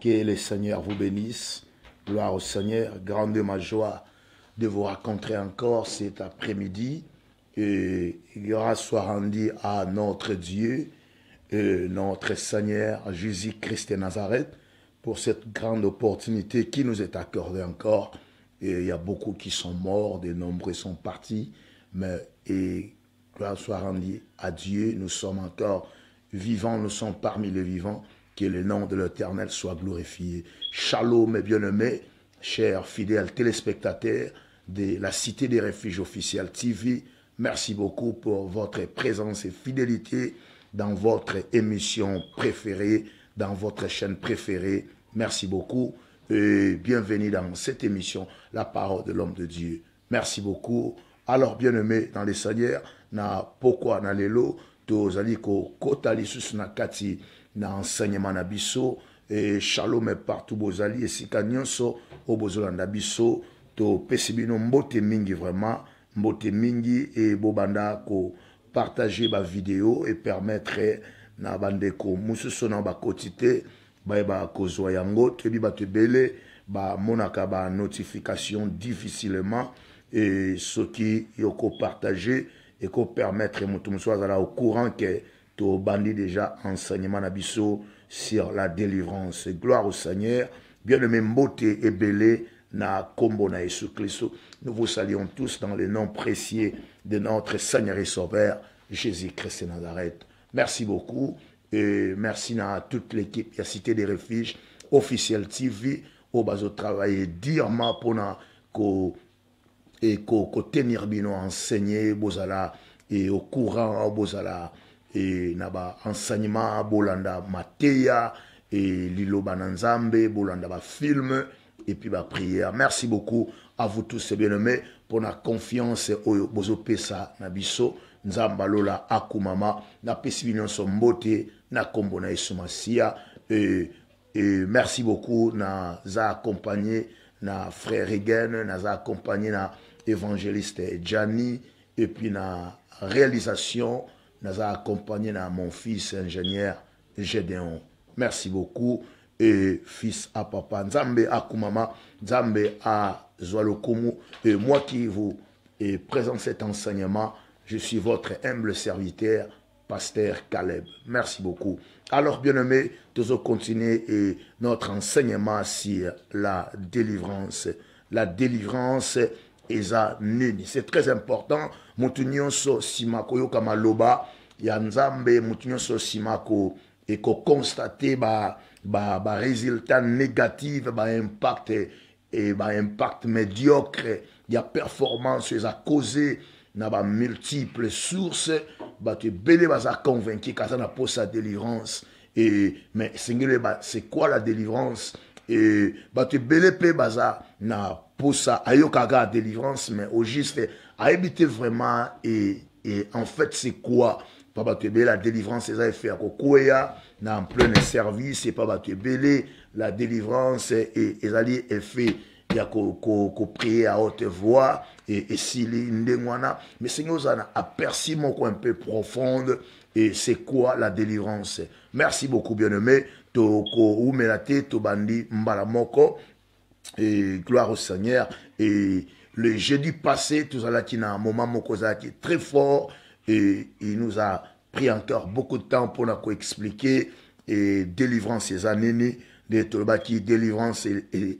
Que le Seigneur vous bénisse. Gloire au Seigneur. Grande ma joie de vous rencontrer encore cet après-midi. Et grâce soit rendue à notre Dieu, et notre Seigneur Jésus-Christ de Nazareth, pour cette grande opportunité qui nous est accordée encore. Et il y a beaucoup qui sont morts, de nombreux sont partis, mais et gloire soit rendue à Dieu, nous sommes encore vivants, nous sommes parmi les vivants que le nom de l'Éternel soit glorifié. Shalom, mes bien-aimés, chers fidèles téléspectateurs de la Cité des Réfuges officiels TV. Merci beaucoup pour votre présence et fidélité dans votre émission préférée, dans votre chaîne préférée. Merci beaucoup et bienvenue dans cette émission, La parole de l'homme de Dieu. Merci beaucoup. Alors, bien-aimés dans les Seigneurs, na pourquoi na lelo, ko na enseignement na biso e shalom partout bozali esika nyonso oyo bozolanda biso topesi bino mbote mingi vraiment. Mbote mingi e bobanda kopartage bavideo e permettre na bandeko mosusu na bakoti te bayeba kozwa yango toyebi bato ebele bamonaka banotification difficilement. E soki yokopartage ekopermettre moto mosusu azala au courant ke tobandi déjà enseignement na biso sur la délivrance. Gloire au Seigneur. Bien-aimé Mbote Ebele na Kombo na. Nous vous saluons tous dans le nom précieux de notre Seigneur et Sauveur Jésus-Christ de Nazareth. Merci beaucoup et merci à toute l'équipe la Cité des Refuges officiel TV au bazo travailler durement pour ko et ko, ko tenir bino enseigner bozala et au courant bozala e na baenseignement bolanda mateya e liloba na nzambe bolanda bafilme et puis baprière merci beaucoup à vous tous bien-aimés pour la confiance oyo bozopesa na biso. Akumama bino na na yesu e, e merci beaucoup accompagné na frère Regen naza accompagné na évangéliste et puis na réalisation naza accompagné na mon fils ingénieur Gédéon. Merci beaucoup. Et fils à papa, Nzambe Akumama, Nzambe à Zoualokumu. Et moi qui vous présente cet enseignement, je suis votre humble serviteur, pasteur Caleb. Merci beaucoup. Alors, bien-aimés, nous allons continuer et notre enseignement sur la délivrance. La délivrance eza nini c'est très important motu nyonso nsima koyoka maloba ya nzambe motu nyonso nsima ko ekokonstate baresultat ba, ba négative baimpact e baimpact médiocre ya performance eza cause na bamultiple source bato ebele baza convaincu kaza na posa délivrance. Et mais esengeli c'est quoi la délivrance? Et bato ebele mpe baza na posa ayokaka délivrance mais au juste ayebi te vraiment et, et en fait c'est quoi? Pa bato ebele la délivrance eza efe ya kokweya na en plein service epa bato ebele la délivrance ezali efe ya koprie à haute voix esili ndenge wana mais senge ozala na aperci moko un peu profonde et c'est quoi la délivrance? Merci beaucoup bien aimé tokoumela te tobandi et gloire au seigneur et le jeudi passé tozalaki na moment moko ozalaki très fort et il nous a pris encore beaucoup de temps pour nous expliquer et délivrance nini nde tolobaki délivrance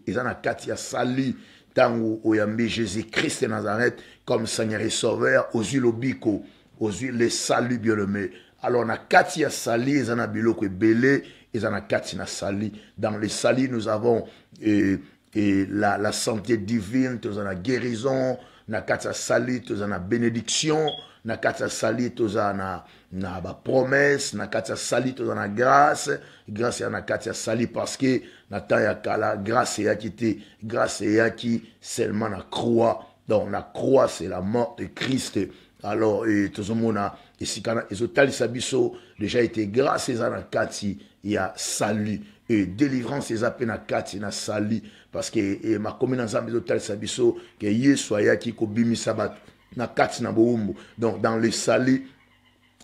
eza na kati ya sali ntango oyambi jésus christ de nazareth comme seigneur et sauveur ozwi lobiko ozwi le salut bien-aimé alors na kati ya sali eza na biloko ebele eza na kati na sali. Dans le sali nous avons et, et la, la santé divine toza na guérison na kati ya sali toza na bénédiction na kati ya sali toza na, na bapromese na kati ya sali toza na grâce. Grâce na kati ya sali parce que na temps ya kala grâce eyaki te grâce eyaki seulement na croix donc la croix c'est la mort de christ. Alors tozomona esika ezotalisa biso déjà ete grâce eza na kati ya sali e délivrance eza mpe na kati na sali parce que makomi na nzambe ezotalisa biso ke yesu ayaki kobimisa bato na kati na bowumbu donc dans le sali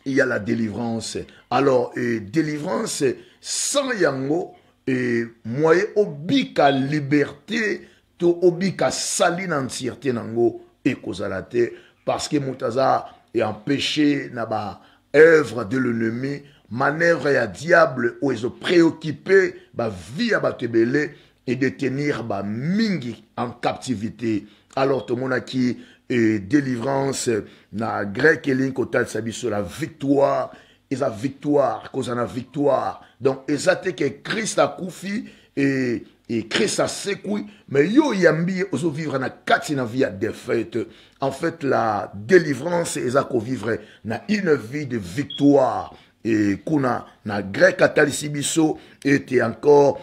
il y a la délivrance. Alors et délivrance sans yango e moyen obika liberté to obika sali na entièreté nango ekozala te parce que moto aza empêché na baœuvre de l'ennemi manœuvre ya diable oyo ezopréoccupe bavie ya bato ebele et détenir bamingi en captivité. Alors tomonaki e délivrance na grec elingi kotalisa biso la victoire eza victoire kozala na victoire. Donc eza te ke krist akufi e, e krist asekwi mais yo oyambi ye ozovivre na kati na vie ya défaite. En fait la délivrance eza kovivre na une vie de victoire. E kuna na grec atalisi biso ete encore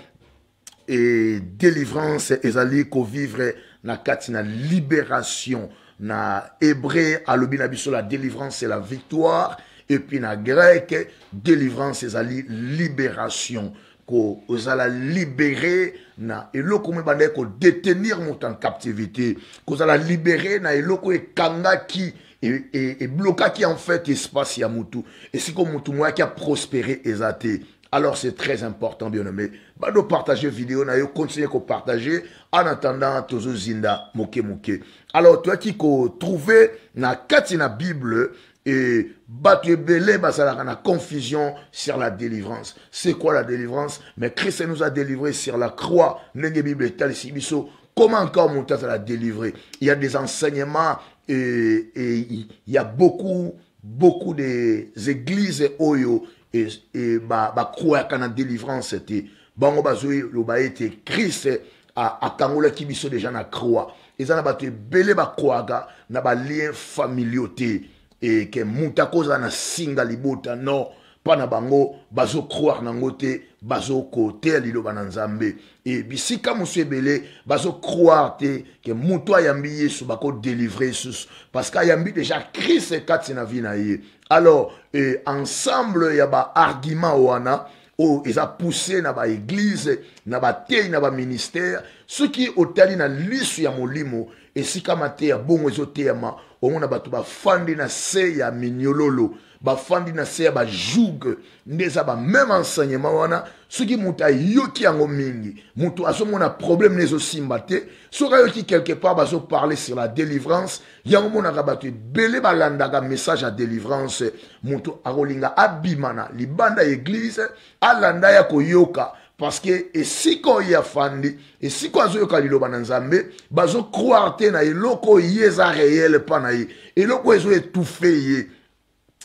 e délivrance ezali kovivre na kati na libération. Na hébreu alobi na biso la délivrance c'est la victoire. Et puis na grec délivrance ezali libération. Ko ozala libéré na eloko mo ebandaki kodétenir moto en captivité. Kozala libéré na eloko ekangaki eblokaki en fait espace ya mutu. Esiko mutu moyaki aprospéré eza te alors c'est très important bien aimé. Bado partager vidéo na yo continuer kopartager en attendant tozozinda moke moke alors toyaki kotrouve na kati na bible et bato ebele bazalaka na confusion sur la délivrance. C'est quoi la délivrance? Mais christ nous a délivré sur la croix. Ndenge bible etalisi biso comment encore moto azala délivré? Il y a des enseignements et, il y a beaucoup beaucoup des églises oyo e, e bakroyaka ba na délivrance te bango bazoloba ete krist akangolaki biso deja na croix. Eza na bato ebele bakroyaka na balien familiaux te. E ke moto akozala na singa libota non mpa na bango bazocroire nango te bazokoteya liloba na nzambe. E bisika mosusu ebele bazocroire te ke moto ayambi yesu bakodelivre lisusu parce que ayambi déjà krist kati na vi na ye. Alors e, ensemble ya baargument wana oyo eza pousse na baeglize na batei na baministère soki otali na lisu ya molimo esika mateya bongo ezoteyama omona bato bafandi na se ya minyololo bafandi na se ya bajuge nde eza bameme enseignement wana soki moto ayoki yango mingi moto azomona problème na ezosimba te soki ayoki quelque part bazoparle sur la délivrance yango monaka bato ebele balandaka message ya délivrance moto akolinga abima na libanda ya église alanda ya koyoka parce que esika oyo afandi esika azoyoka liloba na nzambe bazocroire te na eloko oyo ye eza réel mpa na ye eloko oyo ezoétouffe ye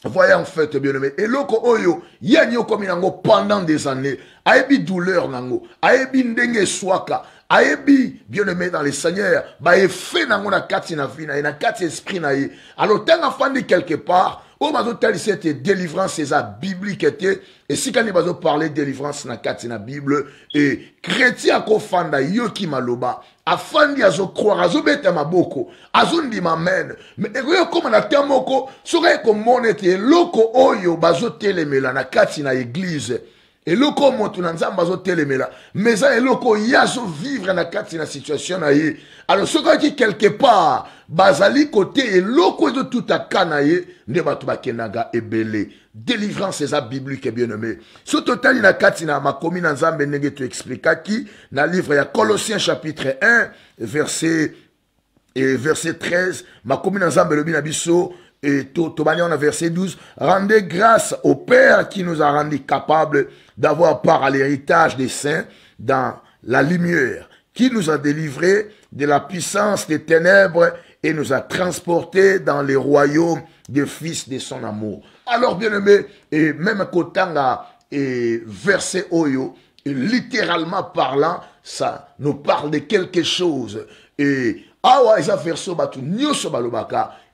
voyez en fait bien aimé eloko oyo ye ani okomi nango pendant des années ayebi douleur nango ayebi ndenge eswaka ayebi bien aimé dans le seigneur baefe nango na kati na vie na ye na kati esprit na ye. Alors ntango afandi quelque part oyo bazotalisa ete délivrance eza biblike te esika nde bazoparle délivrance na kati na bible. E chrétien akofanda yoki maloba afandi azocroire azobeta maboko azondima mene me ekoki okóma na te moko soki aye komona ete eloko oyo bazotelemela na kati na eglize eloko oyo moto na nzambe azotelemela. Me eza eloko ye azovivre na kati na situation na ye. Alors soki ayaki quelque part bazali kote eloko ezotutaka na ye nde bato bakendaka ebele. Délivrance eza biblique bien aimé so totali na kati na makomi na nzambe ndenge toexplikaki na livre ya colossiens chapitre 1 verset, et verset 13 makomi na nzambe elobi biso et Tobani en verset 12, rendez grâce au Père qui nous a rendus capables d'avoir part à l'héritage des saints dans la lumière, qui nous a délivrés de la puissance des ténèbres et nous a transportés dans les royaumes des fils de son amour. Alors, bien aimé, et même Kotanga et verset Oyo, et littéralement parlant, ça nous parle de quelque chose. Et awa eza verso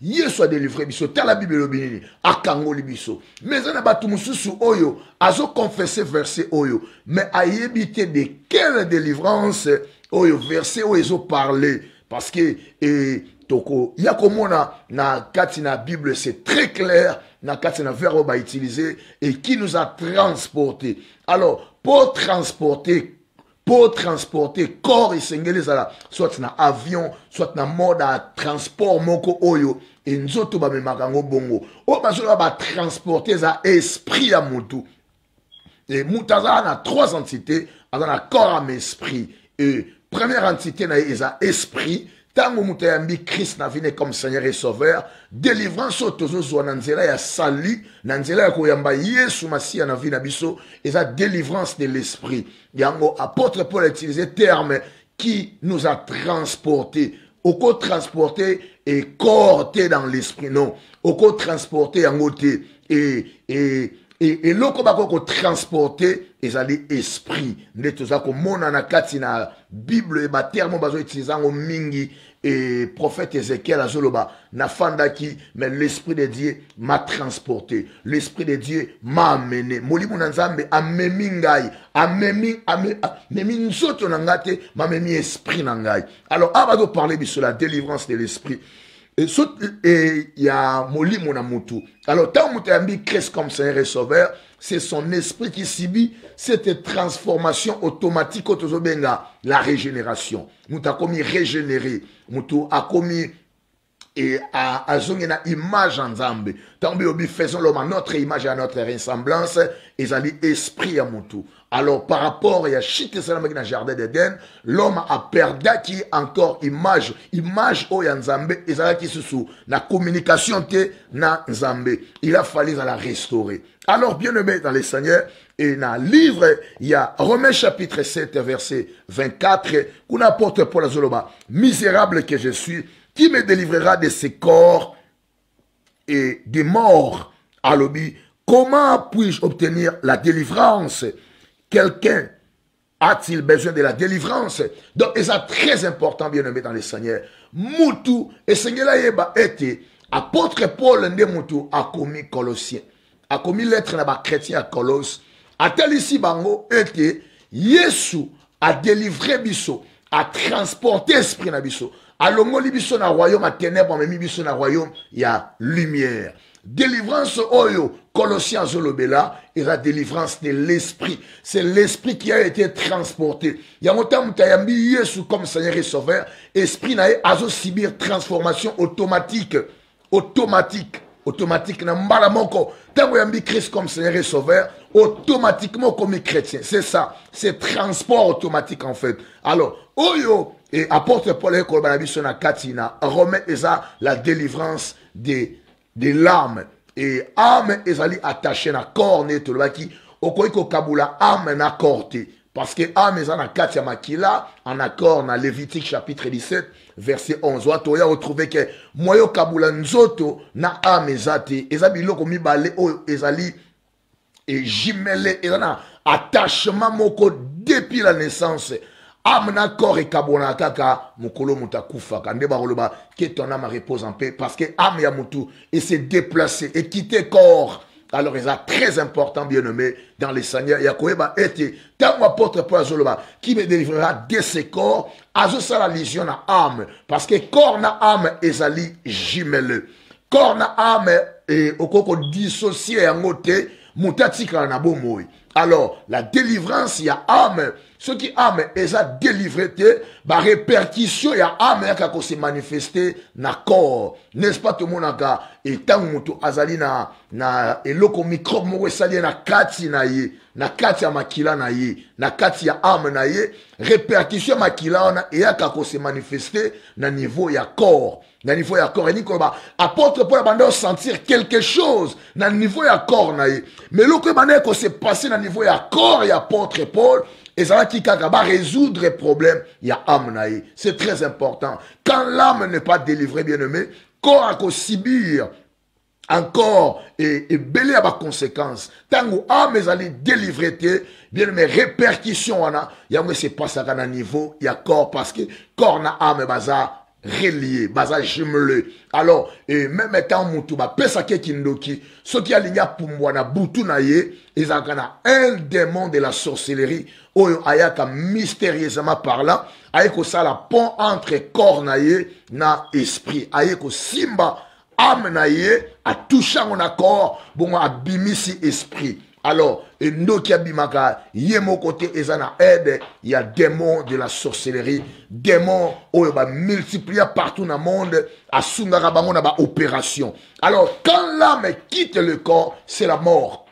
yesu adelivre biso. Tala bible elobi nini akangoli biso. Me eza na bato mosusu oyo. Azokonfese verse oyo. Me ayebi te de quelle délivrance oyo verse oyo ezoparle parce que e, tokoya komona na kati na bible c'est très clair. Na kati na verbe oyo et qui nous a transporté. Alors pour transporter mpo transporter corps esengeli ezala soit na avion soit na mode ya transport moko oyo nzoto bamemaka yango bongo. Oyo bazoloba batransporte eza esprit ya motu. E moto azala na trois entités aza na corps ame esprit. Et première entité na eza esprit. Ntango moto ayambi krist na vine comme seigneur et sauveur délivrance oyo tozozwa na nzela ya salu na nzela ya koyamba yesu masiya na vi na biso eza délivrance de l'esprit. Yango apôtre paul a utilisé terme qui nous a transporté. Oko-transporter et corps te dans l'esprit. Non. Oko-transporter yango te et, et eloko bakoki kotransporte ezali esprit. Nde toza komona na kati na bible baterme bazoutilize yango mingi e prophète ézéchiel azoloba nafandaki mais l'esprit de dieu m'a transporté. L'esprit de dieu m'a amené. Molimo na nzambe amemi ngai amemi amemi nzoto na ngai te mamemi esprit na ngai alors awa bazoparle biso la délivrance de l'esprit. Et il y a molimo na mutu. Alors, tant que tu Christ comme Seigneur et Sauveur, c'est son esprit qui subit cette transformation automatique au la régénération. Mutu a commis régénérer. Mutu a commis et à na image en Zambé. Tant que faisons l'homme à notre image et à notre ressemblance, ça esprit à mutu. Alors, par rapport à Chite Salam dans le jardin d'Éden, l'homme a perdu qui encore image, image au Nzambe, et ça qui sous, la communication te na Nzambe. Il a fallu la restaurer. Alors, bien aimé dans les seigneurs, et dans le livre, il y a Romains chapitre 7, verset 24, qu'on apporte pour la Zoloba, misérable que je suis, qui me délivrera de ces corps et des morts? À Comment puis-je obtenir la délivrance? Quelqu'un a-t-il besoin de la délivrance? Donc, c'est très important, bien aimé dans les seigneurs. Moutou, et Seigneur Yeba était, apôtre Paul Nde Moutou a commis Colossien, a commis lettre na chrétien à Colosse, a tel ici bango était, Yesu a délivré biso, a transporté esprit na biso, a longoli biso na royaume, a ténèbres, a mis biso na royaume, il y a lumière. Délivrance oyo, Colossiens Zolobela, et la délivrance de l'esprit. C'est l'esprit qui a été transporté. Il y a longtemps, Yesu comme Seigneur et Sauveur, esprit n'a pas subir transformation automatique. Automatique. Automatique. Na mbala moko. Tango yambi Christ comme Seigneur et Sauveur, automatiquement comme chrétien. C'est ça. C'est transport automatique en fait. Alors, oyo, et apporte Paul et Kolbanabiso na Katina, Romain, ça, la délivrance des de l'âme et âme ezali attaché na corps ne tolobaki okoki kokabula âme na corps te parce que âme eza na kati en accord na lévitique chapitre 17 verset 11 wana toya retrouve ke moye okabula nzoto na âme eza te eza biloko mibale oyo ezali ejimele eza na attachement moko depuis la naissance âme na corps ekabwana kaka mokolo moto akufaka nde bakoloba ke ton âme repose en paix parce que âme ya motu et s'est déplacé et quitté corps. Alors eza très important bien nommé dans les seigneurs ya koyeba ete ntango apôtre paul azoloba qui me délivrera de ce corps azosala lision na âme parce que corps na âme ezali jumele corps na âme e, okoki kodissocie yango te moto atikala na bomoi. Alors la délivrance ya âme soki âme eza délivré te barépercussion ya âme yaka kose manifeste na corps. N'est-ce pas tomonaka ntango moto azali na, na eloko microbe moko esali na kati na ye na kati ya makila na ye na kati ya âme na ye répercussion ya makila wana eyaka kose manifeste na niveau ya corps. Na niveau ya corps. Elingi koloba apôtre paul abanda osentir quelque chose. Na niveau ya corps na ye mais eloko ebanda passe na niveau corps apôtre paul ezalaki kaka barésoudre problème ya âme na ye c'est très important. Quand l'âme n'est pas délivrée bien aimé corps akosibir encore ebele ya baconséquence ntango âme ezali délivre te bien aimé répercussion wana yango esepasaka na niveau ya corps parce que corps na âme baza relié baza jumelé. Alors et même étant mutu bapesaki ekindoki soki alingi apumbwa na butu na ye ezalaka na un démon de la sorcellerie. Oyo ayaka mystérieusement parlant aye kosala pont entre corps na ye na esprit. Aye kosimba âme na ye atushe yango na corps bongo abimisi esprit alors ndoki abimaka ye moko te eza na aide ya démon de la sorcellerie démon oyo bamultiplia partout na monde. Asungaka bango na baopération alors quand l'âme quitte le corps c'est la mort.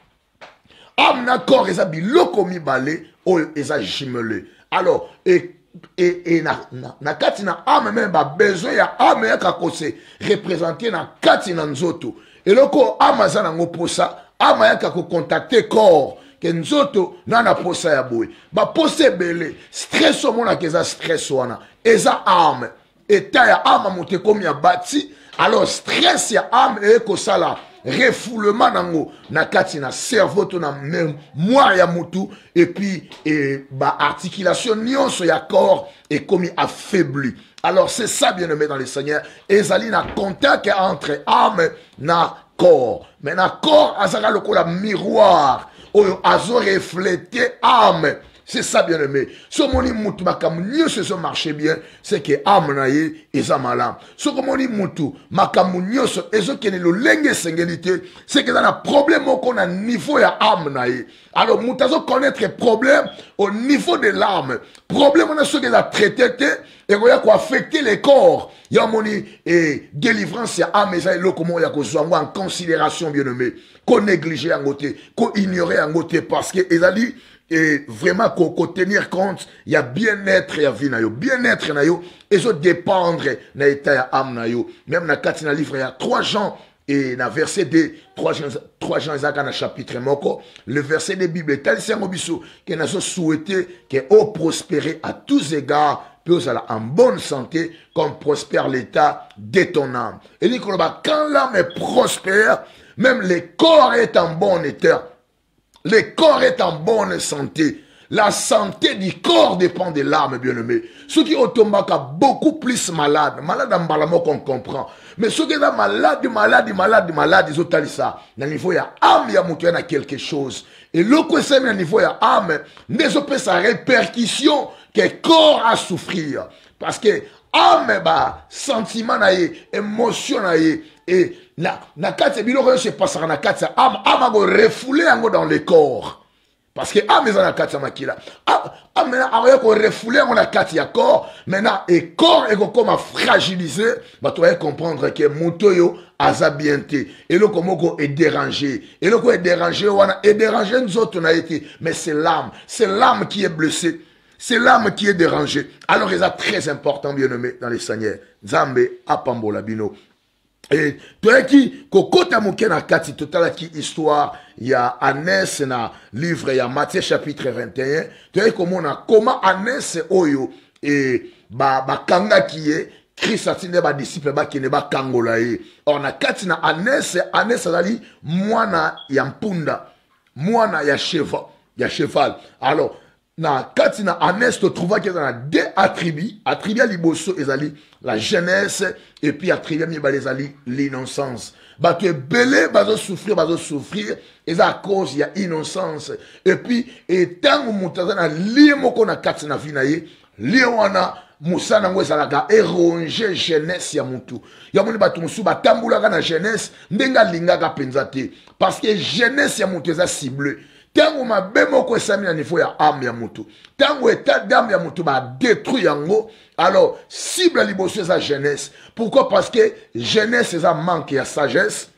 Âme na corps eza biloko mibale oyo eza jumele alors et et, et na, na, na kati na ame meme babesoin ya ame yaka kose représente na kati na nzoto. Eloko ame aza nango mposa ame ayaka kocontacte corps ke nzoto na na posa ya boye. Baposa ebele stress omonaka eza stress wana. Eza ame eta ya ame moto ekomi ya bati alors stress ya ame eye kosala refoulement nango na kati na cerveau to na mémoire ya mutu epuis e, baarticulation nyonso ya corps ekomi affaibli. Alors c'est ça bien aimé dans le seigneur ezali na contact entre âme na corps. Mais na corps azalaka lokola miroir. Oyo azoreflete âme c'est ça bien aimé soki omoni mutu makambo nyonso ezomarche bien c'est ke ame na ye eza malamu soki omoni mutu makambo nyonso ezokende lolenge esengeli te c'est ke eza na problème moko na niveau ya ame na ye alors mutu azoconnaître problème au niveau de l'âme. Problème wana soki eza traité te ekoya koaffecte le corps. Ya omoni e délivrance ya ame eza eloko moko ya kozwa yango en considération bien aimé konéglige yango te koignore yango te parce que ezali et vraiment qu'on tenir compte il y a bien-être ya vie na bien-être na yo ezo dépendre na état ya âme na yo. Même na kati na livre ya 3 Jean et na verset 2 3 Jean 3 Jean ezaka na chapitre moko. Le verset de Bible etalisi yango biso ke nazo souhaiter ke o prospérer à tous égards puis en bonne santé comme prospère l'état de ton âme. Et dit quand l'âme est prospère même le corps est en bon état le corps est en bonne santé. La santé du corps dépend de l'âme, bien-aimé. Ceux qui ont beaucoup plus malade, malade en balamo qu'on comprend. Mais ceux qui sont malades, malades, malades, malades, ils ont ça. Dans le niveau, il y a âme, il y a quelque chose. Et le c'est, dans niveau, il y a âme, peut sa répercussion que corps a souffrir? Parce que âme, bah, sentiment, émotion, et na, na kati ya biloko nyonso epasaka na kati ya ame ame akorefoule yango dans le corps. Parce que ame eza na kati ya makila. Ame akoya korefoule yango na kati ya corps. Maintenant e corps ekokoma fragilise bato baye comprendre ke moto oyo aza bien te. Eloko moko edérange eloko edérange wana edérange nzoto na ye te. Mais c'est l'âme. C'est l'âme qui est blessée. C'est l'âme qui est dérangée. Alors eza très important bien aimé dans les seigneurs nzambe apambola bino. e toyaki kokota moke na kati totalaki histoire ya anese na livre ya matthieu chapitre 21 toyaki komona koma anese oyo e bakangaki ba ye krist atindi badisiple bakende bakangola ye. Or na kati na anese anese azali mwana ya mpunda mwana ya cheval ya cheval. Alors na kati na anese totrouvaki eza na deux attribut attribut liboso ezali la jeunesse et puis attribut ya mibale ezali l'innocence. Bato ebele bazosouffrir bazosouffrir eza à cause ya innocence. Et puis etango moto aza na lie moko na kati na vi na ye lie wana mosala yango ezalaka eronge jeunesse ya motu yamoni bato mosusu batambolaka na jeunesse ndenge alingaka mpenza te. Parce que jeunesse ya moto eza cible ntango mabe moko esami na niveau ya ame ya motu ntango état d'âme ya motu badétruit yango alors cible ya liboso eza jeunesse. Pourquoi? Parce que jeunesse eza manque ya sagesse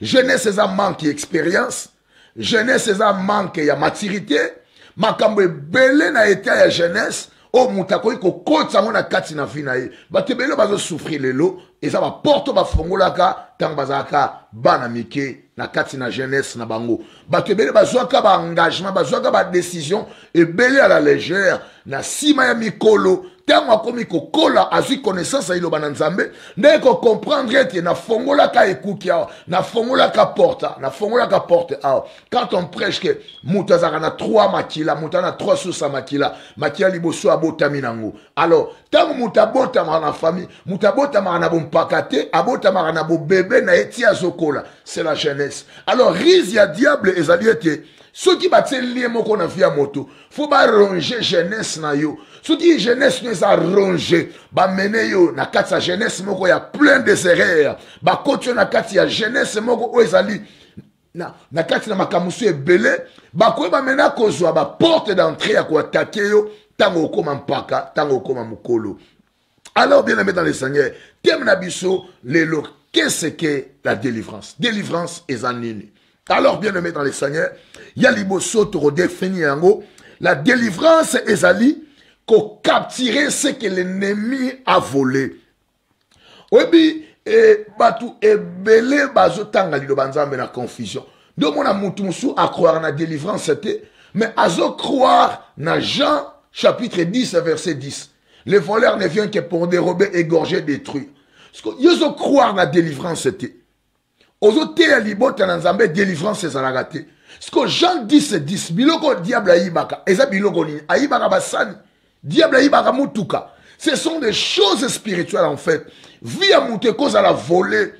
jeunesse eza manque ya expérience jeunesse eza manque ya maturité. Makambo ebele na état ya jeunesse oyo moto akoki kokotisa yango na kati na vi na ye. Bato ebele bazosouffrir lelo eza baporte bafungolaka ntango bazalaka bana mike na kati na jeunesse na bango. Bato ebele bazwaka baengagement bazwaka badécision ebele ya la légère na nsima ya mikolo ntango akomi kokola azwi connaissance ya liloba na nzambe ndenge kocomprendre ete nafongolaka ekuki awa nafongolaka porte nafongolaka porte awa. Quand on prêche ke moto azalaka na trois makila moto aza na trois source ya makila makila liboso abotami nango alors ntango moto abotamaka na famille moto abotamaka na bompaka te abotamaka na bobebe na ye ti azokola c'est la jeunesse. Alors rise ya diable ezali ete soki batie lie moko na vie ya moto fo baronge jeunesse na yo. Soki jeunesse no eza ronge bamene yo na kati ya jeunesse moko ya plein des erreurs bakoti yo na kati ya jeunesse moko oyo ezali na, na kati na makambo mosusu ebele bakoyeba mena kozwa baporte d'entrée ya koatake yo ntango okóma mpaka ntango okóma mokolo. Alors bien aimé dans le seigneur teme na biso lelo qu'est-ce que la délivrance. Délivrance eza nini? Alors bien aimé dans le seigneur ya liboso tokodefini yango la délivrance ezali capturer ce que l'ennemi a volé. Oyebi e, bato ebele bazotanga liloba nzambe confusion. Nde omona mutu mosusu acroire na délivrance te mais azocroire na jean chapitre 10 verset 10 le voleur ne vient que pour dérober égorger détruire. Yo ozocroire na délivrance te ozoteya libota na nzambe délivrance ezalaka te. Siko jean 10 10 biloko diable ayibaka. Eza biloko nini? Ayibaka basani. Diable ayibaka mutuka ce sont des choses spirituelles en fait. Vie ya moto ekozala vole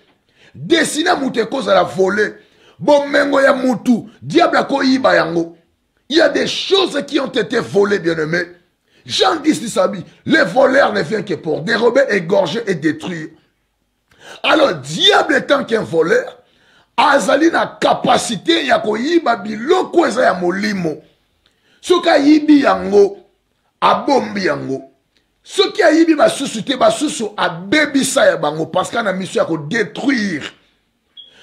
desine ya moto ekozala vole bomengo ya mutu diable akoyiba yango. Il y a des choses qui ont été volées bien aimé jean 10 sabi les voleurs ne viennent que pour dérober égorger et détruire alors diable étant qu'un voleur azali na kapasité ya koyiba biloko eza ya molimo. Soki ayibi yango abombi yango. Soki ayibi basusu te basusu abebisa ya bango parce que na miso ya kodétruire.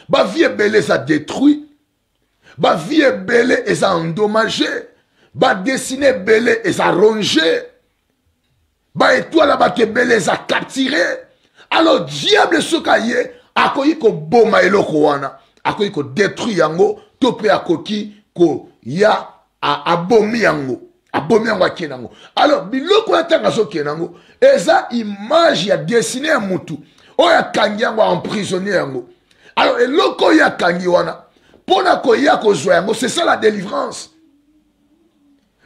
Bavie ebele eza détruit. Bavie ebele eza endommagé. Badesine ebele eza rongé. Baetwala bato ebele eza capturé alors diable soki aye akoki koboma eloko wana akoki kodétruire yango to mpe akoki koya abomi yango abomi yango akende yango alors biloko wana ntango azokende yango eza image ya desine ya mutu oyo akangi yango aemprisonne yango. Alors eloko oyo akangi wana mpona koya kozwa yango c'est ça la délivrance.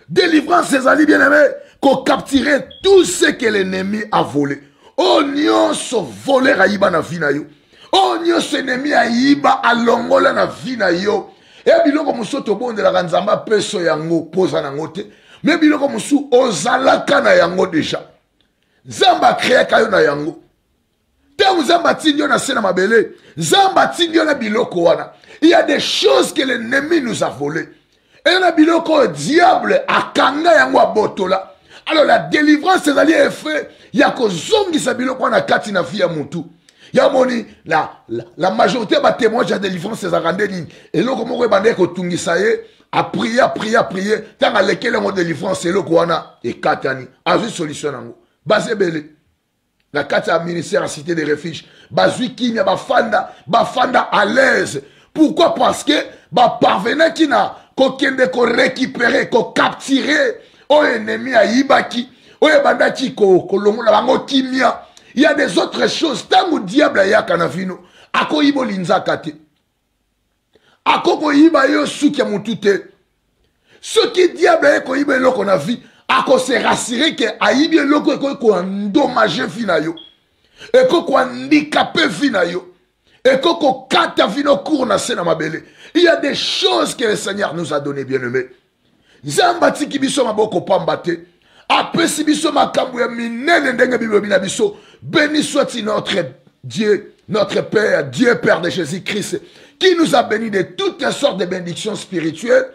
Délivrance ezali bien aimé kokaptire tout ce que l'ennemi a volé oyo nyonso voler ayiba na vi na yo. Oyo nyonso enemi ayiba alongola na vi na yo. Eya biloko mosusu tobondelaka nzambe apeso yango poza nango te. Me biloko mosusu ozalaka na yango deja nzambe akreaka yo na yango. Ntango nzambe atindi yo na se na mabele nzambe atindi yo na biloko wana. Il y a des choses que l'ennemi nous a volé eya na biloko oyo diable akanga yango abotola alors la délivrance ezali effet ya kozongisa biloko wana kati na vie ya motu yamoni la, la, la majorité ya batémoignage ya délivrance ezalaka nde nini eloko moko ebandaki kotungisa ye aprie aprie aprie ntango alekeli yango délivrance eloko wana ekatani azwi solution nango baza ebele na kati ya ministère ya cité de refuge bazwi kimia bafanda bafanda à l'aise. Pourquoi? Parce que baparvenaki na kokende korécupere kokaptire oyo ennemi ayibaki oyo ebandaki kolongola bango kimia. Il y a des autres choses. Ntango diable ayaka na vino akoyiba olinzaka te akokoyiba yo suki ya motu te. Soki diable aye koyiba eloko na vi akose rassire ke ayibi eloko ekoki koendomage vi na yo. Ekoki kohandikape vi na yo. Ekoki kokata vino cour na se na mabele. Il y a des choses que le seigneur nous a donné bien aimé nzambe atiki biso maboko pamba te apesi biso makambo ya minene ndenge bibelobi na biso béni soit-il notre dieu notre père dieu père de jésus-christ qui nous a bénis de toutes sortes de bénédictions spirituelles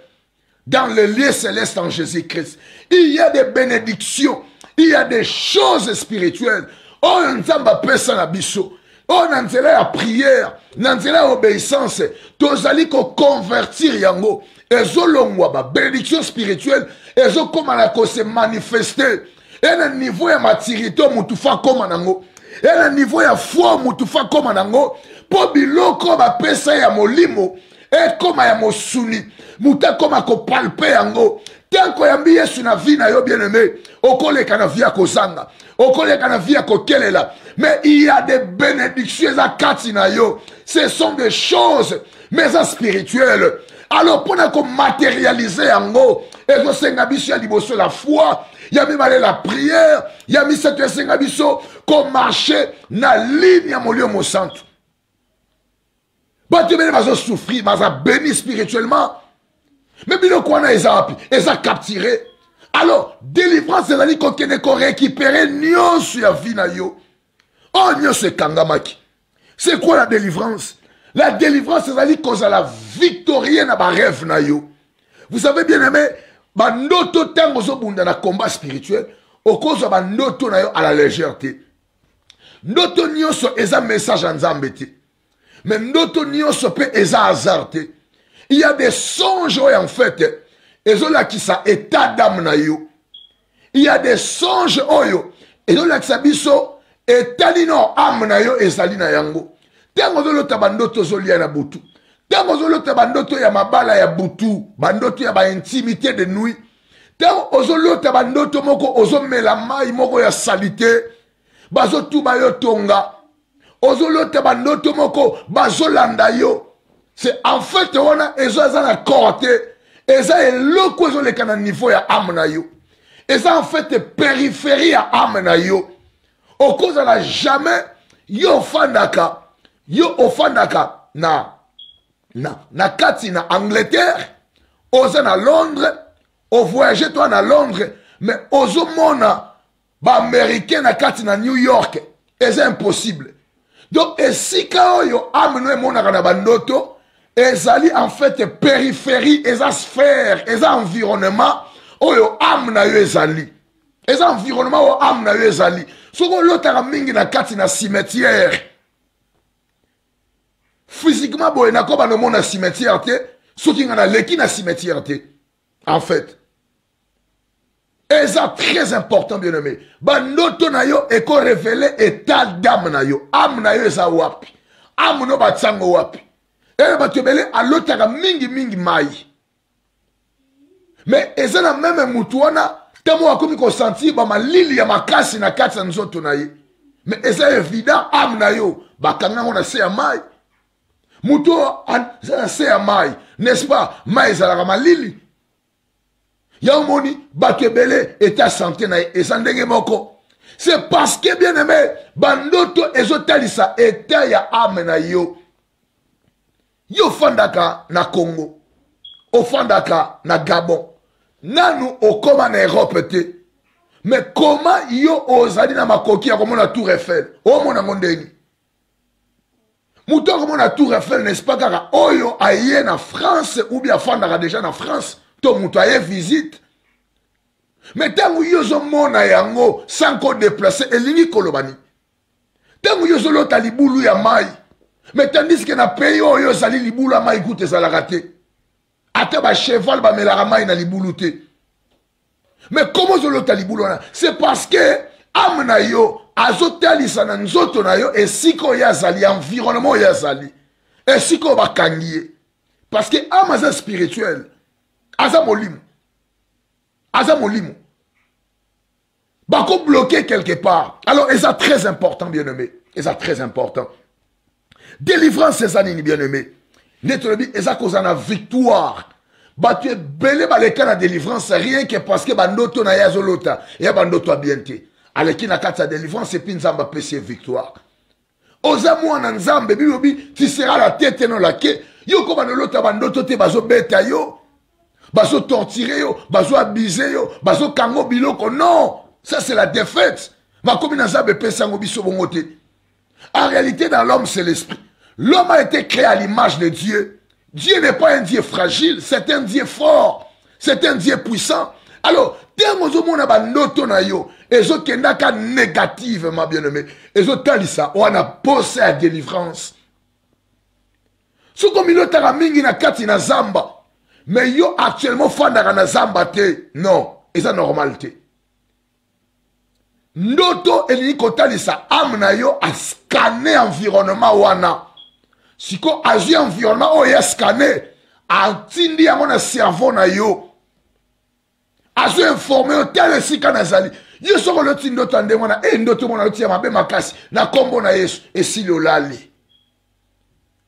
dans le lieu céleste en Jésus-Christ. Il y a des bénédictions, il y a des choses spirituelles. Oh, nzamba pesa na biso. Oh, na nzela ya prière, na nzela ya obéissance, tozali koconvertir yango. Ezolongwa babénédiction spirituelle ezokóma na kose manifeste e na niveau ya maturité mutu fa kóma nango. E na niveau ya foi mutu fa kóma nango. Biloko bapesa ya molimo ekóma ya mosuni. Moto akóma kopalpe yango. Tanko oyambi yesu na vi na yo bien aimé okoleka na vi ya kozanga okoleka na vi ya kokelela. Mais il y a des bénédictions eza kati na yo. Ce sont des choses mais spirituelles alors mpona komatérialize yango ezosenga biso ya liboso la foi ya mibale la prière ya misato esenga biso komarche na ligne ya molio mosantu bato ebele bazosouffrir baza béni spirituellement. Me biloko wana eza wapi eza capturé. Alors délivrance ezali kokende korécupere nyonso ya vi na yo. Oyo nyonso ekangamaki c'est quoi la délivrance? La délivrance ezali kozala victorien na barêve na yo. Vous savez bien aimé bandoto ntango ozobunda na combat spirituel okozwa bandoto na yo à la légère te ndoto nyonso eza message ya nzambe te. Me ndoto nyonso mpe eza hasard te. Il y a des songes oyo en fait ezolakisa état d'âme na yo. Il y a des songes oyo ezolakisa biso etali no ame na yo ezali na yango ntango ozolota bandoto ozolia na butu. Ntango ozolota bandoto ya mabala ya butu bandoto ya baintimité de nuit. Ntango ozolota bandoto moko ozomela mai moko ya salite bazotuba yo tonga. Ozolota bandoto moko bazolanda yo. C'est en fait wana ezo eza na corps te. Eza eloko ezoleka na niveau ya ame na yo. Eza en fait périphérie ya ame na yo. Okozala jamais yo ofandaka yo ofandaka na, na, na kati na angleterre oza na londres ovoyage toi na londres mais ozomona baaméricain na kati na new york eza impossible. Donc esika oyo ame no emonaka na bandoto ezali en fait périphérie eza sphère eza environnement oyo ame na yo ezali eza environnement oyo ame na yo ezali soki olotaka mingi na kati na cimetière physiquement boye nakoba nomona cimetière te soki nga naleki na cimetière te en fait. Eza très important bien aimé bandoto na yo ekorevele état d'âme na yo ame na yo eza wapi ame no batiango wapi eye bato ebele alotaka mingimingi mai me eza na meme mutu wana ntango akomi kosentir bamalili ya makasi na kati ya nzoto na ye me eza évident ame na yo bakanga yango na se ya mai mutu oyo eza na se ya mai n'est-ce pas? Mai ezalaka malili. Ya omoni bato ebele eta sante na ye eza ndenge moko. C'est parce que bien aimé bandoto ezotalisa eta ya ame na yo. Yo ofandaka na congo ofandaka na gabon. Nanu okóma na erope te. Me koma yo ozali na makoki ya komona tour eiffel? Omona ngo ndeni moto akomona tour eiffel n'est-ce pas kaka? Oyo aye na france ou bien afandaka déjà na france to moto aye visite. Me ntango yo ozomona yango sans kodeplace elingi koloba nini ntango yo ozolota libulu ya mai me tandiske na pays oyo ozali libulu ya mai kuta ezalaka te. Ata bacheval bamelaka mai na libulu te. Me koma ozolota libulu wana? C'est parce que ame na yo azotalisa na nzoto na yo esika oyo azali environnement oyo azali. Esika oyo bakangi ye. Parce que ame spirituel. Aza molimo. Aza molimo. Quelque part. Alors eza très important bien aimé eza très important. Délivrance eza nini bien aimé nde tolobi eza na victoire. Bato ebele baleka na délivrance rien que parce que bandoto na ye azolota eya bandoto ya bien te aleki na kati ya délivrance epuis nzambe apesi ye victoire. Oza mwana nzambe bilobi tu seras la tête no lake yo ko banolota bandoto te bazobeta yo bazotortire yo bazoabuse yo bazokanga biloko. Non ça c'est la défaite. Bakomi na nzambe epesi yango biso bongo en réalité dans l'homme c'est l'esprit. L'homme a été créé à l'image de Dieu. Dieu n'est pas un Dieu fragile c'est un Dieu fort c'est un Dieu puissant. Alors ntango ozomona bandoto na yo ezokendaka négative ma bien aimé ezotalisa wana posa ya délivrance. Soki omilotaka mingi na kati na zamba mais yo actuellement ofandaka na zamba te non eza normal te. Ndoto elingi kotalisa ame na yo askane environnement wana. Siko azwi environnement oyo askane atindi yango na cerveau na yo. Azoinforme yo tala esika nazali yo soko oloti ndoto ya ndenge wana e ndoto mona otia mabe makasi. Na nkombo na yesu esili olali.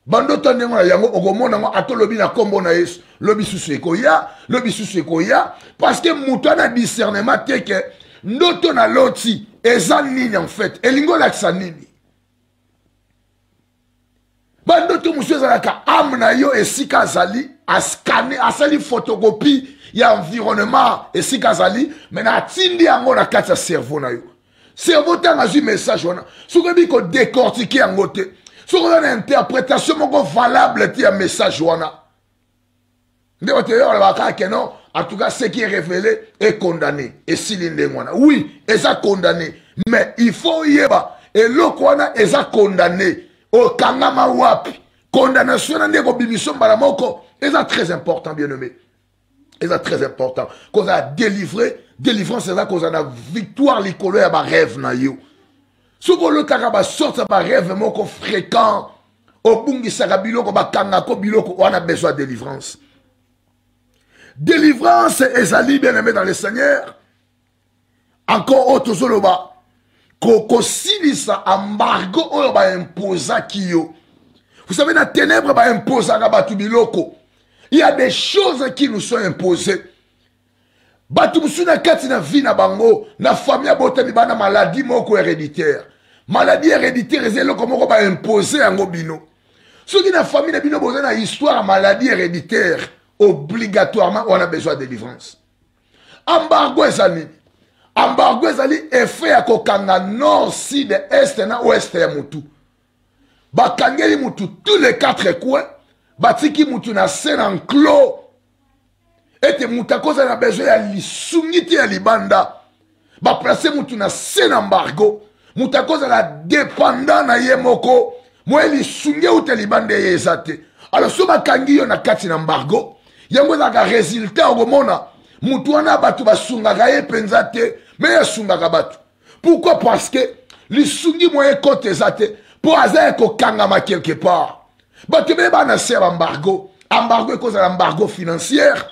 Bandoto ya ndenge wana yango okomona yango ata olobi na nkombo na yesu. Lobi susu ekoya lobi susu ekoya. Parce que moto ana discernement te ke ndoto naloti eza nini en fait? Elingi olakisa nini? Bandoto mosusu ezalaka ame na yo esika azali askane asali photocopie ya environnement esika azali me na atindi yango na kati ya cerveau na yo. Cerveau ntango azwi message wana. Soki oyebi kodécortike yango te soki oza na interprétation moko valable te ya message wana. Nde bato eyokolobaka kaka keno en tout cas ce qui est révélé est condamné. Esili ndenge wana. Oui eza condamné. Mais il faut oyeba eloko wana eza condamné. Okangama wapi? Condamnation na nde kobimisa mbala moko eza très important bien aimé eza très important. Kozala délivre délivrance eza kozala na victoire likolo ya barêve na yo. Soki olokaka basorte ya barêve moko fréquent obungisaka biloko bakangako biloko wana besoin ya délivrance. Délivrance ezali bien aimé dans le seigneur. Encore oyo tozoloba kosilisa embargo oyo baimposaki yo. Vous savez na ténèbre baimposaka bato biloko il y a des choses qui nous sont imposées. Bato mosusu na kati na vie na bango na famille abotami bana maladie moko héréditaire. Maladie héréditaire eza eloko moko baimpose yango bino. Soki na famille na bino boza na histoire ya maladie héréditaire obligatoirement wana besoin de délivrance. Embargo eza nini? Embargo ezali effet ya kokanga nord sud este na oueste ya motu bakangeli mutu tous les quatre coins batiki mutu na se na enclos ete mutu akozala na besoin ya lisungi te ya libanda. Baplace mutu na se na embargo. Mutu akozala dépendant na ye moko. Moye lisungi euta libanda ye eza te. Alors so bakangi yo na kati na embargo yango ezalaka résultat okomona. Mutu wana bato basungaka ye mpenza te me ye asungaka bato. Pourquoi? Parce que lisungi moye ekota eza te mpo aza ya kokangama quelque part bato ebele bana se ya bambargo embargo? Ekozala embargo financière.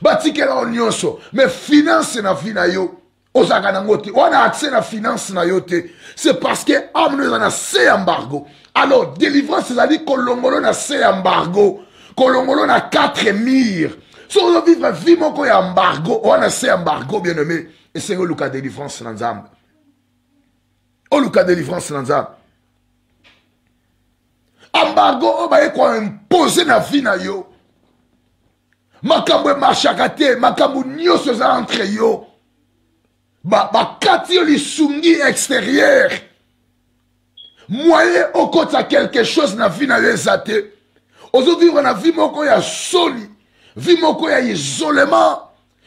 Batikela yo nyonso me finance na vi na yo. Ozalaka nango te wana accès na finance na yo te c'est parce que ame no eza na se ya embargo. Alors délivrance ezali kolongolo na se ya embargo. Kolongolo na quatre mire soki ozovivre vie moko ya embargo. Wana se ya embargo bien aimé. Esengi oluka délivrance na nzambe oluka délivrance na nzambe embargo oyo baye koimpose na vie na yo. Makambo emarshaka te makambo nyonso eza entre yo. Bakati yo lisungi extérieur. Moyen okota quelque chose na vie na yo eza te. Ozovivre na vie moko ya soni vie moko ya isolement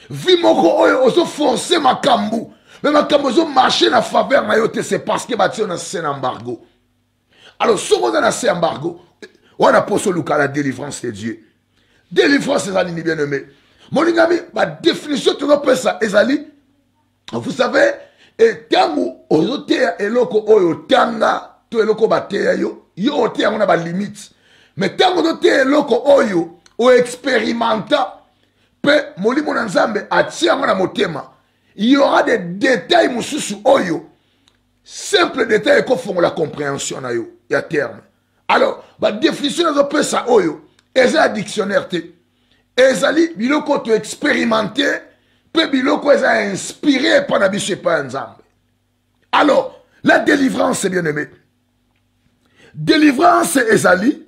vie moko oyo ozoforce makambo. Me makambo ezomarche na faveur na yo te c'est parce que batie yo na se na embargo alors soki oza na se embargo wana mposo oluka la délivrance de dieu. Délivrance ezali nini bien aimé molingami badéfinition tozopesa ezali vous savez ntango ozoteya eloko oyo otanga to eloko bateya yo yo oteya yango na balimite me ntango ozoteya eloko oyo oexperimenta mpe molimo na nzambe atia yango na motema y aura des détails mosusu oyo simple détail ekofongola compréhension na yo ya terme. Alors badéfinition nazopesa oyo eza ya dictionnaire te. Ezali biloko toexpérimente mpe biloko eza ya inspiré epai na biso epai ya nzambe. Alors la délivrance bien aimé. Délivrance ezali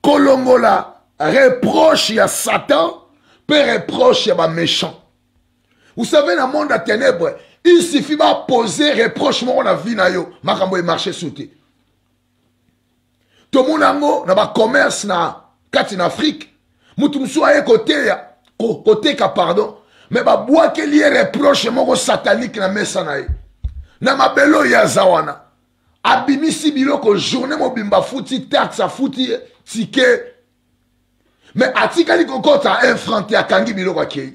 kolongola reproche ya satan mpe reproche ya baméchant vous savez na monde ya ténèbre il suffit baposer reproche moko na vie na yo. Makambo emarche su te. Tomona yango na bacommerce na kati na afrique. Mutu mosusu aye koteya koteka pardon. Me babwakeli ye reproche moko satanike na mesa na ye. Na mabele oyo aza wana abimisi biloko journée mobimba afuti taxe afuti tike me atikali kokota un franc te akangi biloko akei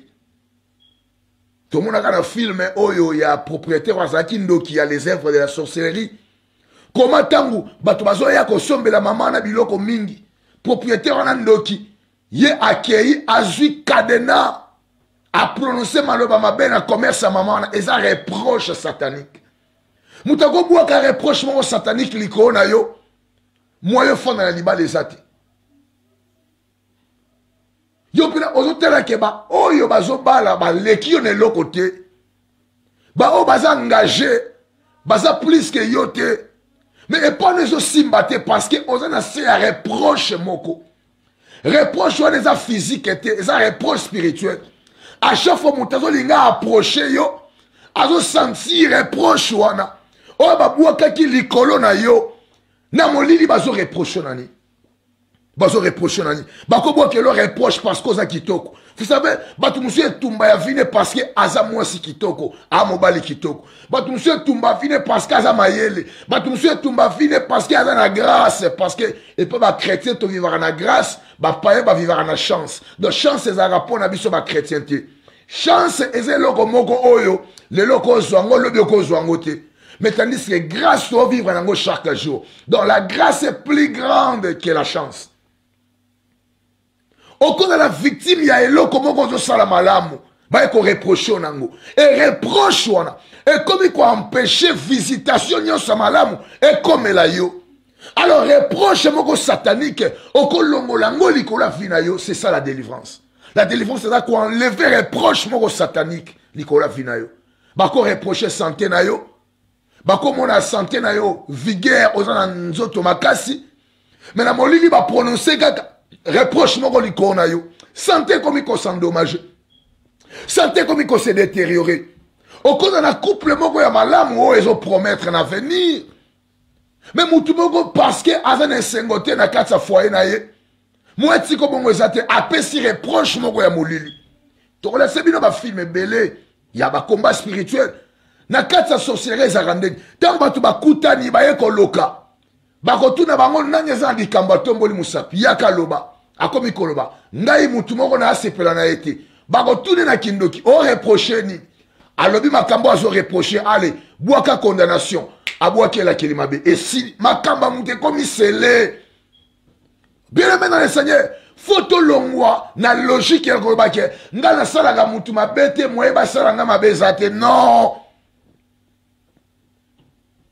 tomonaka na filme oyo ya propriétaire azalaki ndoki ya les œuvres de la sorcellerie. Koma ntango bato bazoya kosombela mama na biloko mingi. Propriétaire wana ndoki ye akei azwi kadena aprononce maloba mabe na commerce ya mama wana eza reproche satanique. Moto akobwaka reproche moko satanique likolo na yo mwa yo fonda na libala eza te yo mpena ozotalake baoyo bazobala baleki yo na eloko te. Baoyo baza engage baza plus ke yo te. Me epona ezosimba te parce que oza na se ya reproche moko. Reproche wana eza physique te eza reproche spirituelle à chaque fois moto azolinga approche yo azosentir reproche wana. Oyo babwakaki likolo na yo na molili bazoreproche nani bazoreproche nani? Bakobwakelo reproche parce que oza kitoko. Vous savez bato mosusu etumba ya vine parce que aza mwasi kitoko aa mobali kitoko. Bato mosusu etumba vine parce que aza mayele. Bato mosusu etumba vine parce que aza na grâce parce que epe bachrétien tovivaka na grâce bapaye bavivaka na chance. Donc chance ezalaka mpo na biso bachrétien te. Chance eza eloko moko oyo lelo okozwa yango lobi okozwa yango te. Mais tandis que grâce tovivre yango chaque jour. Donc la grâce est plus grande que la chance okozala victime ya eloko moko ozosala malamu. Baye koreproche yo nango ereproche wana ekomi koempeshe visitation nyonso ya malamu ekomela yo. Alors reproche moko satanike okolongola yango likolo ya vi yo c'est ça la délivrance. La délivrance eza koenleve reproche moko satanique likolo ya vi na yo. Bakoreproche sante na yo. Bakomona sante na yo vigueur oza na nzoto makasi. Me na molili baprononce kaka reproche moko likolo na yo. Sante ekomi kosendommage sante ekomi kose détériore okoza na couple moko ya malamu oyo ezopromettre na avenir. Me mutu moko parceke aza na esengo te na kati ya foye na ye mo etiko bongo eza te apesi reproche moko ya molili tokolese bino bafilme ebele ya bakomba spirituel. Na kati ya sorcellerie ezalaka ndenge ntango bato bakutani baye koloka bakotuna bango nani eza na likambo atomboli mosapi? Yaka loba. Akomi koloba. Ngai mutu moko na asepela na ye te. Bakotune na kindoki. Oreproche nini alobi makambo azoreproche ale bwaka condamnation. Abwaki elakeli mabe. Esili makambo ya moto ekomi sele. Bien-aimé dans le seigneur fo tolongwa na logique ya koloba ke ngai nasalaka mutu mabe te moyeba asala ngai mabe eza te. Non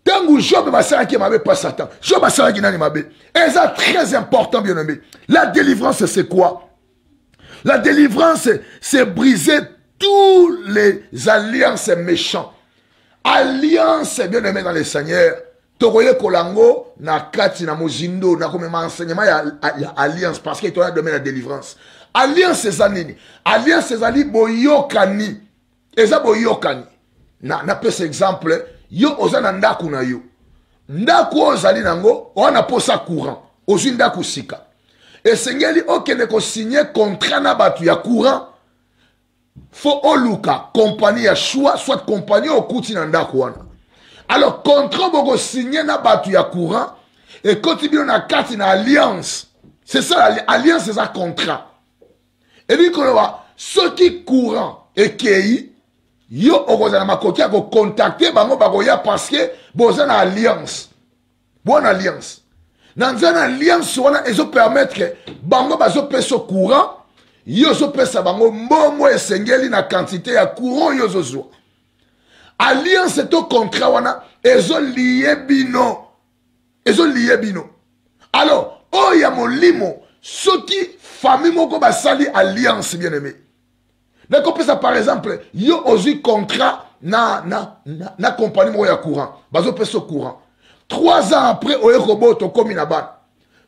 ntango job basalaki mabe pas satan. Job asalaki nani mabe eza très important bien aimé la délivrance c'est quoi? La délivrance c'est briser tous les alliances méchants. Alliance bien aimé dans le seigneur. Tokoyekola yango na kati na mozindo nakomema enseignement ya, ya alliance parce que toya domaine ya délivrance. Alliance eza nini alliance ezali boyokani. Eza boyokani. Napesa na exemple yo oza na ndako na yo. Ndako oyo ozali nango wana posa courant. Ozwi ndako sika. Esengeli okende kosigne contrat na bato ya courant. Fo oluka kompani ya shwa soit kompani oyo okuti na ndako wana. Alors contrat bokosigne na bato ya courant ekoti bino na kati na alliance. C'est ça alliance eza contrat. Elingi koloba soki courant ekei yo okozala makoki ya kokontakte bango bakoya parceke boza na alliance. Boza na alliance. Na nzela na alliance wana ezopermettre bango bazopesa courant. Yo ozopesa bango mbongo esengeli na quantité ya courant yo ozozwa alliance to contrat wana ezolie bino. Ezolie bino. Alors oyo ya molimo soki famille moko basali alliance bien aimé nakopesa par exemple yo ozwi contrat na, na, na, na compagnie moko ya courant. Bazopesa courant. Trois ans après oye kobota okomi na bana.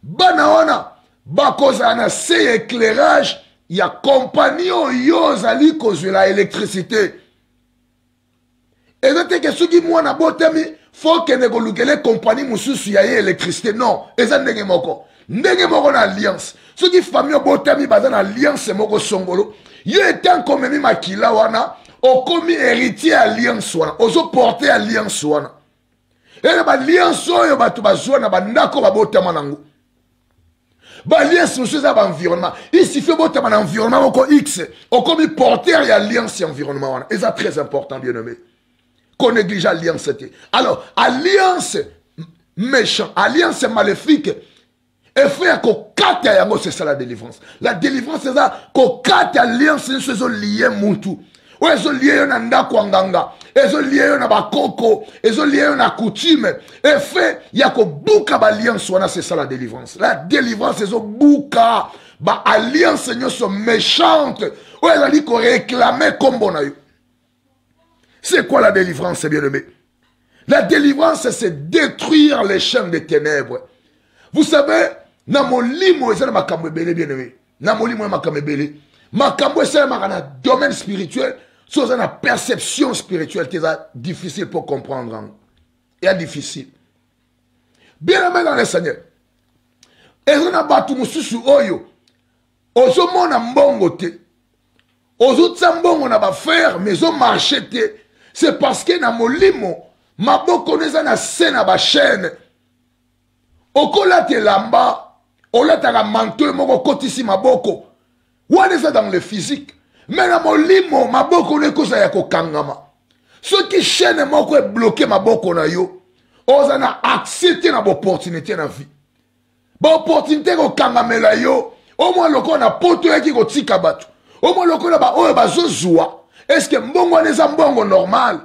Bana wana bakozala na se ya éclairage ya kompani oyo ozali kozwela électricité. Eza teke soki mwana botami fo kende kolukela kompani mosusu ya ye électricité. Non eza ndenge moko. Ndenge moko na alliance. Soki famille obotami baza na alliance moko songolo yo etanke omemi makila wana okomi héritier alliance wana ozoporte alliance wana. Ena baalliance oyo bato bazwa na bandako babotama nango. Baalliance mosusu eza baenvironnement isifie obotama na environnement moko x okomi porteur ya alliance ya environnement wana. Très important bien aimé. Konéglige alliance te. Alors alliance méchant alliance maléfique effet ya kokata yango c'est ça la délivrance. La délivrance eza kokata alliance nyonso ezolie mutu oyo ezolie yo na ndako ya nganga. Ezolie yo na bakoko ezolie yo na coutume effet ya kobuka baalliance wana c'est ça la délivrance. La délivrance ezobuka baalliance nyonso méchante oyo ezali koréclame nkombo na yo c'est quoi la délivrance bien aimé la délivrance c'est détruire les chaînes des ténèbres. Vous savez na molimo eza na makambo ebele bien aimé. Na molimo ya makambo ebele. Makambo esalemaka na domaine spirituel. So oza na perception spirituelle te eza difficile pour comprendre yango. Eya difficile. Bien aimé dans le seigneur. Eza na bato mosusu oyo ozomona mbongo te. Ozotia mbongo na bafrere mais ezomarche te. C'est parce que na molimo maboko no eza na se na bachaîne okolata elamba olataka manto moko okotisi maboko. Wana eza dans le physique? Me na molimo maboko no ekozala ya kokangama. Soki chaîne moko ebloke maboko na yo oza na accès te na baopportunité na vie. Baopportunité kokangamela yo omwa lokola na poto oyaki kotika bato. Omwa lokola baoyo bazozwa eske mbongo wana eza mbongo normal?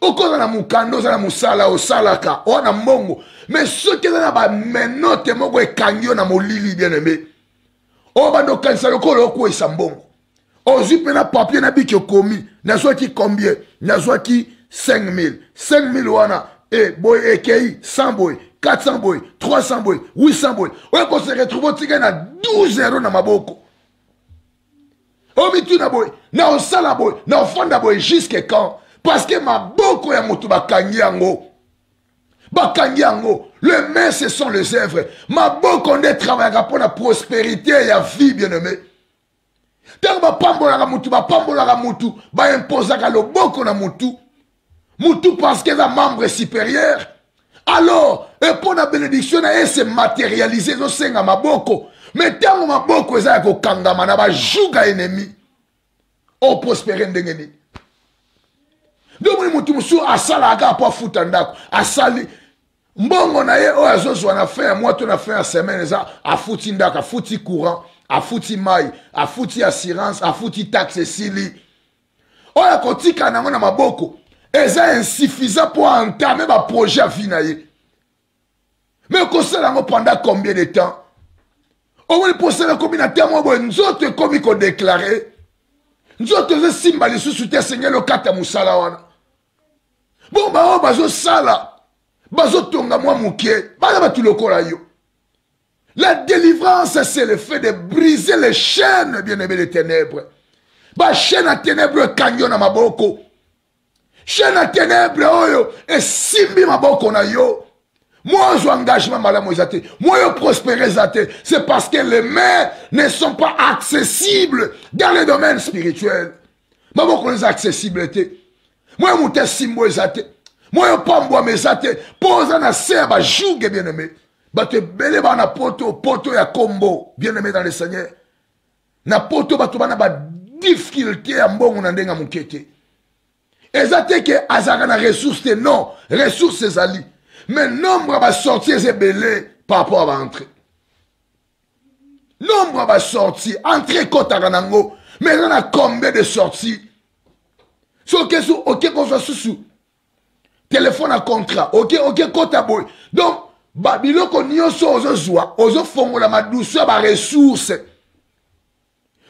Okoza na mokanda oza na mosala osalaka oza na mbongo me soki eza na bamenote moko ekangi yo na molili bien aime oyo banda okanisa lokola okwesa mbongo ozwi mpe na papier na biki okomi nazwaki combien? Nazwaki 5000 5000 wana. E boye ekei 100 boye 400 boye 300 boye 800 boye oyo kose retrouve otika na 12 euro na maboko. Oyo mituna boye na osala boye na ofanda boye jusque quand? Parce que maboko ya moto bakangi yango le main ce sont les œuvres. Maboko nde travaillaka mpo na prospérité ya vie bien aimé ntango bapambolaka mutu bapambolaka mutu baimpozaka loboko na mutu. Mutu parce que eza membre supérieur. Alors mpo na bénédiction na ye se matérialise ezosenga maboko. Me ntango maboko eza ya kokangama na bajuga ennemi oprospere ndenge nini? Nde omoni motu mosusu asalaka mpo afuta ndako asali mbongo na ye oyo azozwa na fin ya mwa to na fin ya semaine eza afuti ndako afuti courant afuti mai afuti assurance afuti taxe esili. Oyo akotika nango na maboko eza insuffisant mpo aentame baprojet ya vie na ye. Me okosala yango pendant combien de temps? Omoni mposala ekomi na temo boye nzoto ekomi kodeklare. Nzoto ezosimba lisusu te esengeli okata mosala wana. Bon baoyo bazosala bazotonga mwa moke baza bato lokola yo. La délivrance c'est le fait de briser les chaînes bien aimé des ténèbres. Bachaîne ya ténèbre ekangi yo na maboko. Chaîne ya ténèbre oyo esimbi maboko na yo. Moi ozwa engagement malamu eza te moi eza te c'est parce que les mains ne sont pas accessibles dans le domaine spirituel. Maboko eza accessible te moi oyo moto esimbo eza te moi oyo pambwama eza te mpo oza na se ya bajuge bien aimé bato ebele baa na poto poto ya kombo bien aimé dans le seigneur. Na poto bato bana badifficulté ya mbongo na ndenge ya moke te eza te ke azalaka na ressource te non ressource ezali mais nombre ya basorti eza ebele par rapport à baentrée nombre ya basorti entrée ekɔtaka nango mais eza na combien de sorti soki so oke kozwa susu telefone ya contrat. Oke oke kota boye donc babiloko nyonso ozozwa ozofongola madusu ya baresource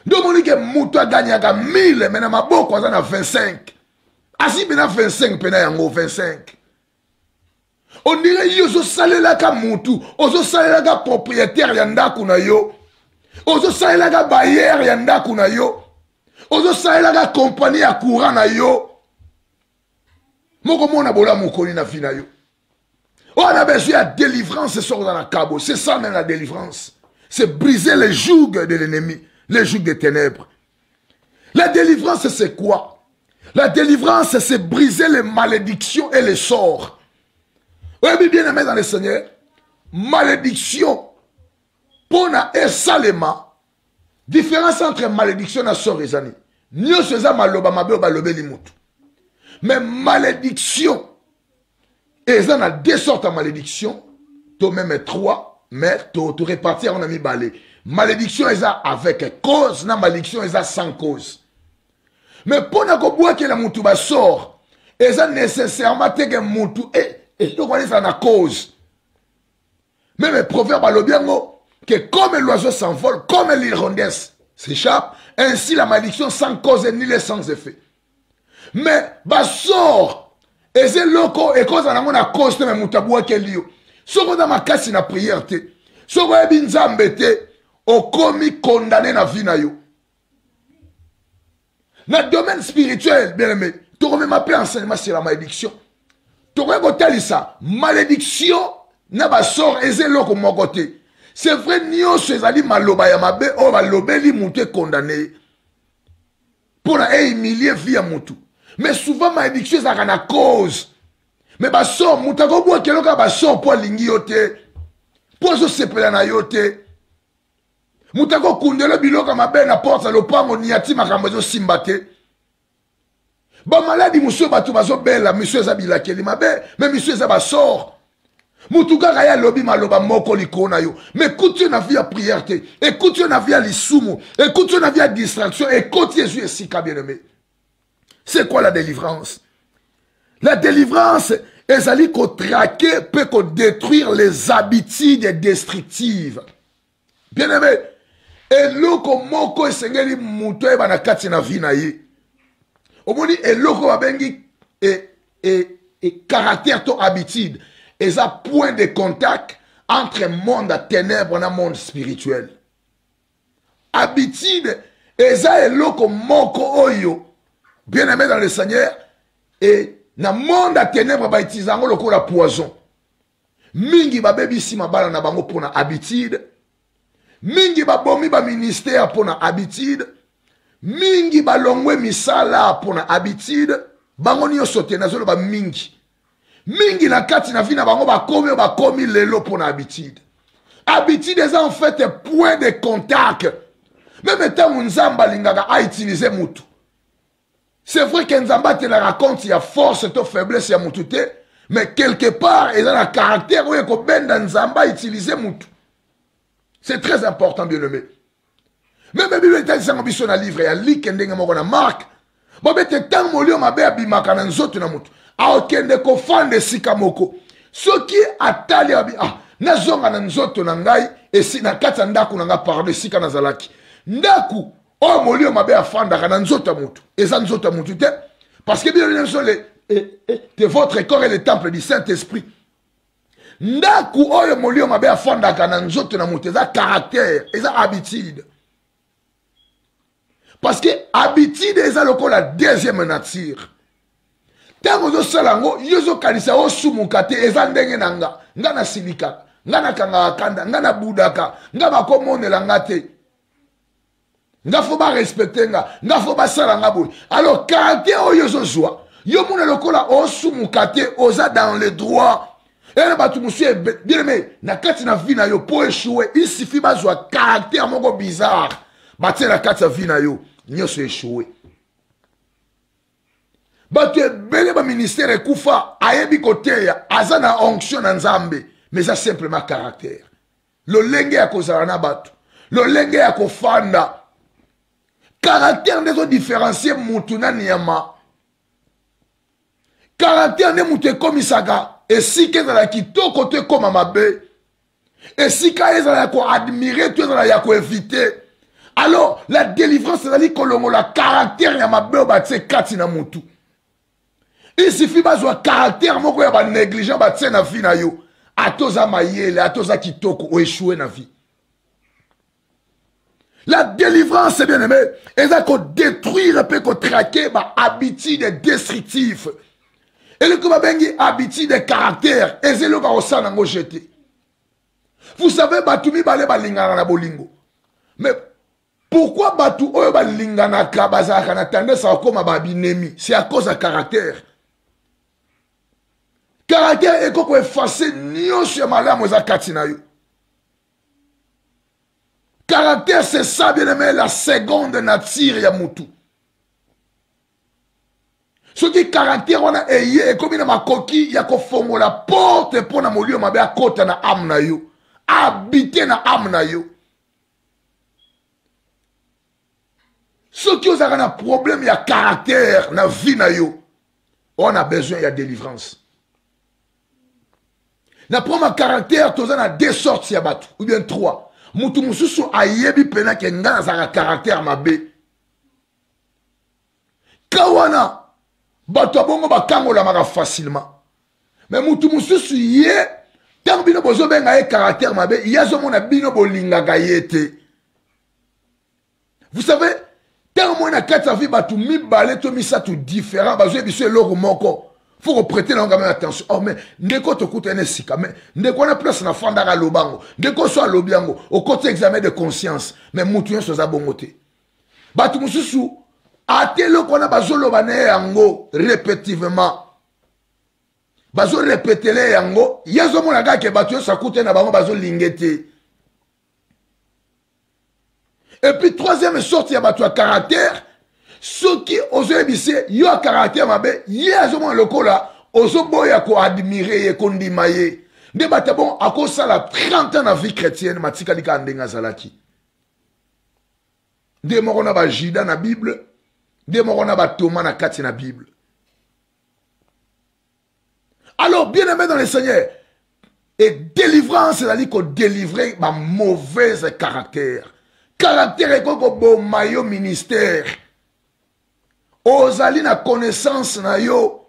nde omoni ke moto aganyaka 1000 me na maboko aza na 25 asi mpe na 25 mpe na yango 25 ondire ye ozosalelaka mutu ozosalelaka propriétaire ya ndako na yo. Ozosalelaka bayere ya ndako na yo. Ozosalelaka kompani ya courant na yo mokomona bolamu okoni na vi na yo. Oyo na besoin ya délivrance oza na kabo c'est ça même la délivrance. C'est briser les jougs de l'ennemi les jougs des ténèbres. La délivrance c'est quoi? La délivrance c'est briser les malédictions et les sorts. Oyebi bien aimé dans le seigneur malédiction mpo na esalema différence entre malédiction na sort eza nini nyonso eza maloba mabe oyo balobeli mais malédiction. Eza na deux sortes ya malédiction to même trois mais torépartir yango na mibale malédiction eza avec cause. Na malédiction eza sans cause. Mais mpo na kobwakela motu basort eza nécessairement teke motu eloko wana ezala na cause. Même proverbe alobi yango que comme l'oiseau s'envole comme l'hirondesse s'échappe ainsi la malédiction sans cause ni les sans effet mais basort eza eloko ekozala nango na cause te me moto abwakeli yo soki oza makasi na priere te soki oyebi nzambe te okomi kondane na vi na yo na domaine spirituel bien aimé tokomema mpe enseignement sur la malédiction. Tokoki kotalisa malédiction na basort eza eloko moko te c'est vrai nyonso ezali maloba ya mabe oyo balobeli motu ekondane ye mpona ehumilie vi ya motu mais souvent maédiction ezalaka na cause. Mais basor moto akobwakelo kaka basor mpo alingi yo te mpo azosepela na yo te moto akokundela biloko mabe na porte ya lopango niati makambo ezosimba te bamaladi mosusu bato bazobela misu eza bilakeli mabe me misu eza basor mutu kaka ye alobi maloba moko likolo na yo mais ekuti yo na vie ya prière te ekuti yo na vie ya lisumu ekuti yo na vie ya distraction. Ekoti ezwi esika bien aimé c'est quoi la délivrance? La délivrance ezali kotrake mpe kodétruire les habitudes destructives. Bien aimé eloko moko esengeli moto oyeba na kati na vie na ye. Omoni eloko babengi e, e, e caractère to habitude. Eza point de contact entre monde ya ténèbre na monde spirituel. Habitude eza eloko moko oyo bien aimé dans le seigneur. E na monde ya ténèbre bautilize yango lokola poison. Mingi babebisi mabala na bango mpona habitude. Mingi babomi baministère mpona habitude. Mingi balongwe misala mpona habitude. Bango nyonso te nazoloba mingi. Mingi na kati na vi na bango bakomi oyo bakomi lelo mpona habitude. Habitude eza en fait point de contact. Meme ntango nzambe alingaka autilize mutu c'est vrai ke nzambe atelaka compte ya force to faiblesse ya mutu te mais quelque part eza na caractère oyo ekobenda nzambe autilize mutu c'est très important bien aimé. Meme bible etalisango biso na livre ya like ndenge moko na mark bobete ntango molio mabe abimaka na nzoto na motu akokende kofanda esika moko. Soki atali abi ah nazonga na nzoto na ngai ya ndako na ngai pardon esika nazalaki. Ndako oyo molio mabe afandaka na nzoto ya motu eza nzoto ya motu te parce que bino nyonso le de votre corps est le temple du saint esprit ndako oyo molio mabe afandaka na nzoto na motu eza caractère eza habitude. Parce que habitude eza lokola deuxième nature. Ntango ozosala yango yo ozokanisa osumuka te eza ndenge na nga nga nasilikaka nga nakangaka kanda nga nabudaka nga bakomonela nga te nga fo barespecte nga. Nga fo basala nga boye. Alors caractère oyo ozozwa yo mona lokola osumuka te oza dans le droit. Ena bato mosusu bien aimé na kati na vie na yo mpo échoué il suffit bazwa caractère moko bizarre. Batie na kati ya vie na yo nyonso échoué bato ebele baministère ekufa ayebi koteya aza na onction na nzambe mais eza simplement caractère. Lolenge ya kozala na bato lolenge ya kofanda caractère nde ezodifférencie mutu na nyama caractère nde mutu ekomisaka esika ezala kitoko to ekóma mabe esika ezala ya koadmire to ezala ya koevite alors la délivrance ezali kolongola caractère ya mabe oyo batie kati na mutu. Il suffit bazwa caractère moko ya banégligent batie na vie na yo. Ata oza mayele ata oza kitoko oeshue na vie La délivrance, bien-aimé, et ça qu'on détruire, peut qu'on traquer ma habitude destructive. Et le Kumabengi habitude de caractère, et c'est le barossa n'a jeté. Vous savez, Batumi balé balingana na bolingo. Mais pourquoi Batu oyo oh, balingana kabazaka na tendance à comme babinemi? C'est à cause de caractère. Caractère est qu'on effacer nyon sur malamu za katinayo. Caractère c'est ça bien aimé la seconde nature ya mutu soki caractère wana eye ekomi na makoki ya kofongola porte mpo na molio mabe akɔta na ame na yo. Abite na ame na yo. Soki ozalaka na problème ya caractère na vie na yo. On a besoin ya délivrance. Na problème ya caractère toza na deux sortes ya bato ou bien trois mutu mosusu ayebi mpena ke ngai nazalaka caractère mabe. Ka wana bato abongo bakangolamaka facilement. Me mutu mosusu ye ntango bino bozobenga ye caractère mabe ye azomona bino bolingaka ye te. Vous savez ntango moi na kati ya vi bato mibale to misato différent bazoyebi biso eloko moko faut là quand même attention. Oh mais ndeko tokuta ene sika mais ndeko na place na fandaka lobango. Ndeko so alobi yango okoti examen de conscience. Mais mutu nyonso aza bongo te. Bato mosusu ate eloko wana bazoloba na ye yango répétivement. Bazorepetele yango. Ye azomona kaka bato nyonso akute na bango bazolinge te. Epuis troisième sorte ya bato ya caractère soki ozoyebise yo ya caractère mabe ye azomona lokola ozoboya koadmire ye kondima ye nde bato bon akosala 30 ans na vie chrétienne matikali kaka ndenge azalaki nde moko na bajida na bible. Nde moko na batoma na kati na bible. Alors bien aimé dans le seigneur et délivrance ezali kodélivre bamauvaise caractère. Caractère ekoki koboma yo ministère ozali na connaissance na yo.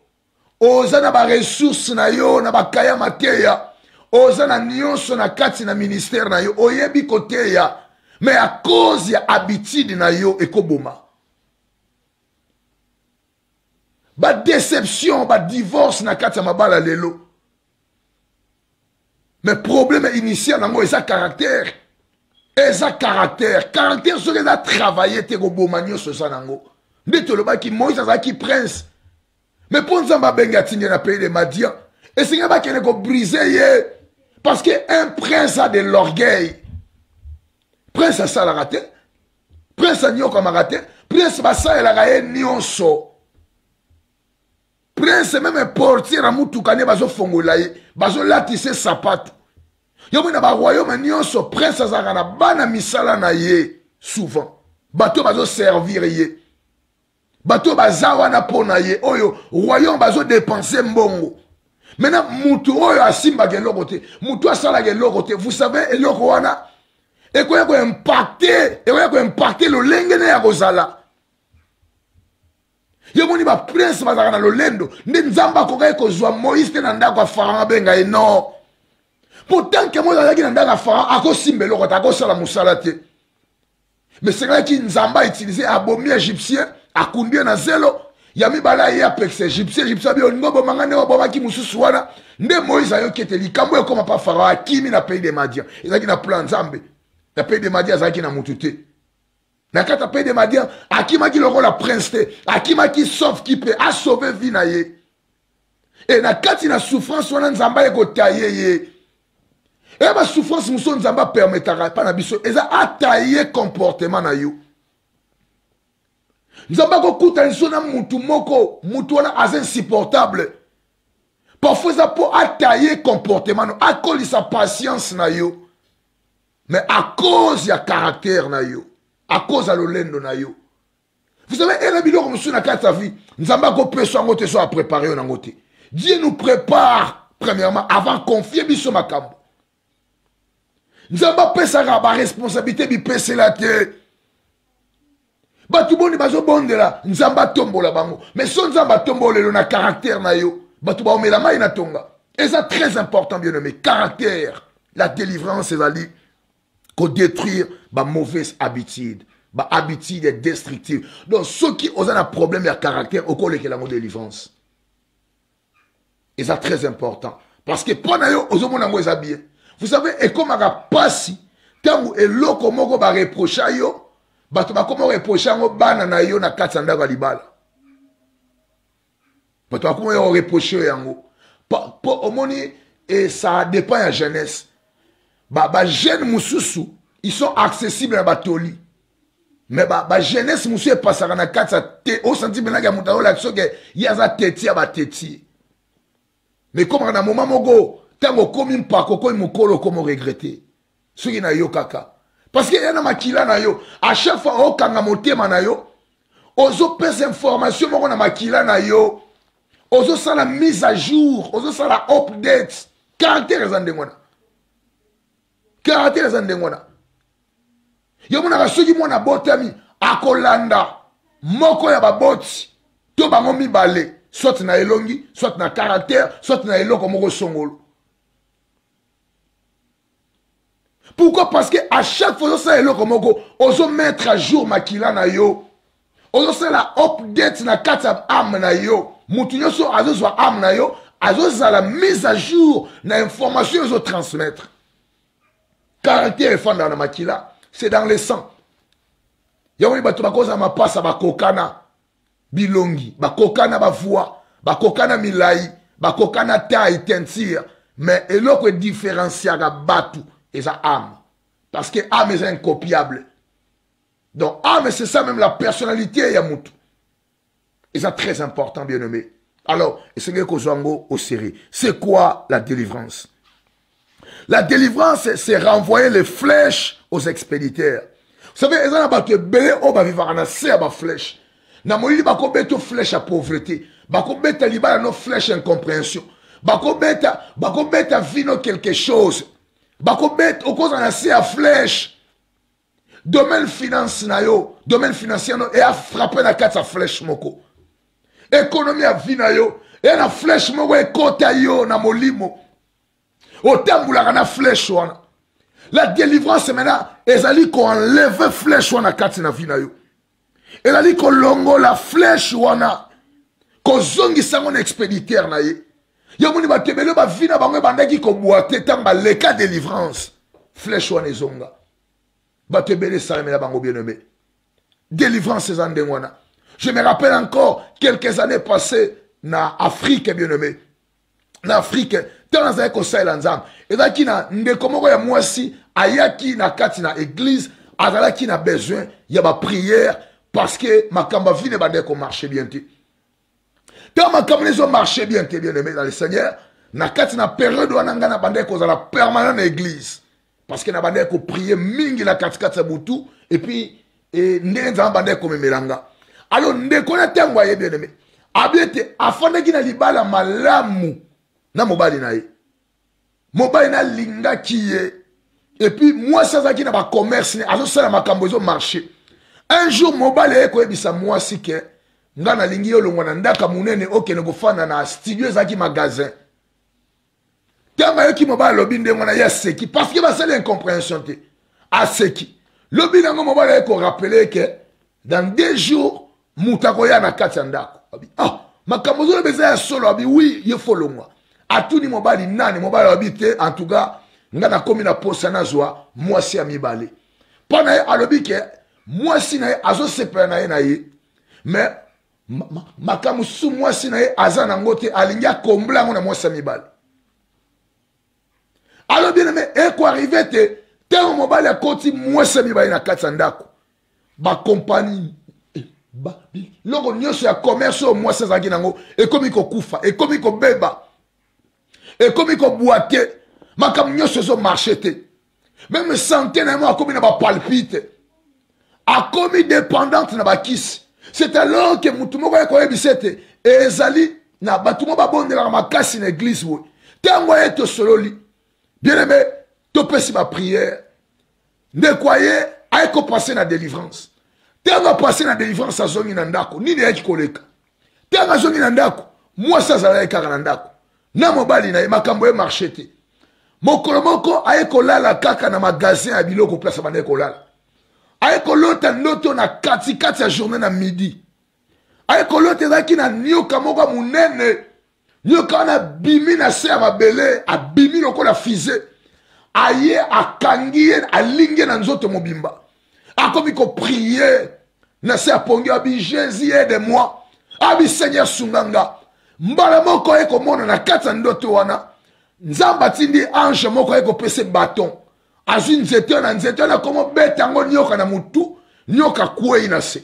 Oza na baresource na yo na bakaya mateya. Oza na nyonso na kati na ministère na yo. Oyebi koteya. Mais à cause ya habitude na yo ekoboma. Badéception badivorce na kati ya mabala lelo. Mais problème initial nango eza caractère. Eza caractère. Caractère soki eza travaille te koboma nyonso eza nango nde tolobaki moïse azalaki prince. Mais mpo nzambe abengi atindi na pays de madia esengi bakende kobrise ye. Parce que un prince a de l'orgueil. Prince asalaka te prince anyokamaka te prince basalelaka ye nyonso. Prince meme portier na mutuka nde bazofongola ye bazolatisa sapato. Yo moni na baroyaume nyonso prince azalaka na bana misala na ye souvent. Bato bazoservir ye bato baza wana mpo na ye oyo royaume bazodepense mbongo. Maintenant mutu oyo asimbaka eloko te mutu asalaka eloko te vous savez eloko wana ekoya koimpacte ekoya koimpacte lolenge ne ya kozala. Yo moni baprince bazalaka na lolendo nde nzambe akokaki kozwa moïse te na ndako ya faran abenga ye non. Pourtant ke moïse azalaki na ndako ya faran akosimba eloko te akosala mosala te. Mais sengalaki nzambe autilize abomi égyptien akundi ye na zelo. Ya mibale aye apekisa égyptien égyptien abi olingo bomanga nde obomaki mosusu wana. Nde moïse ayoki ete likambo ekóma pa faran akimi na pays de madia ezalaki na plan nzambe. Na pays de madia azalaki na motu te. Na kati ya pays de madian akimaki lokola prince te. Akimaki sauf ki mpe asauve vi na ye. E na kati na souffrance wana nzambe ayekotaye ye. Eya basouffrance mosusu nzambe apermetaka mpa na biso eza ataye comportement na yo nzambe akokutana biso na mutu moko mutu wana aza insupportable parfois eza mpo ataye comportement no akolisa patience na yo mais à cause ya caractère na yo à cause ya lolendo na yo vous savez ena biloko mosusu na kati ya vie nzambe akopesa yango te so apréparé yo nango te dieu nous prépare premièrement avant confie biso makambo. Nzambe apesaka baresponsabilité bipesela te bato boni bazobondela nzambe atombola bango. Mais so nzambe atombola lelo na caractère na yo bato baomela mai na tonga. Eza très important bien aimé caractère. La délivrance ezali kodétruire bamauvaise habitude. Bahabitude destructive. Donc soki oza na problème ya caractère okolekela yango délivrance. Eza très important. Parce que mpo na yo ozomona yango eza bien vous savez ekomaka mpasi ntango eloko moko bareprocha yo bato bakoma koreproche yango bana na yo na kati ya ndako ya libala. Bato bakoma yo koreproche yo yango. Mpo omoni e ça dépend ya jeunesse. Bajeune mosusu ils sont accessibles na batoli. Me bajeunesse ba mosusu epasaka na kati ya te osanti mpenaka ya moto azolaki soki ye aza teti ya bateti me ekomaka na moma moko ntango okomi mpako okomi mokolo okoma oregrete. Soki na yo kaka parce que ye na makila na yo. À chaque fois okanga motema na yo. Ozopesa information moko na makila na yo. Ozosala mise à jour. Ozosala update. Caractère eza ndenge wana caractère eza ndenge wana yo monaka soki mwana botami akolanda moko ya baboti to bango mibale soit na elongi soit na caractère soit na eloko moko songolo pourquoi parce que à chaque fois ozosala eloko moko ozomettre à jour makila na yo. Ozosala update na kati ya ame na yo. Motu nyonso azozwa ame na yo azozala mise à jour na information ezotransmettre caractère efandaka na makila c'est dans le sang yango ni bato bakozala mapasa bakokana bilongi bakokana bavoi bakokana milai bakokana tai tentire mais eloko edifférenciaka bato eza ame parce que ame eza incopiable donc ame c'est ça même la personnalité ya mutu eza très important bien aimé alors esengeli kozwa yango série. C'est quoi la délivrance? La délivrance c'est renvoyer les flèches aux expéditeurs. Vous savez eza na bato ebele oyo bavivaka na se ya baflèche na molili bakobeta flèche ya pauvreté. Bakobeta libala no flèche incompréhension. Bakobeta bakobeta vino quelque chose bakobeta okozala na se ya flèche. Domaine finance na yo domaine financier no eya frappe na kati ya flèche moko. Ekonomi ya vi na yo eya na flèche moko ekota yo na molimo. Otambulaka na flèche wana. La délivrance maintenant ezali koenleve flèche wana kati na vi na yo. Ezali kolongola flèche wana. Kozongisa yango na expéditeur na ye yo moni bato ebele bavi na bango ebandaki kobwa te ntango baleka délivrance. Flèche wana ezonga. Bato ebele esalemi na bango bien aimé délivrance eza ndenge wana. Je me rappelle encore quelques années passées na afrique bien aimé na afrique ntango nazalaki kosalela nzambe. Ezalaki na ya mwasi ayaki na kati na église azalaki na besoin ya baprière parce que makambo avine ebandaki komarche bien ntango makambo na ezomarche bien te bien aimé dans le seigneur na kati na période wana ngai nabandaki kozala permanent na église. Parce que nabandaki koprie mingi na katikati ya butu epuis ndenge nzambe abandaki komemela nga. Alors ndeko na ntango aye bien aimé. Abi ete afandaki na libala malamu na mobali na ye. Mobali nalingaki ye. Epuis mwasi azalaki na bacommerce ne azosala makambo ezomarche un jour mobali aye koyebisa mwasi ke nga nalingi yo longwa na ndaka monene okende kofanda na studio ezalaki magasin. Ntango ayoki mobali alobi ndenge wana ye aseki. Parce ke basali incompréhension te. Aseki. Lobi nango mobali aye korapele ke dans deux jours moto akoya na kati ya ndako. Abi ah makambo ozoloba eza ya solo. Abi wi ye fo longwa. Atuni mobali nani? Mobali alobi te en tout cas nga nakomi na posa nazwa mwasi ya mibale. Mpo na ye alobi ke mwasi na ye azosepela na ye na ye mais makambo mosusu mwasi na ye aza nango te alingi akombla yango na mwasi ya mibale alobi na me ekoarrive te ntango mobali akoti mwasi ya mibale na kati ya ndako bakompani biloko nyonso ya commerce oyo mwasi azalaki nango ekomi kokufa ekomi kobeba ekomi kobwa te. Makambo nyonso ezomarche te. Meme sante na ye mo akomi na bapalpite akomi dépendante na bakisi c'est alors ke motu moko ayekoyebisa ete ezali na bato mo babondelaka makasi na eglize boye. Ntango aye tosololi bien aimé topesi bapriere ndeko aye aye kopase na délivrance. Ntango apase na délivrance azongi na ndako. Nini ayaki koleka? Ntango azongi na ndako mwasi azalaki kaka na ndako. Na mobali na ye makambo ye marche te. Mokolo moko aye kolala kaka na magazin ya biloko place abandaki kolala aye kolota ndoto na katikati ya journée na midi. Aye kolota ezalaki na nioka moko ya monene. Nioka wana abimi na se ya mabele abimi lokola fize aye akangi ye alingi ye na nzoto mobimba. Akomi koprie na se apongi abi jésus aide moi abi seigneur sunganga. Mbala moko aye komona na kati ya ndoto wana nzambe atindi ange moko aye kopesa baton azwi nzete na nzete wana komobeta yango nioka na motu nioka kwei na se.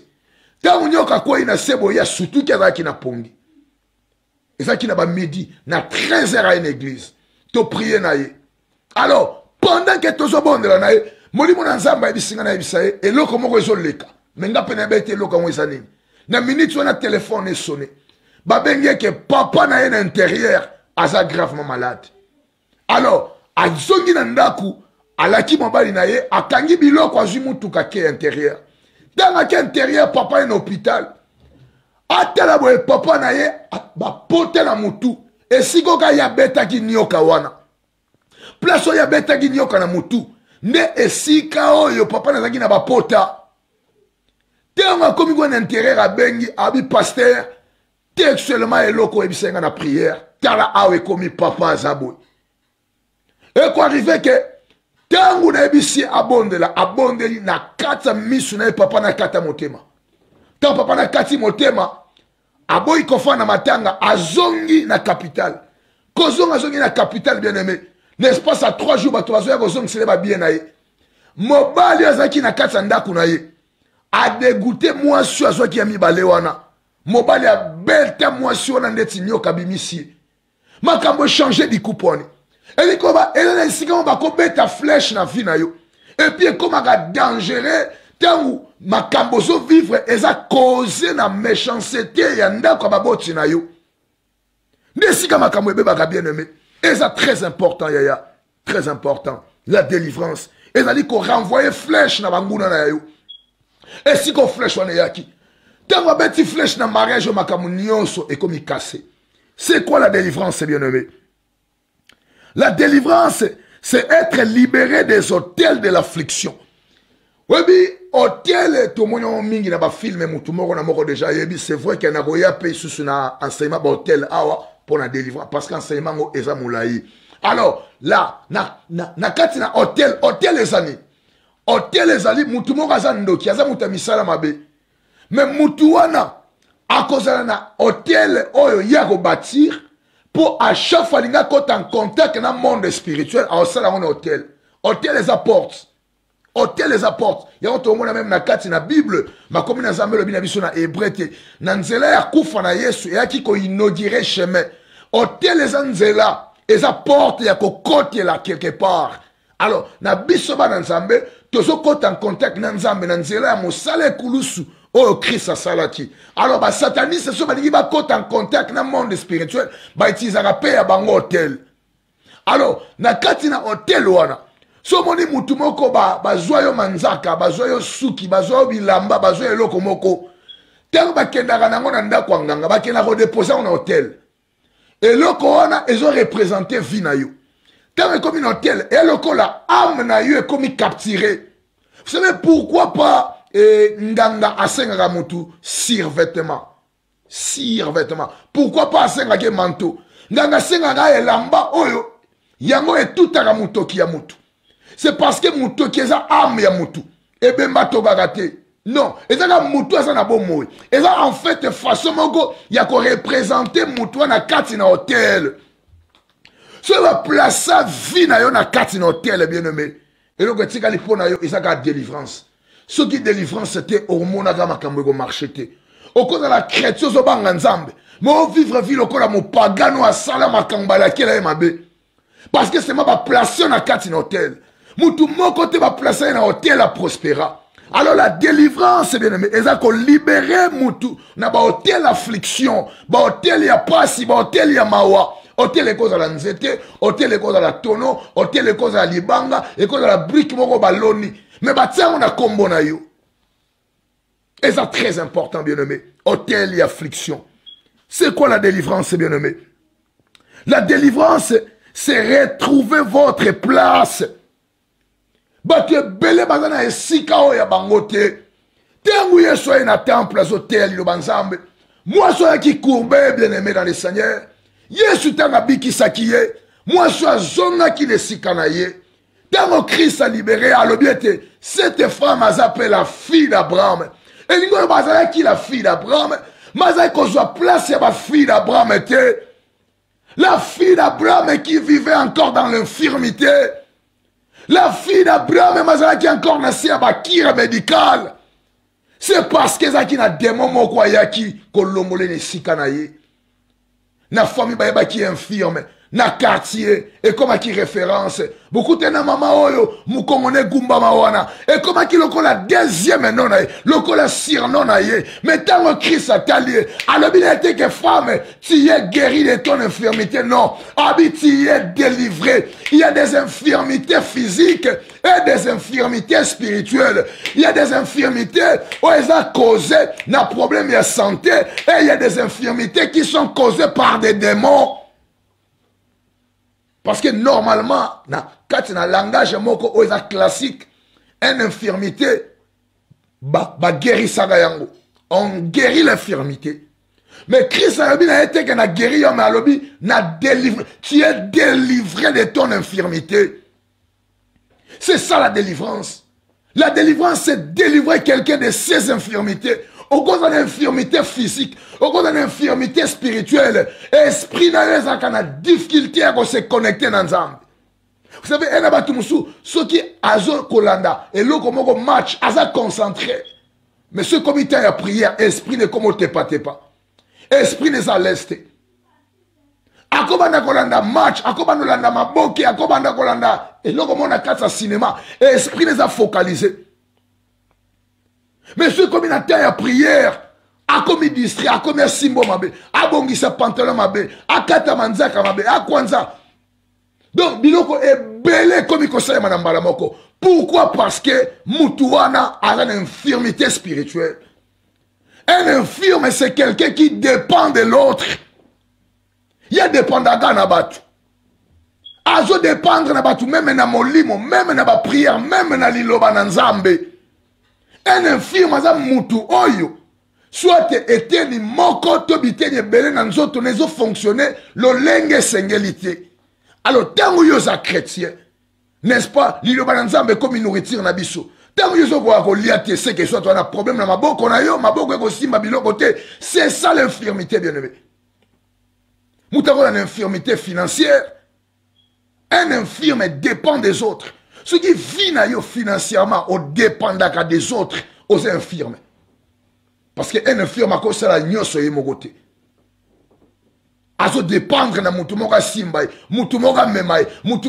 Ntango nioka kwei na se boye asutuki azalaki na pongi. Ezalaki na bamidi na 13 heures aye na église. Toprie na ye. Alors pendant ke tozobondela na ye molimo na nzambe ayebisinga nayebisa ye eloko moko ezoleka. Me nga mpe nayebi ete eloko yango eza nini? Na minute wana telefone esone babengi eke papa na ye na intérieur aza gravement malade. Alors azongi na ndako alaki mobali na ye akangi biloko azwi mutuka ke intérieur. Ntango ake intérieur papa ye na hôpital. Atala boye papa na ye bapote na mutu esika oka ye abetaki nioka wana. Place oyo abetaki nioka na mutu nde esika oyo papa nazalaki na bapota. Ntango akomi kona intérieur abengi abi paster textuellement eloko oyebisa nga na prière. Tala awa ekomi papa aza boye. Ekoarrive ke ntango nayebisi abondela abondeli na kati ya miso na ye papa na kati ya motema. Ntango papa na kati motema aboyi kofanda na matanga azongi na capitale kozonga azongi na capitale bien aimé. Na espace ya 3 jours bato bazoya kozongisele babie na ye. Mobali azalaki na kati ya ndako na ye. Adegute mwasi oyo azwaki ya mibale wana. Mobali abeta mwasi wana ndeti nyoka abimisi ye. Makambo echange dikupu wani elikoba eza na esika mo bakobeta flèche na vie na yo. Epuis ekomaka dangereux ntango makambo ozovivre eza cause na méchanceté ya ndako ya baboti na yo. Nde esika makambo ebebaka bien aimé eza très important yaya. Très important. La délivrance. Ezali korenvoye flèche na banguna na yo. Esika oflèche wana eyaki? Ntango abeti flèche na mariage oyo makambo nyonso ekomi kase c'est quoi la délivrance bien aimé la délivrance c'est être libéré des hôtels de l'affliction. Oyebi hotel tomoni yango mingi na bafilme motu moko na moko déjà. Yebi c'est vrai mpe lisusu na enseignement bahotel awa mpo na délivrance parce que enseignement yango eza molai alors là na, na, na kati na hotel hotel eza nini hotel ezali mutu moko ndoki aza mutu ya misala mabe. Me mutu wana akozala na hotel oyo ye akobatir mpo a chaque fois alingi en contact na monde spirituel aosala yango na hotel hotel eza porte hotel eza porte yango tomona meme na kati na bible makomi na nzambe elobi na biso na hébreu te na nzela ya kufa na yesu eyaki koinaugure chemin. Hotel eza nzela eza porte ya kokotela quelque part. Alors na biso bana nzambe tozokɔta en contact na nzambe na nzela ya mosala ekulusu oyo krist asalaki alors basataniste so balingi bakɔta en contact na monde spirituel. Bautilisaka mpe ya bango hotel alors na kati na hotel wana so mutu moko bazwa yo manzaka bazwa yo suki bazwa yo bilamba bazwa eloko moko. Ntango bakendaka nango na ndako ya nganga bakendaka kodepose yango na hotel eloko wana ezorepresente vie na yo. Ntango ekomi na hotel eya lokola ame na yo vous savez pourquoi pas eh, nganga asengaka motu survêtement survêtement pourquoi pas asengaki manteau? Nganga asengaka elamba oyo yango etutaka motoki ya motu. C'est parce que motoki eza ame ya motu. Ebemba tobaka te. Non ezaka motu aza na bomoi. Eza en fait façon moko ya korepresente motu wana kati na hotel soki baplaça vie na yo na kati na hotel bien aimé eloko etikali mpo na yo eza kaka délivrance soki délivrance te omonaka makambo ekomarche te okozala chrétien ozobanga nzambe me ovivre vie lokola mopagano asala makambo alakela ye mabe parce que sema baplace yo na kati na hotel mutu moko te baplace ye na hotel aprospéra alors la délivrance bien aimé. Eza kolibere mutu na bahotel affliction bahotel ya pasi bahotel ya mawa. Hotel ekozala nzete hotel ekozala tono hotel ekozala libanga ekozala brike moko baloni me batia yango na nkombo na yo eza très important bien aimé hotel ya affliction. C'est quoi la délivrance bien aimé la délivrance c'est retrouver votre place. Bato ebele baza na esika oyo ya bango te ntango yesu aye na temple azoteya liloba nzambe mwasi oyaki courbe bien aimé dans le seigneur. Yesu ntango abikisaki ye mwasi azongaki na esika na ye ntango krist alibere alobi ete cette femme aza mpe la fille d'abraham. Elingi oyo bazalaki la fille d'abraham? Bazalaki kozwa place ya bafille d'abraham te la fille d'abraham qui vivait encore dans l'infirmité? La fille d'abraham azalaki encore na se ya bakire médicale? C'est parce que ezalaki na demo moko ayaki kolongola na esika na ye famille bayebaki infirme na quartier. Ekomaki référence? Bokute na mama oyo mokongone egumbama wana ekomaki lokola deuxième no na ye lokola surnom na ye mais ntango krist atali ye alobi na ye ke femme tu es guéri de ton infirmité non. Abi tu es délivré. Il y a des infirmités physiques et des infirmités spirituelles. Il y a des infirmités oyo eza causé na problème ya santé. Et il y a des infirmités qui sont causées par des démons parce que normalement na kati na langage moko classique une infirmité baguérisaka ba yango. On guérit l'infirmité. Mais christ ke na guéri tu es délivré de ton infirmité. C'est ça la délivrance. La délivrance c'est délivrer quelqu'un de ses infirmités au cause d'une infirmité physique au cause d'une infirmité spirituelle esprit na yo ezalaka na difficulté ya kose connecter nzambe vous savez ena bato mosusu soki azokolanda eloko moko match aza concentré mais ce comité ya prière esprit ne komo tepatepa esprit neza leste akobanda kolanda match akobanda kolanda maboke akobanda kolanda eloko moko na kati ya cinéma esprit neza focalisé mais soki komi na temps ya prière akomi distrait akomi asimbo mabe abongisa pantalon mabe akata manzaka mabe akwanza donc biloko ebele ekomi kosalema na mbala moko pourquoi? Parce que mutu wana aza na infirmité spirituelle. Un infirme c'est quelqu'un qui dépend de l'autre. Ye dépendaka na bato azodépendre na bato meme na molimo meme na baprière meme na liloba na nzambe un infirme aza mutu oyo. Soit eteni moko to biteni ebele na nzoto na ezofonctionne lolenge esengeli te. Alors ntango yo oza chrétien n'est-ce pas liloba na nzambe ekomi nourriture na biso. Ntango yo ozokoka kolia te seke soit wana problème na maboko na yo maboko ekosimba biloko te c'est ça l'infirmité bien aimé moto akoza na infirmité financière. Un infirme dépend des autres soki vi na yo financièrement odépendaka des autres oza infirme parce que un infirme akosala nyonso ye moko te azodépendre na mutu moko asimba ye mutu moko amema ye mutu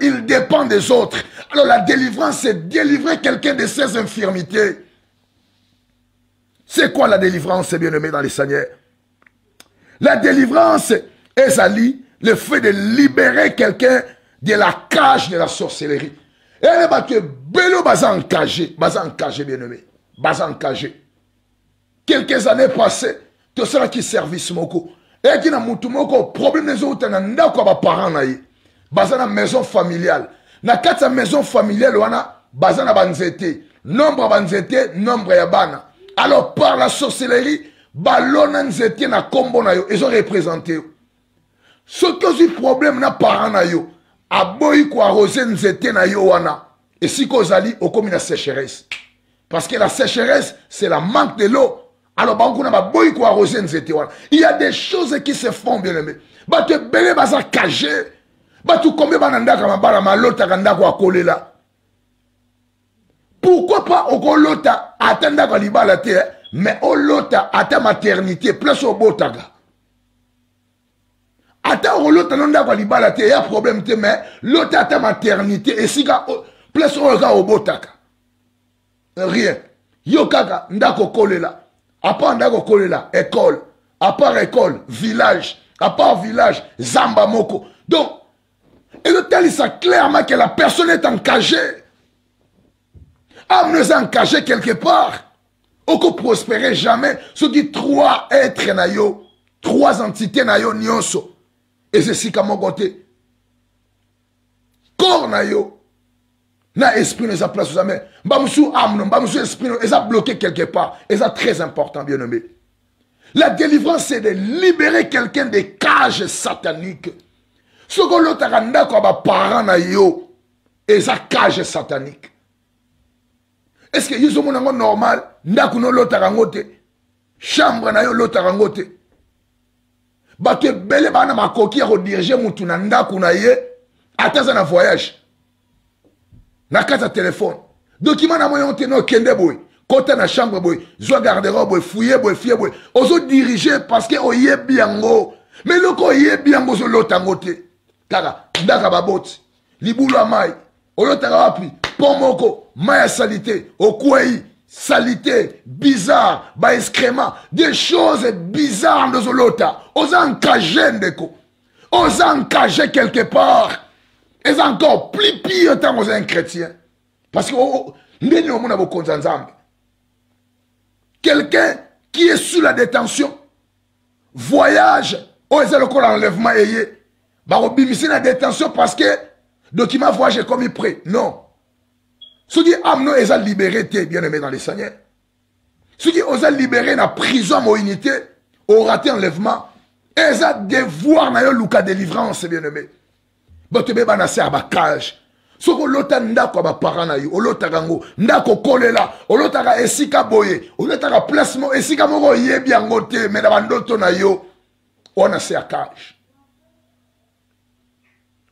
il dépend des autres. Alors la délivrance c'est délivrer quelqu'un de ses infirmités. C'est quoi la délivrance bien aimé dans les seigneurs la délivrance ezali le fait de libérer quelqu'un de la cage de la sorcellerie. Ene bato ebele baza encagé baza encagé bien aimé baza encagé. Quelques années passées tosalaki service moko eyaki na mutu moko problème ezouta na ndako ya baparent na ye baza na maison familiale. Na kati ya maison familiale wana baza na banzete. Nombre ya banzete nombre ya bana. Alors par la sorcellerie balona nzete na nkombo na yo ezorepresente yo soki ozwi problème na parent na yo aboyi koarrose nzete na yo wana esika ozali okomi na sécheresse. Parce que la sécheresse c'est la manque de l'eau. Alors bankuna baboyi koarrose nzete wana. Il y a des choses qui se font bien aimé bato ebele baza cage bato kombe bana ndako ya mabala malotaka ndako akolela pourquoi pas okolota ata ndako ya libala te mais olota ata maternité place obotaka ata okolota no ndako ya libala te eya problème te mais lota ata maternité esika place oyo kaka obotaka. Rien. Yo kaka ndako okolela apart ndako okolela école. Apart école village. Apart village zamba moko. Donc ezotalisa clairement que la personne est encagée ame no eza encagé quelque part. Okoprospérer jamais. Soki trois être na trois entité na yo nyonso eza esika moko te corps na yo na esprit no eza place ozame mbamosu ame no mbamosu esprit no eza bloqué quelque part. Eza très important bien nommé la délivrance c'est de libérer quelqu'un des cages sataniques. Soki olotaka ndako ya baparent na yo eza cage satanique. Est ce que yo ozomona yango normal ndako no olotaka chambre na yo olotaka yango bato ebele baa na makoki ya kodirige mutu na ndako na ye ata aza na voyage. Na kati ya telefone dokima na moyo te na okende boye. Kota na chambre boye. Zwa garderobe boye. Fuye boye fie boye. Ozodirige parce que oyebi yango. Me eloko oyebi yango ozolota yango te. Kaka ndaka baboti. Libulu ya mai olotaka wapi? Mpo moko. Mai ya salite okwei salite bizarre baexcrément des choses bizarres nde ozolota oza encage ndeko. Oza encage quelque part. Eza encore plus pire ntango oza un chrétien parce que ndeni omona bokonzi ya nzambe. Quelqu'un qui est sous la détention voyage oyo eza lokola enlèvement eye bakobimisi na détention parce que document voyage ekomi prêt. Non soki ame no eza libéré te bien aimé dans le seigneur. Soki oza libéré na prison moyini te orate enlèvement eza devoir na yo luka délivrance bien aimé bato ebeba na se ya bacage soki olota ndako ya baparent na yo olotaka yango ndako kolela olotaka esika boye olotaka place moko esika moko oyebi yango te me na bandoto na yo wana se ya cage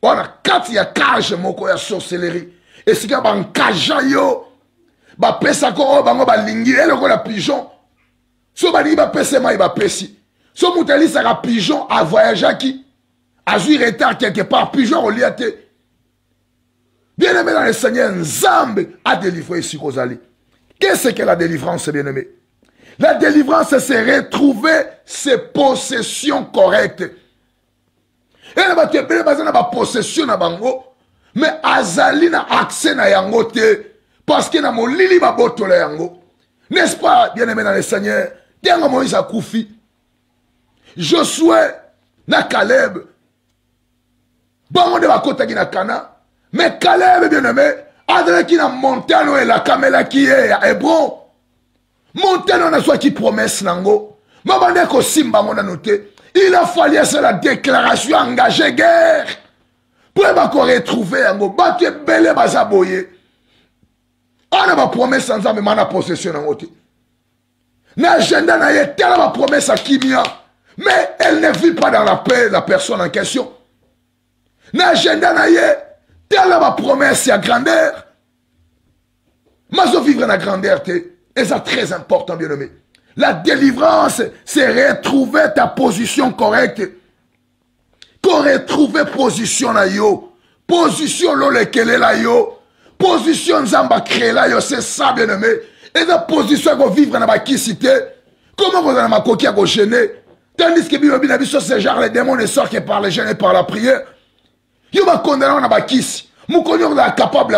wana kati ya cage moko ya sorcellerie esika bankaja yo bapesaka oyo bango balingi elokola pigeon so balingi bapesa mai bapesi so moto alisaka pigeon avoyageaki azwi retard quelque part pigeon akolia te bien aimé dans le seigneur nzambe adélivre esika ozali qu'est-ce que la délivrance bien aimé la délivrance c'est retrouver ses possessions correctes ena bato ebele baza na me azali na accès na yango te parce que na molili babotola yango. N'est-ce pas bien aimé dans le seigneur ntango moïse akufi. Josue na kaleb bango nde bakotaki na kana. Me kaleb bien aimé azalaki na montagne oyo elakamelaki ye ya hebron montagne oyo nazwaki promese nango. Mabande kosimba yango nano te. Il a fallu asala déclaration engagé guerre mpo bakoretrouve yango. Bato ebele baza boye. Ana bapromese ya nzambe ma na possession yango te na agenda na ye tala bapromese ya kimia mais elle ne vit pas dans la paix la personne en question. Na agenda na ye tala bapromese ya grandeur. Mazovivre na grandeur te eza très important bien aimé la délivrance c'est retrouver ta position correcte retrouver position na yo. Position lolekelela yo. Position nzambe akréela yo c'est ça bien aimé eza position ya kovivre na bakisi te comment kozala na tandis biso ce genre le démon ne sort que par le et par la prière. Yo bakondana na bakisi mokoni okozala capable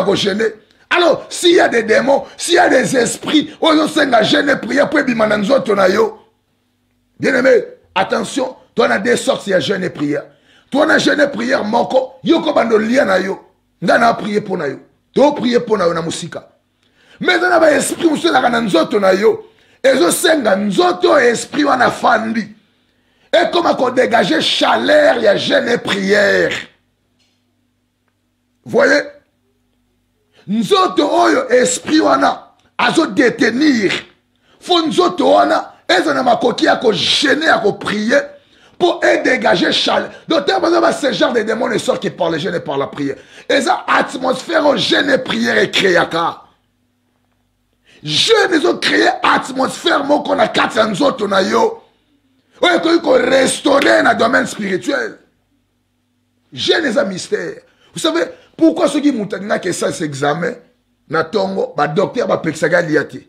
alors s'il y a des démons s'il y a des esprits ozosenga et prière mpo ebima na nzoto yo. Bien aimé attention toi na deux sortes ya et prière toi na jeûne et prière moko yoko bando lia na yo. Nga na prier mpo na yo. Toprie mpo na yo na mosika. Me eza na baesprit mosusu elaka na nzoto na yo. Ezosenga nzoto oyo esprit wana fandi. Ekoma kodégage chaleur ya jeûne et prière. Voyez? Nzoto oyo esprit wana azodetenir fo nzoto wana eza na makoki ya kogene ya koprie pour et dégager chale. Donc, ce genre de démons ne sort que par le jeûne et par la prière. Et ça, atmosphère oh, au jeûne et prière et créaka. Jeûne, ils ont créé atmosphère, mon qu'on a quatre ans autres, on a yo. On a restaurer dans le domaine spirituel. Jeûne, c'est un mystère. Vous savez, pourquoi ceux qui m'ont dit que ça, c'est examen, na tongo, ba docteur, ba pexaga liati.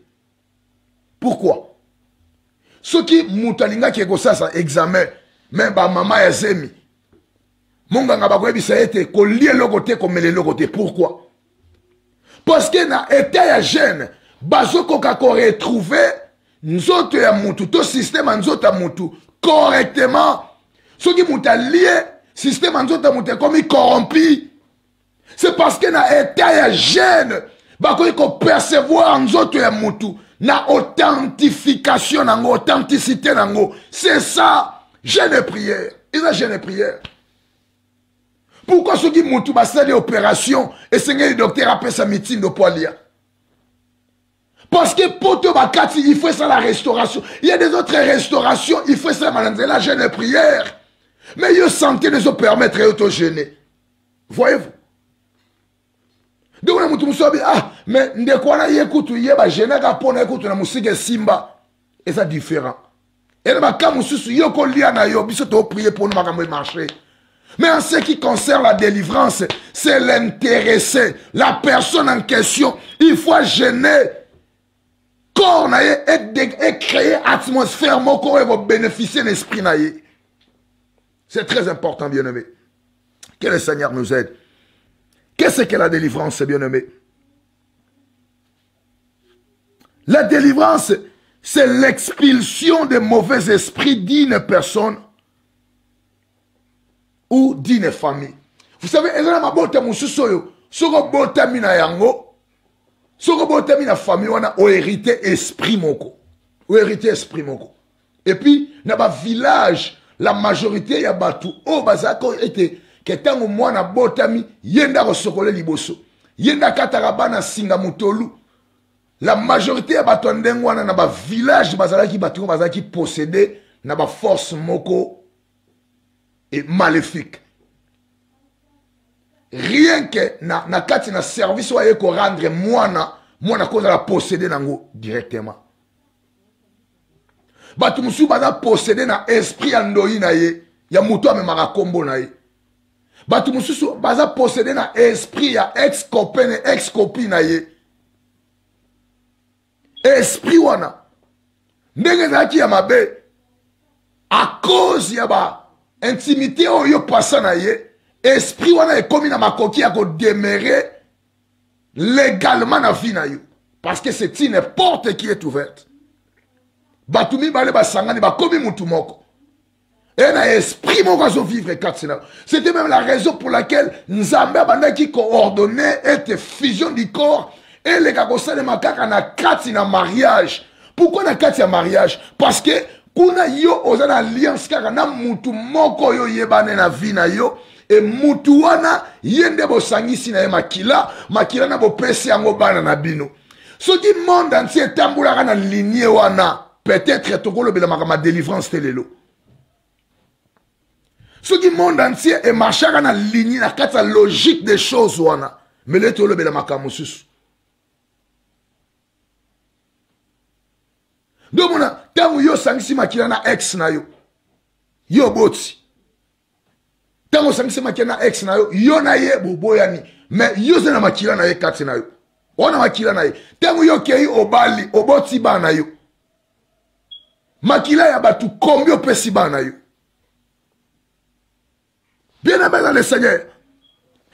Pourquoi? Ceux qui m'ont dit que ça, c'est examen, me bamama ya zemi. Monganga bakoyebisa ye te kolia eloko te komela eloko te. Pourquoi? Parce que na etat ya jeune bazokoka koretrouve nzoto ya mutu. To systeme ya nzoto ya mutu correctement. Soki moto alie systeme ya nzoto ya mutu ekomi corrompi. C'est parce que na etat ya jeune bakoki kopercevoir nzoto ya mutu na authentification nango authenticité nango. C'est ça jeûne et prière. Eza jeûne et prière. Pourquoi soki mutu basali opération esengeli docteur apesa mitindo mpo alia parce que poto bakati il faut esala restauration. Il y a des autres restaurations il faut nzela jeûne et prière. Mais yo santé nezopermettre yo togene voyez-vous? Ndenge na mutu mosusu abi ah mais ndeko wana ye kutu ye bagenaka mpo na ye kutu na mosika esimba eza différent na yo biso mais en ce qui concerne la délivrance c'est l'intéressé la personne en question. Il faut gêner corps na ye ecréer atmosphère moko oyo ekobénéficie na esprit na ye c'est très important bien aimé que le seigneur nous aide. Qu'est-ce que la délivrance bien aimé la délivrance c'est l'expulsion des mauvais esprits d'une personne ou d'une famille. Vous savez eza na mabota mosusu oyo soki obotami na yango soki obotami na famille wana oherite esprit moko. Oherite esprit et puis na bavillage la majorité ya bato oyo bazalaka ete ke mwana botami ye nde akosokola liboso. Ye nde akataka bana singa motolu la majorité ya bato ya ndenge wana na bavillage bazalaki bato oyo bazalaki possédé na baforce moko e maléfique rien ke na, na kati na service oyo aye korendre mwana mwana kozala possédé nango directement. Bato mosusu baza possédé na esprit ya ndoi na ye ya moto amemaka nkombo na ye. Bato mosusu baza possédé na esprit ya ex copain ex copine na ye esprit wana. Ndenge ezalaki ya mabe a cause ya baintimité oyo pasa na ye esprit wana ekomi na makoki ya kodemere légalement na vie na yo. Parce que c'est une porte qui est ouverte. Bato mibale basangani bakomi mutu moko. E na esprit moko azovivre kati na c'était même la raison pour laquelle nzambe abandaki koordonne ete fusion du corps eleka kosalema kaka na kati na mariage. Pourquoi na kati ya mariage? Parce que kuna yo oza na alliance kaka na mutu moko oyo oyebane na vie na yo. E mutu wana ye nde bosangisi na ye makila. Makila na bopesi yango bana na bino. Soki monde entier etambolaka na linie wana peut-être tokolobela makambo ya délivrance te lelo. Soki monde entier emarchaka na ligne na kati ya logique des choses wana mele tolobela makambo mosusu nde omona ntango yo osangisi makila na ex na yo yo oboti ntango osangisi makila na ex na yo yo na ye boboyani. Me yo oza na makila na ye kati na yo. Wana makila na ye. Ntango yo okei obali oboti bana yo. Makila ya bato kombi opesi bana yo. Bien aimé dans le seigneur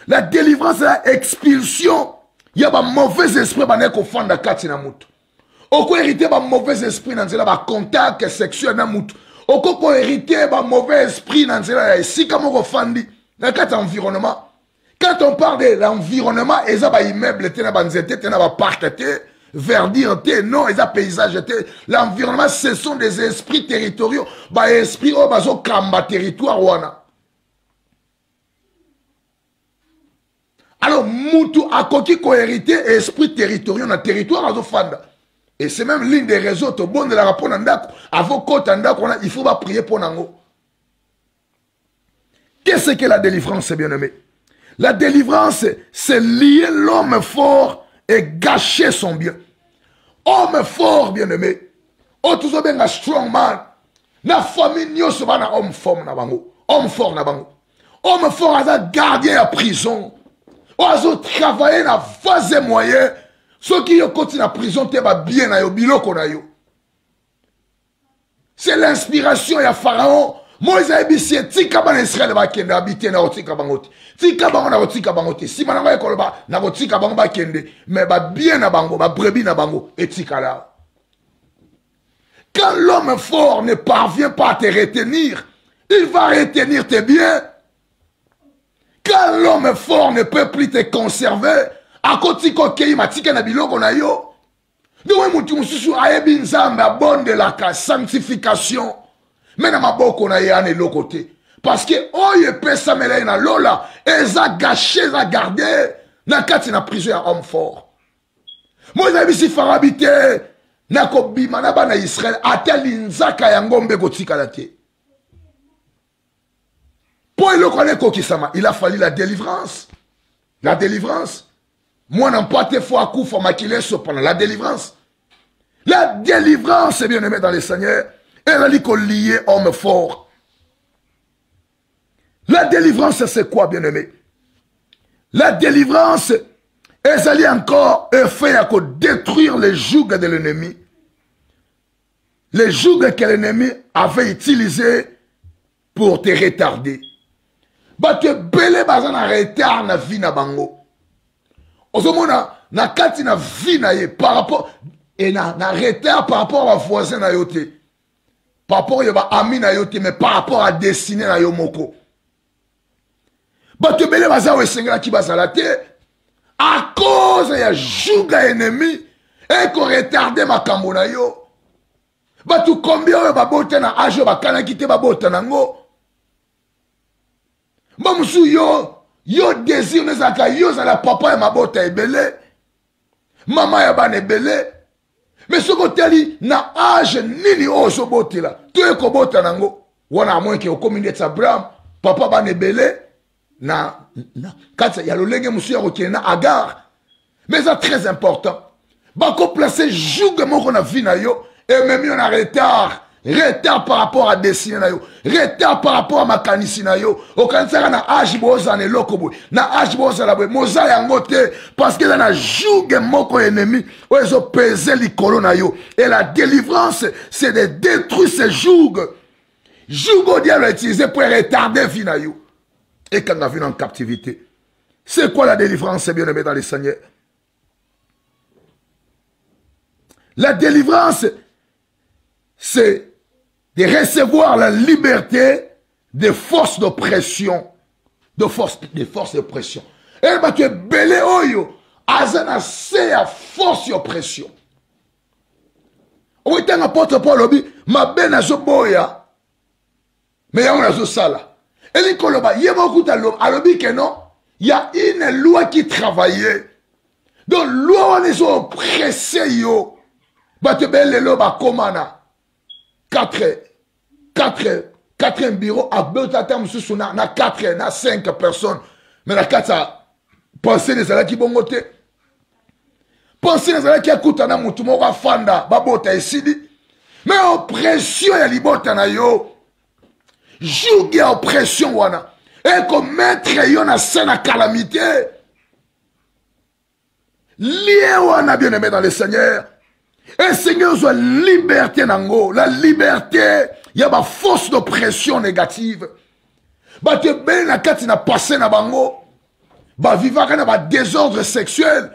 la délivrance la expulsion ya bamauvais esprit banaye kofanda kati na moto okoherite bamauvais esprit na nzela bacontact sexuel na motu okokoherite bamauvais esprit na nzela ya esika moko ofandi na kati ya environnement quand on parle de l'environnement eza baimmeuble te na banzete te na baparke te verdure te non eza paysage te l'environnement ce sont des esprits territoriaux. Baesprit oyo bazokamba territoire wana. Alors mutu akoki koherite esprit territoriaux na territoire azofanda et c'est même l'une des raisons tobondelaka mpo na ndako avokota ndako wana il faut baprie mpo nango. Qu'est-ce que la délivrance bien aimé la délivrance c'est lier l'homme fort et gâcher son bien. Homme fort bien aimé oyo tozobenga strong man. Na famille nyonso bana homme fort na bango. Homme fort na bango. Homme fort aza gardien ya prison. Oyo azotravaille na vase moyen soki yo koti na prison te babie na yo biloko na yo. C'est l'inspiration ya pharaon. Moïse ayebisi ye tika bana israele bakende abi te na kotika bango te. Tika bango na kotika bango te. Nsima nango ekoloba na kotika bango bakende me babie na bango babrebi na bango etikala quand l'homme fort ne parvient pas à te retenir il va retenir tes biens. Quand l'homme fort ne peut plus te conserver akotika okei matika na biloko na yo. Ndenge motu mosusu ayebi nzambe abondelaka sanctification. Me maboko na ye ana eloko te. Parce que oyo epesamela na lola eza gache eza garde na kati na prison ya homme fort. Moïse ayebisi farabi te nakobima na bana linzaka yango te. Il a fallu la délivrance. La délivrance mwana mpo ate fo akufa makila eso pendant la délivrance. La délivrance bien aimé dans le seigneur ezali kolie homme fort. La délivrance c'est quoi bien aimé la délivrance ezali encore effet ya kodétruire les jougs de l'ennemi. Les jougs que l'ennemi avait utilisé pour te retarder. Retard na vie ozomona na kati na vie na ye par rapport e na, na retard par rapport à bavoisin na yo te. Par rapport ya baami na yo te mais par rapport à destine na yo moko. Bato ebele baza oyo esengelaki bazala te à cause ya juga ennemi ekoretarde makambo na yo. Bato combien oyo babota na age oyo bakanaki te babota nango. Mba mosusu yo yo désir nezalaka yo ozala papa ya mabota ebele mama ya bana ebele me soki otali na age nini oyo ozobotela to ekobota nango. Wana amoinke okomi ndeti abraham papa bana ebele na, na kati ya lolenge mosusu ya kokende na agar. Mais eza très important. Bakoplace juge moko na vie na yo ememi yo na retard retard par rapport à desine na yo. Retard par rapport à makanisi na yo. Okanisaka na age bozala na eloko boye. Na age bozala boye. Moza yango te parce que eza na juge moko ennemi oyo ezopese likolo na yo. Et la délivrance c'est de détruire ce joug. Joug oyo diable a utilisé pour retarder vie na yo. Ekanga vie en captivité c'est quoi la délivrance bien aimé dans le seigneur la délivrance c'est de recevoir la liberté des forces d'oppression. De force, des forces d'oppression. Elle m'a tué belé oh oyo, azana se à force d'oppression. Oui, tant apôtre Paul obi, ma ben azo boya, mais yango azo sala. Elle koloba, ye mokuta lo, alobi que non, il y a une loi qui travaillait. Donc, loi on est oppressé yo. Ba te belé lo ba komana. 4 4 4 bureau abota ata mosusu na, na 4 na 5 personnes. Me na kati ya pensene ezalaki bongo te pensene ezalaki akutana motu moko afanda babota esili me oppression ya libota na yo. Joug ya oppression wana. Ekometre yo na se na calamité. Lie wana bien aimé dans le seigneur esengi ozwa liberté nango la liberté ya baforce d'oppression négative. Bato ebele na kati na passé na bango bavivaka na badésordre sexuel.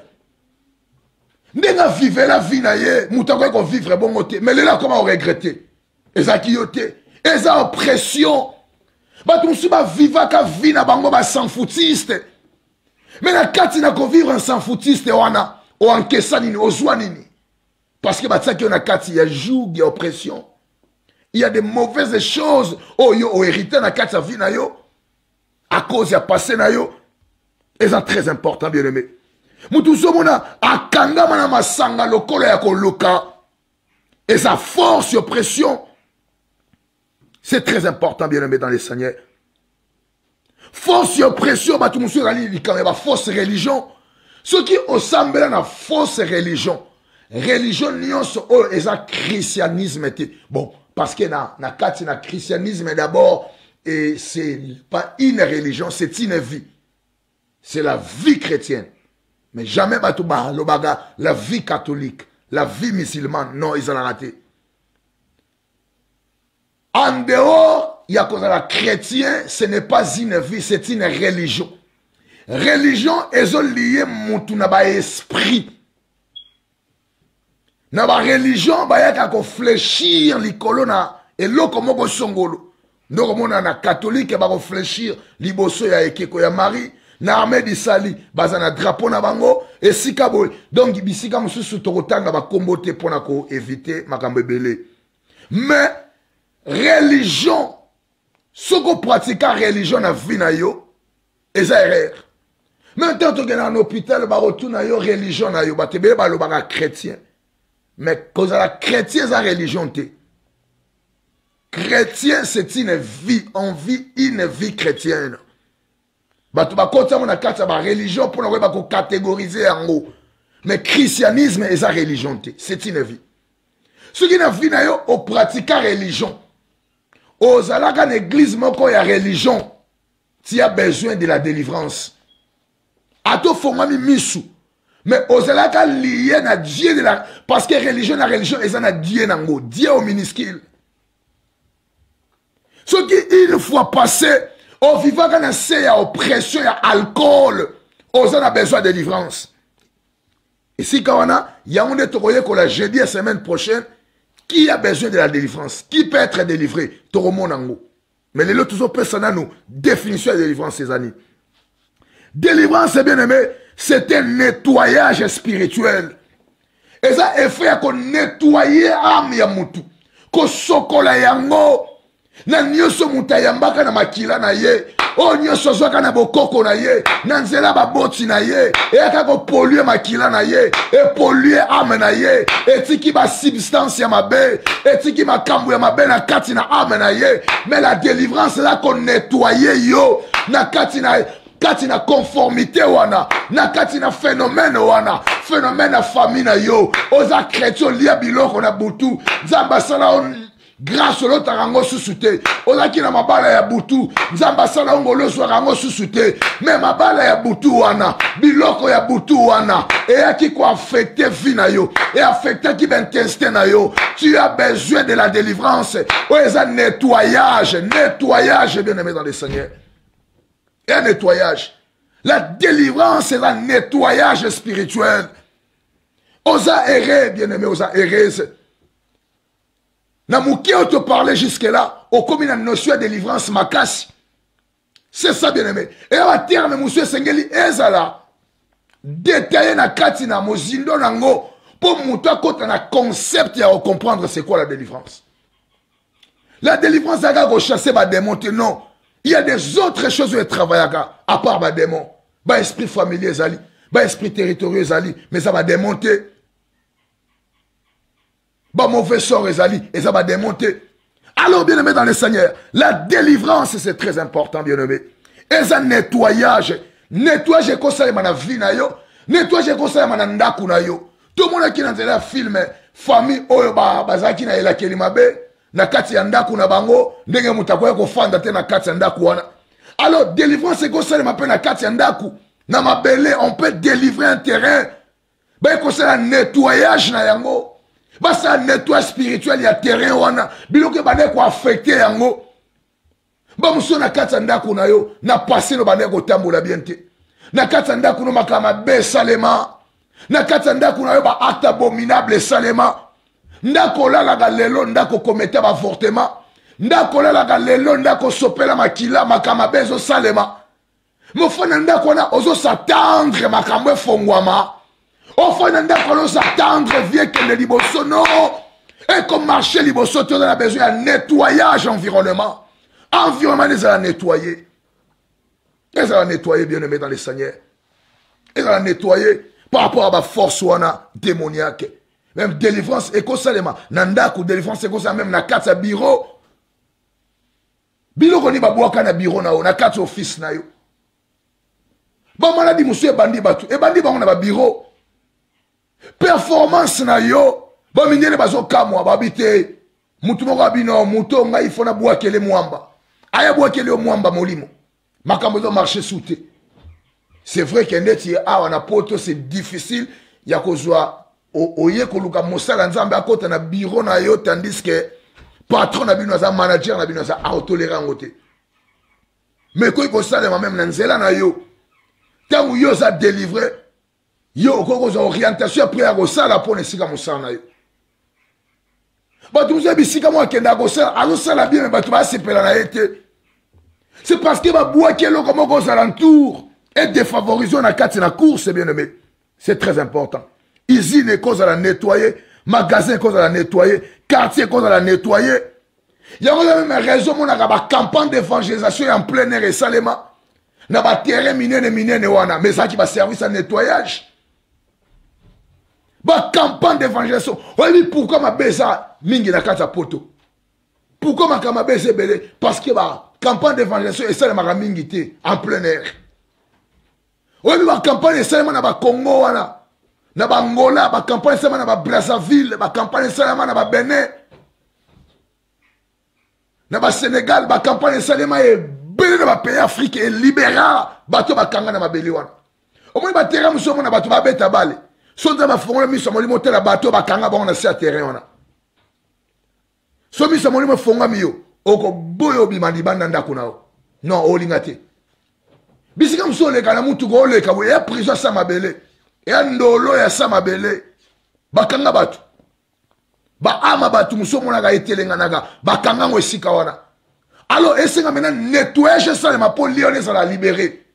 Ndenge avivela vi na ye moto akoki kovivre bongo te mais lelo akoma oregrete ezalaki yo te eza oppression. Bato mosusu bavivaka vi na bango basanfoutiste mais na kati na kovivre nsanfoutiste wana oankesa nini ozwa nini parce que batiaki yo na kati ya joug ya oppression. Il y a de mauvaises choses. Oyo ohérité na kati vie na yo. À cause ya passé na yo. Eza très important bien aimé motu ozomona akangama na masanga ya koluka eza force oppression c'est très important bien aimé dans les seigneurs. Force oppression bato mosusu ezali likambo ya bafausse religion. Soki osambela na fausse religion religion nyonso oyo eza christianisme bon parce que na, na kati na christianisme d'abord c'est pas une religion c'est une vie. C'est la vie chrétienne. Mais jamais la vie catholique la vie musulmane non ezalaka te en dehors ya kozala chrétien ce n'est pas une vie c'est une religion. Religion ezolie mutu na baesprit na bareligion bayaka kofléchir likolo na eloko moko songolo. Nde komona na katolike bakofléchir liboso ya ekeko ya marie. Na armée disali baza na drapeau na bango. Esika boye. Donc bisika mosusu tokotanga bakombo te mpona koevite makambo ebele. Mais religion soki opratika religion na vie na yo eza erreur. Même ntango tokenda na hôpital bakotuna yo religion na yo. Bato ebele balobaka chrétien mais kozala chrétien eza religion te chrétien c'est une vie on vit une vie chrétienne. Bato bakotiamo na kati ya bareligion mpona koyeba kocategorize yango mais christianisme eza religion te c'est une vie. Soki na vie na yo opratika religion. Ozalaka na église moko ya religion ti a besoin de la délivrance. Atofongwami misu mais ozalaka lié na dieu de la parce que religion na religion eza na dieu nango dieu au minuscule. Soki une fois passé ovivaka na se ya oppression ya alcool oza na besoin de délivrance. Esika wana yango nde tokoyekola jeudi ya semaine prochaine qui a besoin de la délivrance? Qui peut être délivré? Tokomona yango mais lelo tozopesa nanu définition ya délivrance ezani délivrance bien aimé c'est un nettoyage spirituel. Eza effet ya konettoye ame ya mutu. Kosokola yango. Na nyonso moto ayambaka na makila na ye. Oyo nyonso azwaka na bokoko na ye. Na nzela baboti na ye. Eyaka kopolue makila na ye. Epolue ame na ye. Etiki basubstance ya mabe. Etiki makambo ya mabe na kati na ame na ye. Mais la délivrance eza konettoye yo na kati na kati na conformité wana na kati na phénomène wana phénomène ya famille na yo. Oza chrétien olia biloko na butu. Nzambe asala grâce olotaka yango susu te. Ozalaki na mabala ya butu. Nzambe asala yango olozwaka yango susu te. Me mabala ya butu wana biloko ya butu wana eyaki koaffecte vie na yo eaffectaki baintestin na yo. Tu as besoin de la délivrance. Oyo eza nettoyage nettoyage bien aimé dans le seigneur un nettoyage. La délivrance eza nettoyage spirituel. Oza ere bien aimé oza erese na moke oyo toparle jusque là okomi na notion ya délivrance makasi c'est ça bien aimé eya baterme mosusu esengeli ezala détaillé na kati na mozindo nango mpo moto akɔta na concept ya kocomprendre c'est quoi la délivrance. La délivrance ezalaka kochasse badémon te non il y a des autres choses oyo etravaillaka à part badémon baesprit familier ezali baesprit territoriaux ezali mais eza badémon te mauvais sort ezali eza badémon te alors bien aimé dans le seigneur la délivrance c'est très important bien aimé eza nettoyage. Nettoyage ekosalema na vie na yo. Nettoyage ekosalema na ndako na yo. Tomonaki na nzela ya filme famille oyo bazalaki na elakeli mabe na kati ya ndako na bango ndenge moto akoya kofanda te na kati ya ndako wana. Alors délivrance ekosalema mpe na kati ya ndako. Na mabele on peut délivrer un terrain. Baekosala nettoyage na yango. Basala nettoyage spirituel ya terrain wana. Biloko ebandeki koaffecte yango. Bamosusu na kati ya ndako na yo na pase no bandeki kotambola bien te. Na kati ya ndako no makambo mabe esalema. Na kati ya ndako na yo baacte abominable esalema ndako olalaka lelo ndako kometa baavortement ndako olalaka lelo ndako osopela makila makambo mabe ezosalema. Mofo na ndako wana ozosatendre makambo efongwama. Ofoi na ndako wana ozatendre vie ekende liboso no! Ekomarche liboso te oza na besoin ya nettoyage environnement. Environnement ezala nettoye ezala nettoye bien aimé dans le seigneur. Ezala nettoye par rapport à baforce wana démoniaque même délivrance ekosalema na ndako délivrance ekosalema même na kati ya biro biloko nini babwaka na biro na yo na kati ya office na yo. Bamaladi mosusu ebandi bato ebandi bango na babiro performance na yo. Bamindele bazokamwa babi te mutu moko abino mutu ngai fo nabwakele mwamba. Aya bwakeli yo mwamba molimo. Makambo ezomarche su te c'est vrai ke ndeti awa na poto c'est difficile ya kozwa oye koluka mosala nzambe akɔta na biro na yo tandis ke patron na bino aza manager na bino aza aotolere yango te. Mais ekoki kosalema meme na nzela na yo ntango yo oza délivre yo okoki kozwa orientation apres ya kosala mpona esika mosala na yo. Bato mosusu bisika moko akendaka kosala azosala bien me bato basepela na ye te. C'est parce que babwaki eloko moko ozala ntour et défavorise na kati na course bien aimé c'est très important usine ekozala nettoye magasin ekozala nettoye quartier ekozala nettoye yango za meme raison monaka bacampagne d'évangélisation ya en plein air esalema na baterrain minene minene wana. Mais ezalaki baservice ya nettoyage. Bacampagne d'évangélisation. Oyebi pourquoi mabe eza mingi na kati ya poto? Pourquoi makambo mabe eza ebele parce que bacampagne d'évangélisation esalemaka mingi te en plein air. Oyebi bacampagne esalema na bacongo wana na bangola bacampagne esalema na babrazzaville bacampagne esalema na babenin na basénégal bacampagne esalema ebele na bapays afrique elibera bato bakanga na mabele wana. Omoni baterrain mosusu omona bato babeta bale. So nzambe afongola miso ya molimo otala bato bakanga bango na se ya terrain wana. So miso ya molimo efongwami yo okoboya obima libanda ndako na yo. Non olinga te. Bisika mosusu oleka na mutuka oleka boye eya prison asa mabele eya ndolo ya sa mabele bakanga bato baama bato mosusu omonaka etelenganaka bakanga yango esika wana. Alors esenga maintenant nettoyage esalema mpo lion ezala libéré.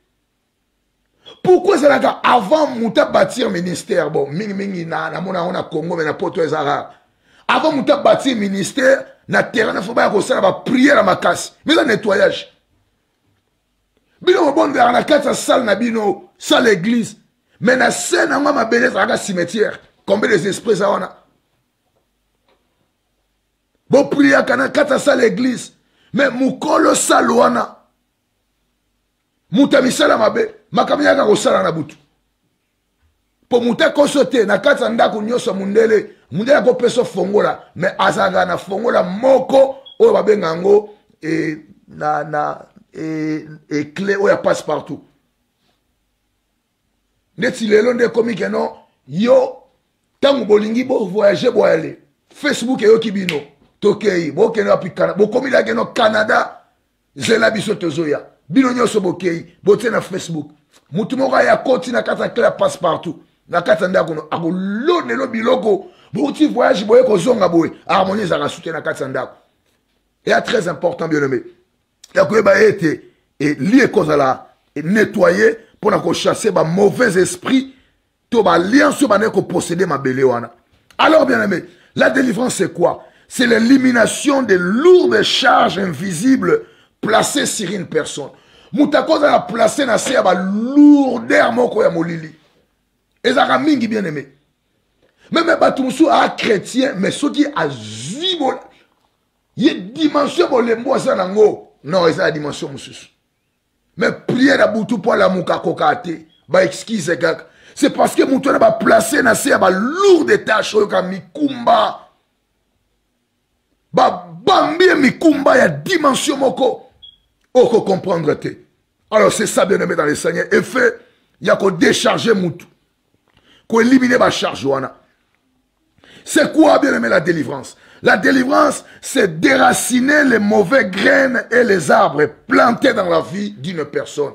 Pourquoi ezalaka avant moto abâtir ministère? Bon mingimingi namona yango na congo me na poto eza rare avant moto abâtir ministère na terrain na fo baya kosala bapriere makasi. Mais eza nettoyage. Bino bobondelaka na kati ya salle na bino salle église mais na se nango mabele ezalaka cimetière. Combien des esprits eza wana bopriaka na kati ya salle église mais mokolo sale wana moto ya misala mabe makambo yaka kosala na butu mpo moto akoso te na kati ya ndako nyonso ya mundele mundele akopesa fongola me azalaka na fongola moko oyo babenga yango e, na, na e, e clé oyo ya passe partout ndeti lelo nde ekomi keno yo ntango bolingi bovoyage boyale facebook eyoki bino tokei bokende wapi bokomi la keno canada zela biso tozoya. Bino nyonso bokei botie na facebook. Mutu moko aya koti na kati ya clé ya passe partout na kati ya ndako no akolonelo biloko bouti voyage boye kozonga boye harmonie ezalaka sute na kati ya ndako eya très important bien aimé ya koyeba ete li ekozala nettoye mpona kochasse bamauvais esprit to baalliance oyo bandeki koposséde mabele wana alors bien aimé la délivrance c'est quoi? C'est l'élimination des lourdes charges invisibles placées sur une personne. Moto akozala place na se ya balourdeur moko ya molili ezalaka mingi bien aimé. Meme bato mosusu aa chrétien mais soki azwi ye dimension bolembo aza nango non eza ya dimension mais priere ya butu mpo alamuka akokaa te baexcuse kaka c'est parce que moto wana baplace na se ya balourde tâche ka mikumba. Babambi ye mikumba ya dimension moko. Okocomprendre te. Alors c'est ça bien aimé dans le seigneur effet ya kodécharge mutu koélimine bacharge wana c'est quoi bien aimé la délivrance? La délivrance c'est déraciner les mauvais graines et les arbres plantés dans la vie d'une personne.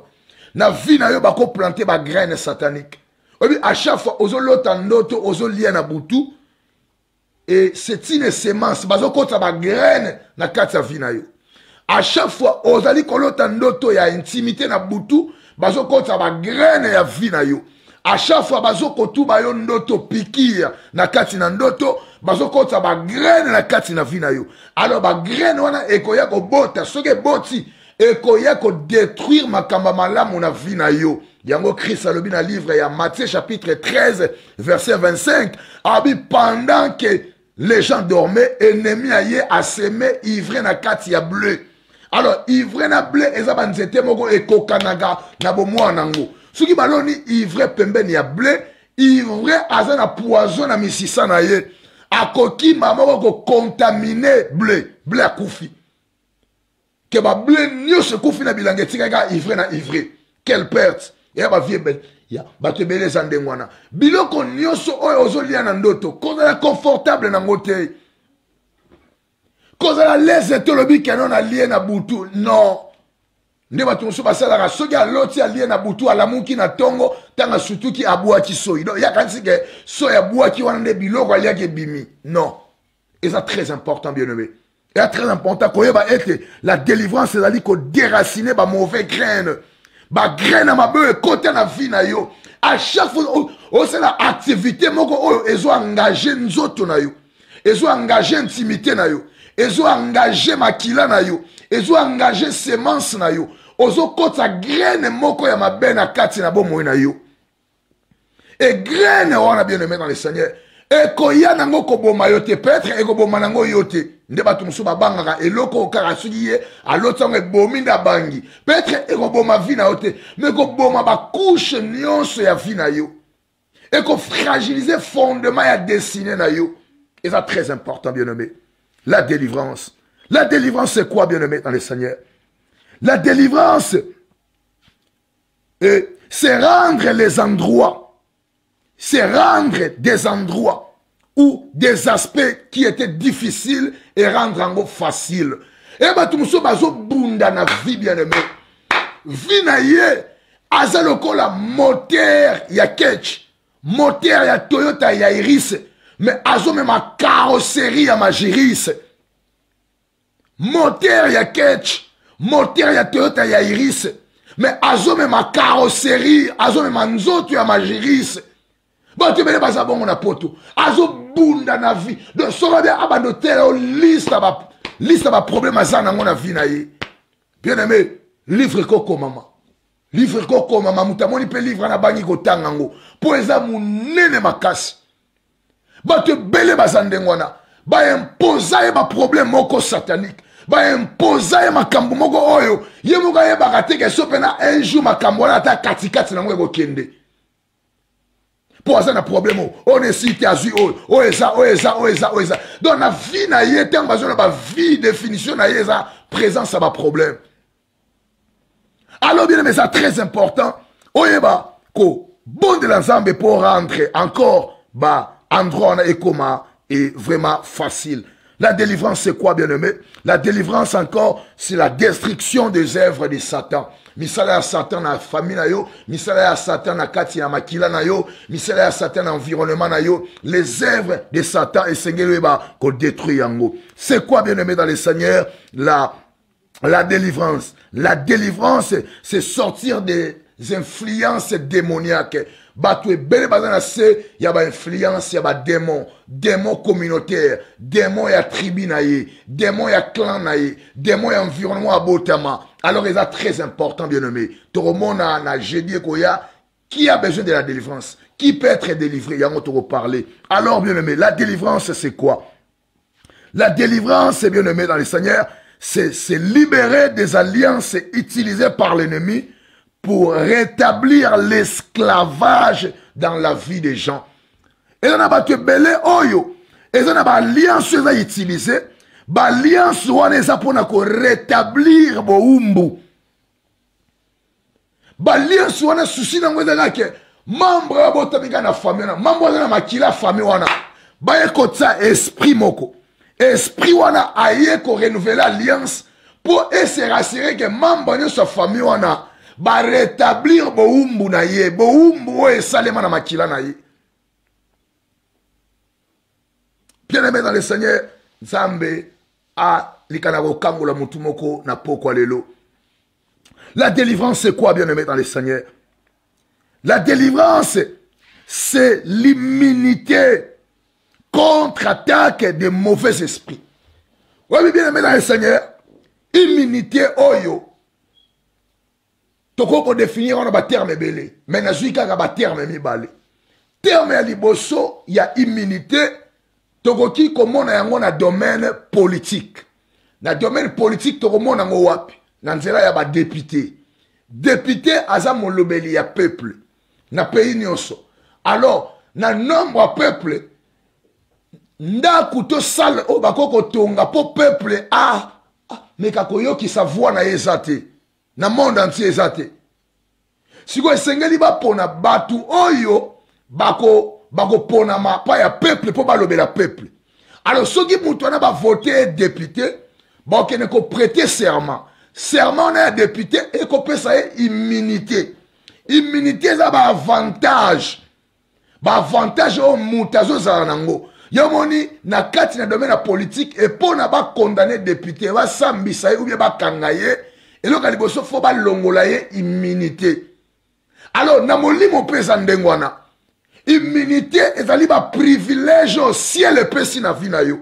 Na vie na yo bakoplante bagraine satanique oyebi à chaque fois ozolota ndoto ozolia na butu et c'est une semence bazokota bagraine na kati ya vie na yo. À chaque fois ozali kolota ndoto ya intimité na butu bazokota bagraine ya vie na yo. À chaque fois bazokotuba yo ndoto pikir na kati na ndoto bazokota bagraine na kati na vie na yo. Alors bagraine wana ekoya kobota soki eboti ekoya kodétruire makambo malamu na vie na yo. Yango krist alobi na livre ya matthieu chapitre 13 verset 25 abi pendant que les gens dormaient ennemi aye aseme ivre na kati ya bleu. Alors ivre na ble eza banzete moko ekokanaka na bomwana yango soki baloni ivre pembeni ya ble ivre aza na poison na misisa na ye akokima moko kokontamine ble ble akufi ke bable nyonso ekufi na bilanga etikaka ivre na ivre. Quelle perte. Eya bavie ebele ya bato ebele eza ndenge wana. Biloko nyonso oyo ozolia na ndoto kozala confortable nango te. Kozala lese te olobi keno nalie na butu. Non nde bato mosusu basalaka soki aloti alie na butu alamuki na ntongo ntango asutuki abwaki soi donc yakanisi ke soi abwaki wana nde biloko aliaki ebimi. Non. Eza très important bien aimé eza très important koyeba ete la délivrance ezali kodéracine bamauvais graine bagraine ya mabe oyo ekota na vie na yo. À chaque fois osala activité moko oyo ezoengage nzoto na yo. Ezoengage intimité na yo. Ezoengage makila na yo. Ezoengage semence na yo ozokɔta graine moko ya mabe na kati na bomoi na yo. E graine wana bien aimé dans le seigneur ekoya nango koboma yo te peut-être ekoboma nango yo te. Nde bato mosusu babangaka eloko kaka soki ye aloti ebomi nde abangi. Peut-être ekoboma vi na yo te me ekoboma bakushe nyonso ya vi na yo. Ekofragilize fondement ya desine na yo. Eza très important bien aimé. La délivrance. La délivrance c'est quoi bien aimé dans le seigneur la délivrance. C'est rendre les endroits. C'est rendre des endroits ou des aspects qui étaient difficiles et rendre yango facile. E bato mosusu bazobunda na vie bien aimé vie na ye aza lokola moteur ya ketch moteur ya toyota ya iris mais azomema carrosserie ya magiris moteur ya ketch moteur ya toyota ya iris me azomema carosserie azomema nzoto ya magirise bato ebele baza bongo na poto azobunda na vie. Donc soki bia abanda otela o liste liste baproblème aza nango na vie na ye bien aimé livre ekokomama livre ekokomama moto amoni mpe livre wana abangi kotanga yango mpo eza monene makasi bato ebele baza ndenge wana baimposa ye baproblème moko satanique baimposa ye makambo moko oyo. Ye moko ayebaka te ke so mpena un jour makambo wana ata katikati nango ekokende. Mpo aza na problème oyo. Oyo na esili te azwi oyo. Oyo eza oyo eza oyo donc na vie na ye ntango bazwi na bavie définition na ye eza présence ya baproblème alors bien aimé eza très important. Oyeba kobondela nzambe mpo rendre encore baendroit wana ekoma est vraiment facile la délivrance, c'est quoi, bien-aimé? La délivrance, encore, c'est la destruction des œuvres de Satan. misala ya satan na famille na satan na kati ya makila na satan na environnement na yo. Les œuvres de satan esengeli oyeba kodétruire yango. C'est quoi bien aimé dans le seigneur? La la délivrance. La délivrance c'est sortir des influences démoniaques bato ebele baza na se ya bainfluence ya badémon démon. Communautaire démon ya tribu na ye démon ya clan na ye démon ya environnement abotama. Alors eza très important bien aimé tokomona na jeudi ekoya qui a besoin de la délivrance? Qui peut être délivré? Yango tokoparler alors bien aimé la délivrance c'est quoi? La délivrance bien aimé dans le seigneur c'est libérer des alliances utilisées par l'ennemi pour rétablir l'esclavage dans la vie des gens. eza na bato ebele oyo. Eza na baalliance eza utilize baalliance wana eza mpona korétablir bowumbu baalliance wana susi nango eza kake membre oyo abotami kaka na famille wana membre aza na makila ya famille wana baye kotia esprit moko. Esprit wana aye korenouvele alliance mpo ese rassure ke membre nyonso ya famille wana na ye. Na makila na bien aimé dans le seigneur nzambe alika kokangola motu moko na pokwa lelo la délivrance c'est quoi bien aimé dans le seigneur? La délivrance c'est l'immunité contre attaque des mauvais esprits. Oui bien aimé dans le seigneur immunité oyo tokoki kodéfinir wana baterme ebele me nazwi kaka baterme mibale. Terme ya liboso ya immunité tokoki komona yango na domaine politique. Na domaine politique tokomona yango wapi? Na nzela ya badepute depute aza molobeli ya peuple na pays nyonso. Alors na nombre ya peuple ndako to sale oyo bakoki kotonga mpo peuple ameka koyokisa voi na ye eza te na monde entier eza te. Sikoyo esengeli bapona bato oyo bakoponama bako pa ya peuple mpo balobela peuple. Alors soki moto wana bavote député bakokende koprete serment. Serment wana ya député ekopesa ye immunité. Immunité eza baavantage baavantage oyo moto azozala nango. Yo moni na kati na domaine ya politike epo na bakondane député basambisa ye ubie bakanga ye eloko ya liboso fo balongola immunité. Alors na molimo mpe eza ndenge immunité ezali baprivilège oyo ciel epesi na vi na yo.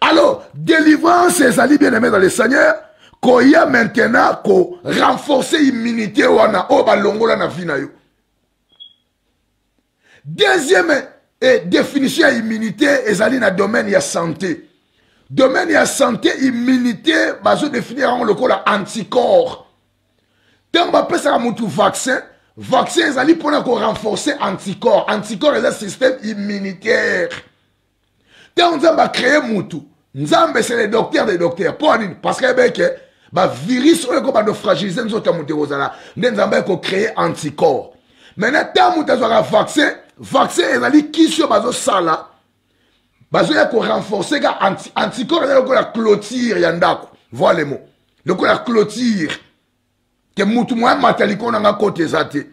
Alors délivrance ezali bien aimé dans le seigneur koya maintenant korenforce immunité wana oyo balongola na deuxième e définition immunité ezali na domaine ya santé domaine ya santé immunité bazodéfinir yango lokola anticorps. Ntango bapesaka motu vaccin vaccin ezali mpona korenforce anticorps. Anticorps eza système immunitaire. Ntango nzambe acreye mutu nzambe c'est le docteur des docteurs. Mpo anini parce que ebeke bavirus oyo ekobanda fragilize nzoto ya moto ekozala nde nzambe ekocreye anticorps. Maintenant ntango moto azwaka vaccin vaccin ezali kisi oyo bazosala bazoya korenforce ka anticorps eza lokola clôture ya ndako voile mo lokola clôture. Ke mutu mwa mata likolo nanga kote eza te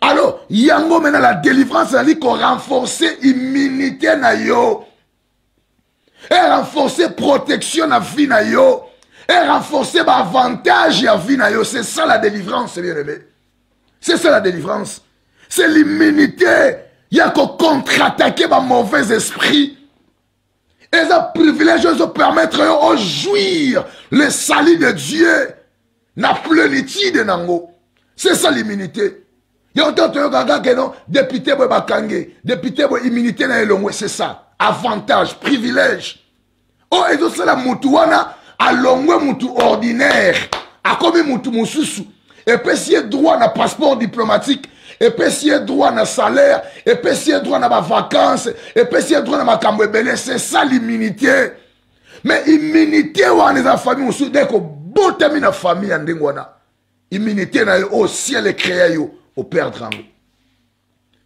alors yango mena la délivrance ezali korenforce immunité na yo. Erenforce protection na vie na yo. Et renforcer l'avantage à vie c'est ça la délivrance bien aimé. C'est ça la délivrance. C'est l'immunité. Il y a qu'à contre-attaquer ma mauvais esprit et ça privilège de permettre de jouir. Le salut de Dieu na plénitude nango. C'est ça l'immunité. Yo nto toyokaka ke non député boye bakange député boye immunité na elongwe c'est ça. Avantage privilège. Oh, ezosala mutu wana alongwe mutu ordinaire. Akomi mutu mosusu epesi ye droit na passeport diplomatique epesi ye droit na salaire epesi ye droit na bavacance epesi ye droit na makambo ebele c'est ça l'immunité. Mais immunité wana eza famille mosusu de kobotami na famille ya ndenge wana immunité na yo oyo ciel ecréa yo operdre yango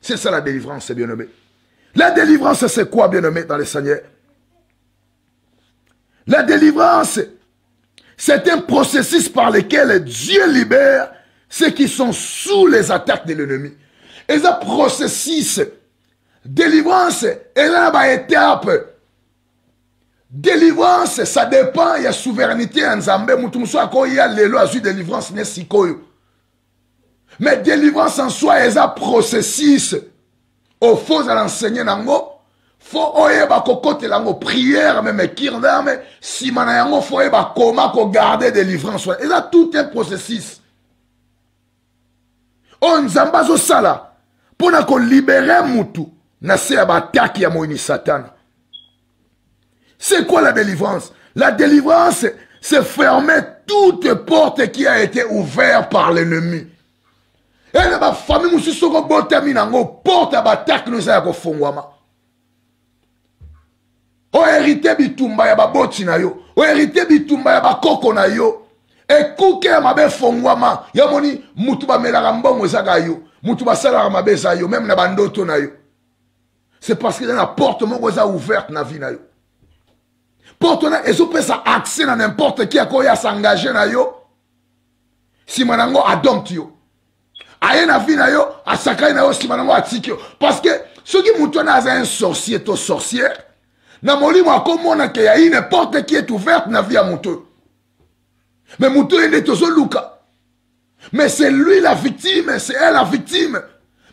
c'est ça la délivrance bien aimé la délivrance c'est quoi bien aimé dans le seigneur? La délivrance c'est un processus par lequel Dieu libère ceux qui sont sous les attaques de l'ennemi. Et ce processus, délivrance, et là, une étape. Délivrance, ça dépend, il y a souveraineté en Zambé, il y a l'élo à délivrance, n'est Mais délivrance en soi, il y a un processus. Au faux à l'enseigner, fo oyeba kokotela yango prière meme kir d'arme nsima na yango fo oyeba koma kogarde délivrance wana eza tout un processus oyo nzambe azosala mpo na kolibere mutu na se ya ya moyini satana c'est quoi la délivrance? La délivrance c'est fermer toute porte qui a été ouverte par l'ennemi. Ena bafamille mosusu soko obotami nango porte ya bataki no eza ya kofungwama oherite bitumba ya baboti na yo oherite bitumba ya bakoko na yo ekuke ya mabe efongwama yo moni mutu bamelaka mbongo ezaka yo. Mutu basalaka mabe eza yo meme na bandoto na yo. C'est parce que na porte moko eza ouverte na vie na yo. Porte wana ezopesa accès na n'importe qui akoya s'engage na yo. Nsima nango adompte yo. Aye na vie na yo asakali na yo nsima nango atiki yo. Parce que soki mutu wana aza un sorcier to sorcière na molimo akomona ke ya une porte qui est ouverte na vie ya mais moto ye nde tozoluka. Mais c'est lui la victime c'est elle la victime.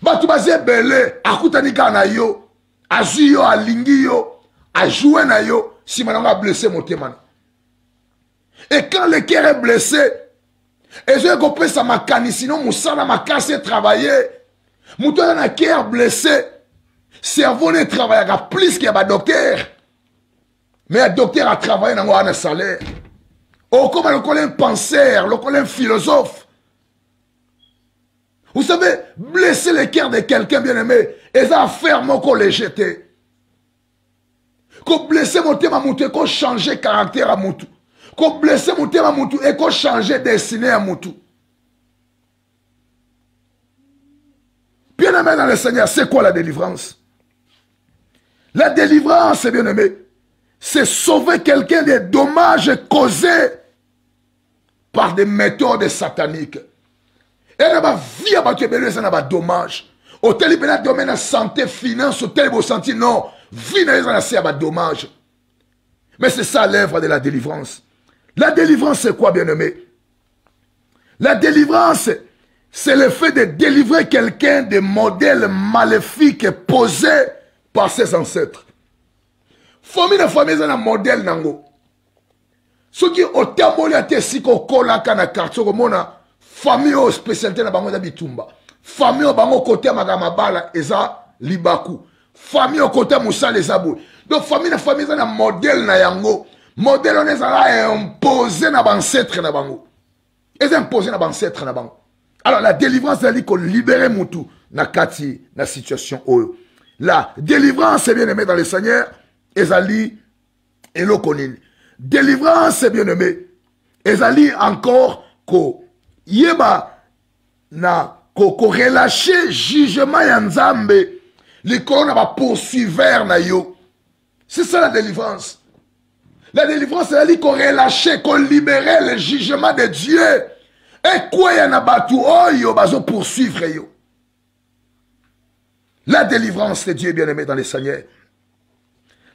Bato baza ebele akutani kaka na yo azwi yo alingi yo ajoue na yo nsima nango ablesse motema na et quand le cœur est blessé ezoyi kopesa makanisi no mosala makasi etravaille moto aza na cœur blessé cerveau ne etravaillaka plus ke ya badocteur mais un docteur a travaillé dans un salaire okoma lokola un penseur lokola un philosophe? Vous savez blesser le cœur de quelqu'un bien aimé eza affaire moko léger te koblesse motema mutu ekochange caractère ya mutu koblesse motema mutu ekochange destiné ya mutu bien aimé dans le seigneur c'est quoi la délivrance? La délivrance bien aimé c'est sauver quelqu'un des dommages causés par des méthodes sataniques. Et na ba vie à battu ebele ça na ba dommage. Hôtel bena domaine santé, finance, hôtel bo senti non, vie c'est ba dommage. Mais c'est ça l'œuvre de la délivrance. La délivrance c'est quoi bien-aimé? La délivrance c'est le fait de délivrer quelqu'un des modèles maléfiques posés par ses ancêtres. Famille na famille eza na modele nango. Soki otamboli ate esika okolaka na quartier okomona famille oyo spécialité na bango eza bitumba famille oyo bango kotemaka mabala eza libaku. Famille oyo kota mosala eza boye donc famille na famille eza na modele na yango. Modele wana ezala impose na bancetre na bango. Eza impose na bancetre na bango. Alors la délivrance ezali kolibere mutu na kati na situation oyo la délivrance bien aimé dans le seigneur ezali eloko nini? Délivrance bien aimé ezali encore koyeba na korelache ko jugement ya nzambe. Likolo na bapoursuivere na yo. C'est ça la délivrance. La délivrance ezali korelache kolibere le jugement de dieu. Ekweya na bato oyo bazopoursuivre yo la délivrance de dieu bien aimé dans le seigneur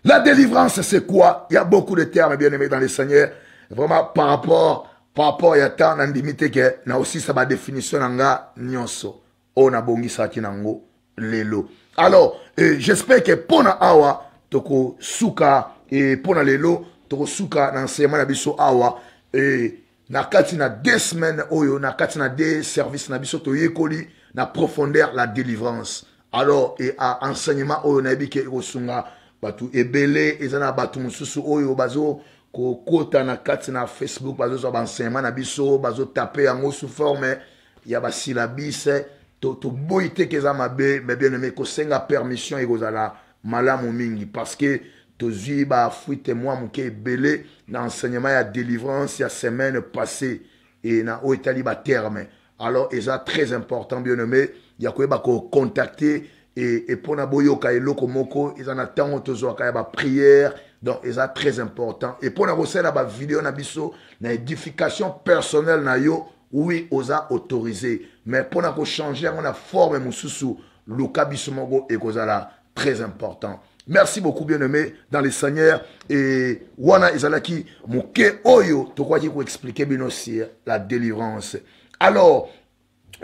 La délivrance, c'est quoi? Il y a beaucoup de termes bien aimés dans le Seigneur. vraiment par rapport par rapport ya temps nandimi te ke na osisa badéfinition na nga nyonso oyo nabongisaki nango lelo. Alors eh, j'espère ke mpo na awa tokosuka eh, mpo na lelo tokosuka na enseignement na biso awa eh, na kati na deux semaines oyo na kati na deux service na biso toyekoli na profondeur la délivrance. Alors e a enseignement oyo nayebi ke ekosunga bato ebele eza na bato mosusu oyo bazo kokota na kati na facebook bazozwa baenseignement na biso bazotape yango sous forme ya basilabise. Toboyi to teke eza mabe me bien aimé kosenga permission ekozala malamu mingi. Parce que tozwi bafuite mwa moke ebele na enseignement ya délivrance ya semaine passée e na oyo etali baterme alors eza très important bien aimé ya koyeba kocontacte e mpona boyoka eloko moko eza na ntango tozwaka ya bapriere donc très important. E mpona kosalela bavideo na biso na édification personnelle na yo oui oza autorisé. Mais mpona kochange yango na forme mosusu luka biso moko ekozala très important. Merci beaucoup bien aimé dans le seigneur e wana ezalaki moke oyo tokwaki koexplike bino sur la délivrance. Alors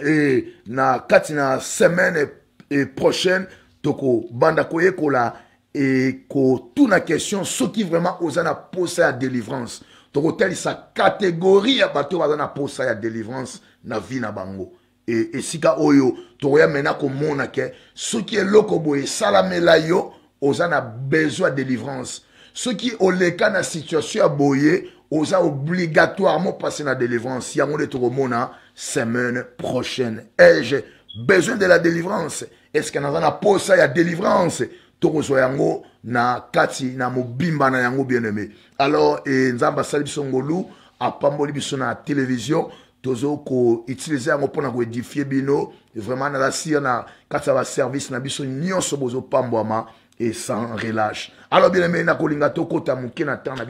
e, na kati na semaine e, prochaine tokobanda koyekola e, kotuna question soki vraiment oza na posa ya délivrance. Tokotalisa kategorie ya bato oyo posa ya délivrance na vie na bango. Esika oyo tokoya mena komona ke soki eloko boye esalamela yo oza na besoin ya délivrance. Soki oleka na situation ya boye oza obligatoirement passe na délivrance. Yango nde tokomona semaine prochaine. Ai-je besoin de la délivrance. Est-ce que naza na posa ya délivrance? Tokozwa yango na kati na mobimba na yango bien aimé alors e, nzambe asali biso ngolu apamboli na télévision. Tozo koutilize yango mpona koédifie bino. Vraiment naza sire na kati ya baservice na biso nyonso bozopambwama et sans relâche. Alors bien aimé nakolinga tokota moke na temps na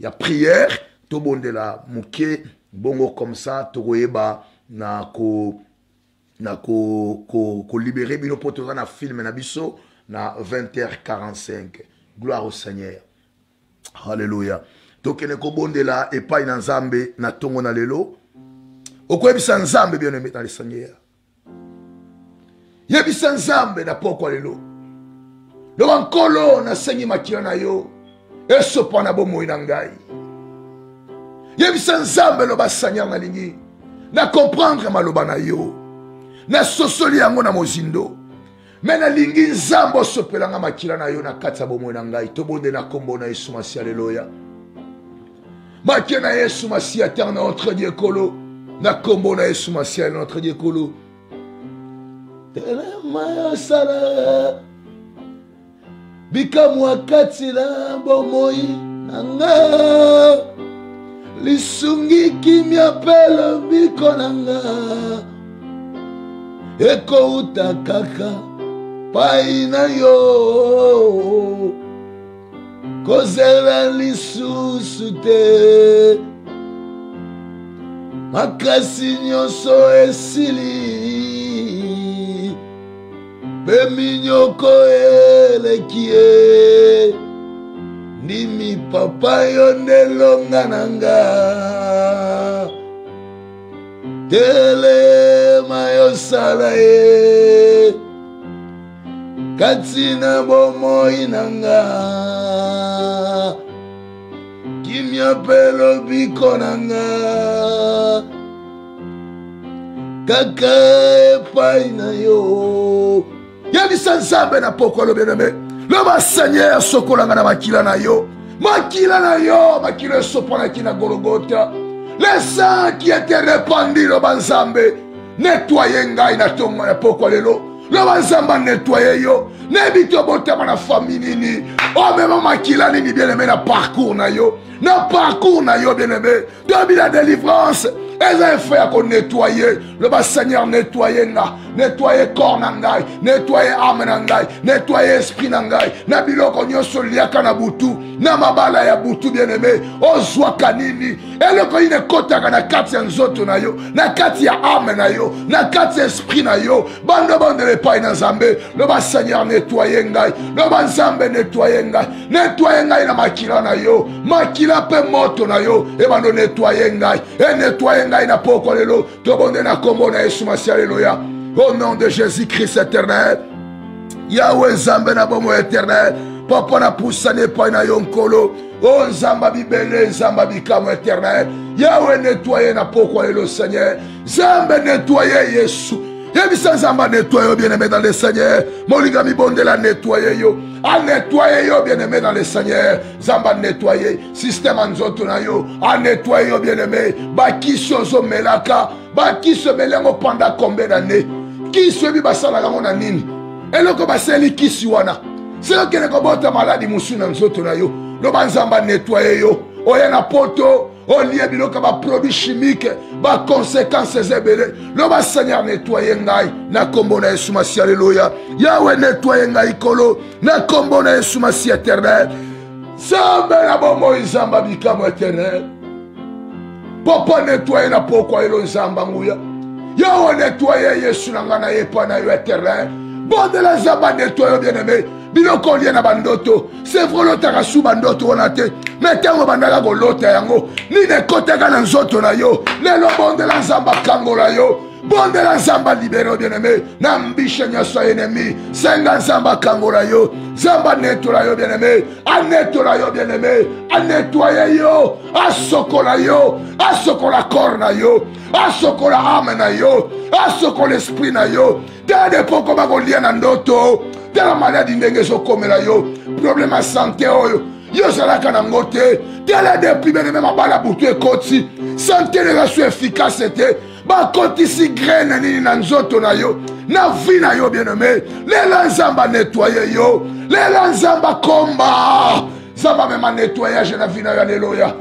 ya prière. Tobondela moke bongo comme ça tokoyeba na ko na kolibere ko, ko bino mpo toza na filme na biso na 20h45 gloire au seigneur. Halleluya tokende kobondela epai na nzambe na ntongo na lelo. Okoyebisa nzambe bien aimé na le seigneur. Yebisa nzambe na pokwa lelo. Loba nkolo nasengi makila na yo esopa na bomoi na ngai. Yebisa nzambe loba seigneur nalingi nakomprendre maloba na yo nasosoli yango na mozindo. Me nalingi nzambe osopelanga makila na yo na kati ya bomoi na ngai tobonde na nkombo na yesu masi aleluya makila na yesu masi aterne notre dieu ekolo na nkombo na yesu masi ale notre dieu ekolo telema yosala bikamwa kati na bomoi na nga. Lisungi kimia mpe lobiko na nga ekouta kaka pai na yo. Kozela lisusu te. Makasi nyonso esili. Mpe minyoko eleki ye. Ndimi papa yo nde longa na nga telema yosala ye. Kati na bomoi na nga kimia mpe lobiko na nga. Kaka epai na yo yebisa nzambe na pokwa lobeneme loba seigneur sokolanga na makila na yo makila na yo makila esopanaki na gologota le sang qui était répandu loba nzambe netwaye ngai na ntongo na pokwa lelo loba nzambe anetwaye yo. Nayebi te obotama na fami nini omema makila nini bien aimé na parcours na yo. Na parcours na yo bien aimé. Toyebi la délivrance eza efe ya konettoye loba seigneur nettoye nga nettoye corps na ngai nettoye ame na ngai nettoye esprit na ngai na biloko nyonso liaka na butu na mabala ya butu bien aime ozwaka nini eloko nini ekɔtaka na kati ya nzoto na yo. Na kati ya ame na yo. Na kati ya esprit na yo. Bando bondela epai na nzambe. Loba seigneur nettoye ngai. Loba nzambe nettoye ngai. Nettoye ngai na makila na yo. Makila mpe moto na yo. Ebando nettoye ngai. Enettoye ngai na poko lelo tobonde na nkombo na yesu masi aleluya au nom de jésus christ éternel. Yawe nzambe na bomo éternel. Papa napusani epai na yo nkolo. O nzambe bibele nzambe bikamo éternel. Yawe nettoye na poko lelo seigneur. Nzambe nettoye yesu yebisa nzambe anettoye yo bien-aimé dans le seigneur. Molinga mibondela anettoye yo. Anettoye yo bien-aimé dans le seigneur. Nzambe anettoye systeme ya nzoto na yo. Anettoye yo bien-aimé. Bakisi ozomelaka bakisi omelengo panda kombe d'année kisi oyebi basalaka yango na nini? Eloko basali kisi wana. Soki okende kobota maladi mosu na nzoto na yo. Loba nzambe anettoye yo. Oya na poto olie biloko ya baproduit chimique baconséquence eza ebele loba seigneur nettoye ngai na nkombo na yesu masi aleluya yawe nettoye ngai kolo. Na nkombo na yesu masi éternel. Nzambe na bomoi nzambe bikamo éternel. Popo nettoye na pokwa elo nzambe nguya yawe nettoye yesu na ngai na ye epai na yo éternel. Bondela nzambe anettoye yo bien aimé biloko olie na bandoto. Vrai olotaka su bandoto wana te. Me ntango bandaka kolota yango nini ekotaka na nzoto na yo? Lelo bondela nzambe akangola yo. Bondela nzambe alibere yo bien aimé na mbishe nyonso ya enemi senga nzambe akangola yo. Nzambe anetola yo bien aimé anetola yo bien aimé anetoye yo. Asokola yo. Asokola corps na yo. Asokola ame na yo. Asokola esprit na yo. Tala depo okoma kolia na ndoto tala maladi ndenge ezokomela yo probleme ya sante oyo yo ozalaka nango te. Tala depuis beneme mabala butu ekoti sante neza so efikace te. Bakotisi graine nini na nzoto na yo na vi na yo bien-aime lela nzambe anetwaye yo lela nzambe akomba. Nzambe amema netwayage na vi na yo aleluya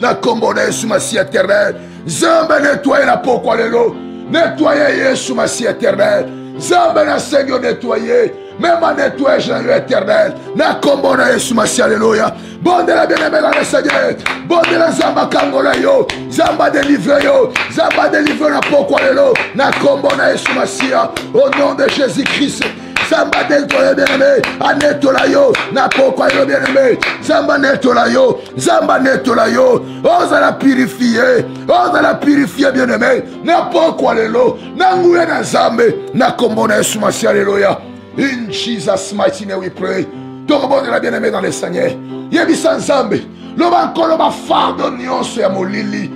na nkombo na yesu masi éternel. Nzambe netwaye na pokwa lelo? Netwaye yesu masi éternel nzambe na sengi onetwaye même en nettoyage dans l'éternel. Na kombo na Yesu masi alléluia. Bondela bien-aimé dans le Seigneur. Bondela zamba kangola yo. Zamba délivre yo. Zamba délivre na pokwa lelo. Na kombo na Yesu masi au nom de Jésus-Christ. Nzambe adelitola yo bien-aimé anetola yo. Na pokwa yo bien-aimé nzambe anetola yo. Nzambe anetola yo. Ozala purifie ozala purifie bien-aimé na pokwa lelo. Na nguya na nzambe na nkombo na yesu masi aleluya In Jesus' mighty name we pray. tokobondela bien-aimé dans le seigneur yebisa nzambe loba nkolo bafardo nyonso ya molili.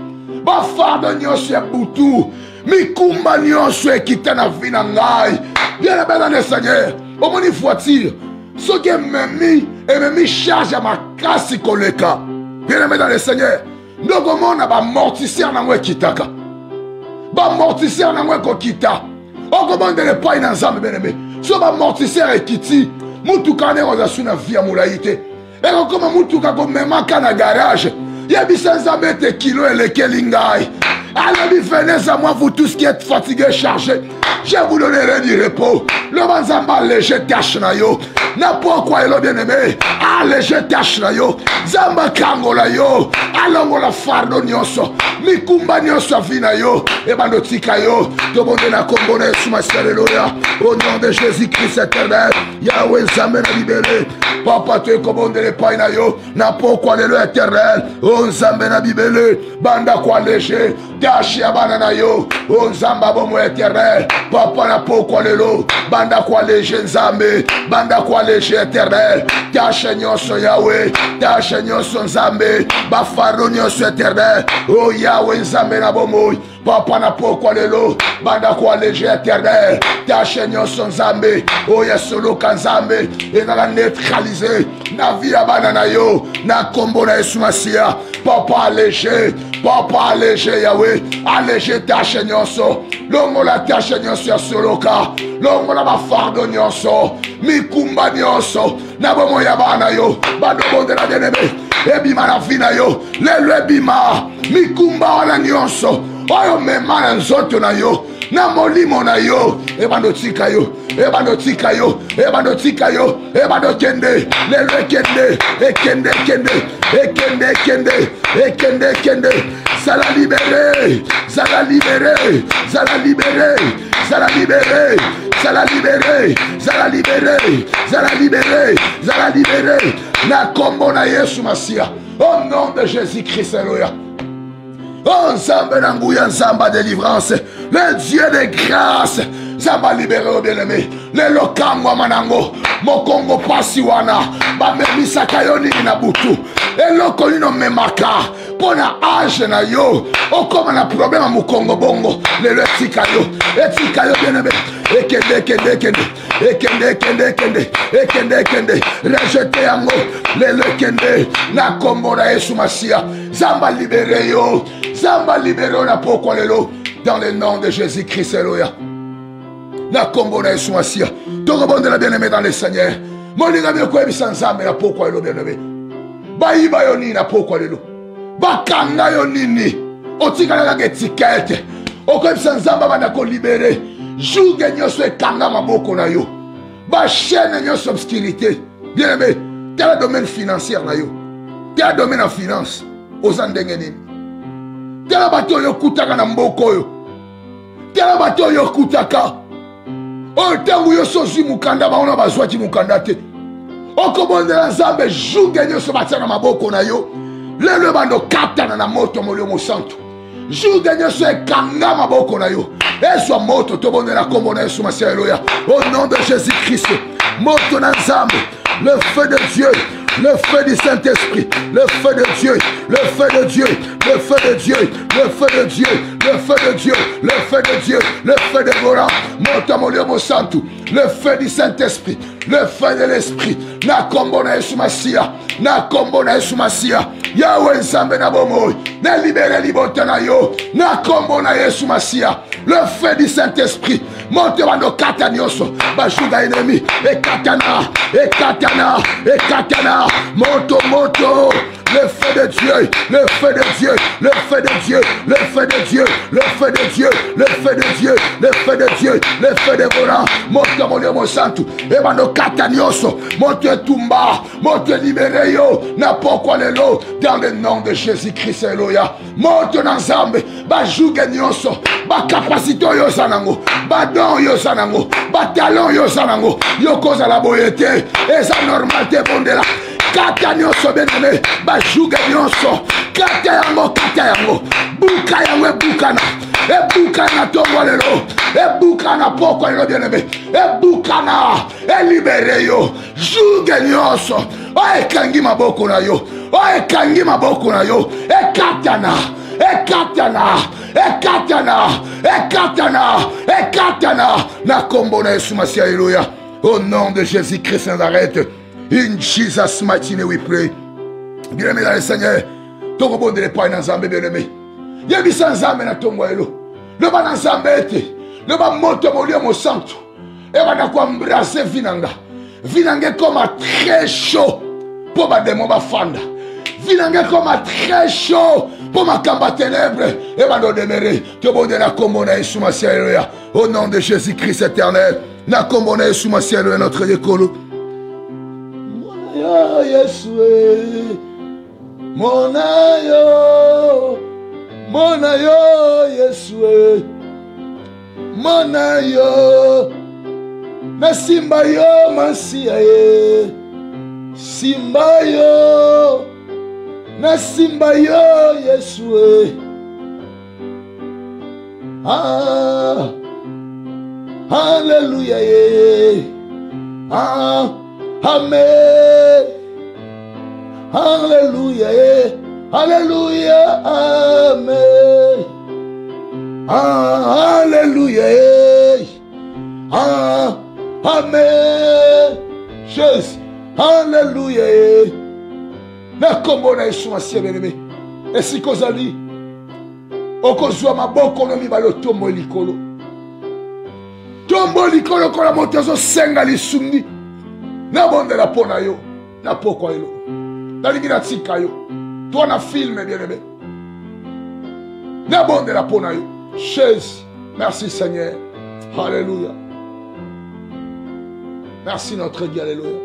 Bafardo nyonso ya butu mikumba nyonso ekita na vi na ngai. Bien-aimé dans le seigneur. Omoni voiture. Soki ememi ememi charge ya makasi koleka. Bien-aimé dans le seigneur. Ndokomona bamortisere nango ekitaka. Bamortisere nango ekokita. Okobondela epai na nzambe bien-aimé so bamortisere ekiti mutuka wana ekozala su na vi ya molai te. Ekokoma mutuka komemaka na garage. Yebisa nzambe ete kilo elekeli ngai alobi venez à moi vous tous qui êtes fatigués chargés je vous donnerai du repos. Loba nzambe alege tashe na yo. Na pokwa elo bien aimé alege tashe na yo. Nzambe akangola yo. Alongola fardo nyonso mikumba nyonso ya vi na yo ebando tika yo tobonde na kombo na yesu masi aleluya au nom de jésus christ éternel yawe nzambe na bibele papa to ekobondela epai na yo na pokwa lelo éternel? O nzambe na bibele banda koalege tashe ya bana na yo. O nzambe abomo éternel. Papa na pokwa lelo banda koalege nzambe banda koalege éternel. Tashe nyonso yawe tashe nyonso nzambe bafardo nyonso éternel. O yawe nzambe na bomoi papa na pokwa lelo? Banda koalege éternel? Tashe nyonso nzambe oyo esoloka nzambe ezala neutralize na vi ya bana na yo na nkombo na yesu masiya papa alege papa alege yawe alege tashe nyonso longola tashe nyonso ya soloka longola bafardo nyonso mikumba nyonso na bomoi ya bana yo. Bandobondela bien-aime ebima na vi na yo. Lelo ebima mikumba wana nyonso oyo mema na nzoto na yo na molimo na yo ebando tika yo ebando tika yo ebando tika yo ebando kende lelo ekende ekende ekende ekende ekende ekende ekende. Zala libere zala libere zala libere zala libere zala libere zala libere zala libere zala libere. Na kombo na yesu masiya au nom de jésus christ alléluia ensemble dans ensemble à délivrance, le Dieu de grâce Nzamba libéré au bien-aimé, lelo kangwama nango, mokongo pasi wana, bamemisaka yo nini na butu, eloko nini omemaka, mpo na age na yo, okóma na problème ya mokongo bongo, lelo etika yo, etika yo bien-aimé, ekende ekende ekende, ekende ekende ekende, ekende ekende, rejete yango, lelo ekende, na kombo na yesu masiya, Nzamba libéré yo, Zamba libéré na pokwa lelo dans le nom de Jésus-Christ Alléluia. Na kombo na Yesu Masia. Tokobondela bien-aimé dans le Seigneur. Molinga byo koyebisa Nzambe na pokwa lelo bien-aimé. Bayiba yo nini na pokwa lelo. Bakanga yo nini. Otikala kaka etikete. Okoyebisa Nzambe abanda kolibere. Juge nyonso ekanga maboko na yo. Bachaîne nyonso obscurité. Bien-aimé, tala domaine financier na yo. Tala domaine ya finance. Oza ndenge nini. tala bato oyo okutaka na mboka oyo tala bato oyo okutaka oyo ntango nyonso ozwi mokanda bango bazwaki mokanda te. Okobondela nzambe juge nyonso batia na maboko na yo. Lelo ebanda okatana na moto molio mosantu. Juge nyonso ekanga maboko na yo. Ezwa moto tobondela nkombo na yesu masi aleluya au nom de jésus christ moto na nzambe le feu de dieu le feu du Saint-Esprit, le feu de Dieu, le feu de Dieu, le feu de Dieu, le feu de Dieu, le feu de Dieu, le feu de Dieu, le feu de Goran, Montamolio Santu, le feu du Saint-Esprit, le feu de l'Esprit, na kombo na Yesu Masia, na kombo na Yesu Masia, Yahweh Nzambe na bomoi, na libere libota na yo, na kombo na Yesu Masia, le feu du Saint-Esprit, monte bando kata nyonso, bashuga ennemi, ekatana, ekatana, ekatana, moto, moto, le feu de Dieu, le feu de Dieu, le feu de Dieu, le feu de Dieu, le feu de Dieu, le feu de Dieu, le feu de Dieu, le feu dévorant, monte mon Dieu, mon santo, emano katanioso, monte tumba, monte libereyo, n'importe quoi lelo, dans le nom de Jésus-Christ, alléluia, monte ensemble, bajuge nyoso, ba capacité yo sanango, ba don yo sanango, ba talent yo sanango, yo cause la boyete, esa normal te bondela, kata nyonso benene bajuge nyonso. Kata yango kata yango. Buka yango ebukana ebukana ntongo lelo. Ebukana poko lelo bieneme ebukana elibere yo. Juge nyonso. Oyo ekangi maboko na yo. Oyo ekangi maboko na yo. Ekatana ekatana ekatana ekatana ekatana na. Kombo na yesu masi alleluya au nom de jésus christ nazareth In Jesus' mighty name we pray. Bien-aimé dans le Seigneur, tokobondela epai na nzambe bien-aimé yebisa nzambe na ntongo elo. Loba na nzambe ete loba moto molio mosantu ebanda koambrase vi na nga vi na nga ekoma très chaud mpo bademo bafanda vi na nga ekoma très chaud mpo makambo ya ténèbre. Ebanda odemere tobondela nkombo na yesu masi aleluya au nom de jésus christ éternel na nkombo na yesu masi aleluya notre yekolo yo yesu mona yo mona yo yesu mona yo nasimba yo masiya ye simba yo nasimba yo yesu ah, haleluya ye. Ah, amen. Ye haleluya amen. Ah, ye ah, amen. Jésus haleluya ye na na yesu masiya bien-aimé. Esika ozali okozwa maboko no mibale otombo likolo tombo likolo kola moto azosenga lisungi nabondela mpo na yo na pokwa elo nalingi natika yo. To na filme bien aimé nabondela mpo na yo. Chaise merci seigneur. Alléluia merci notre dieu alléluia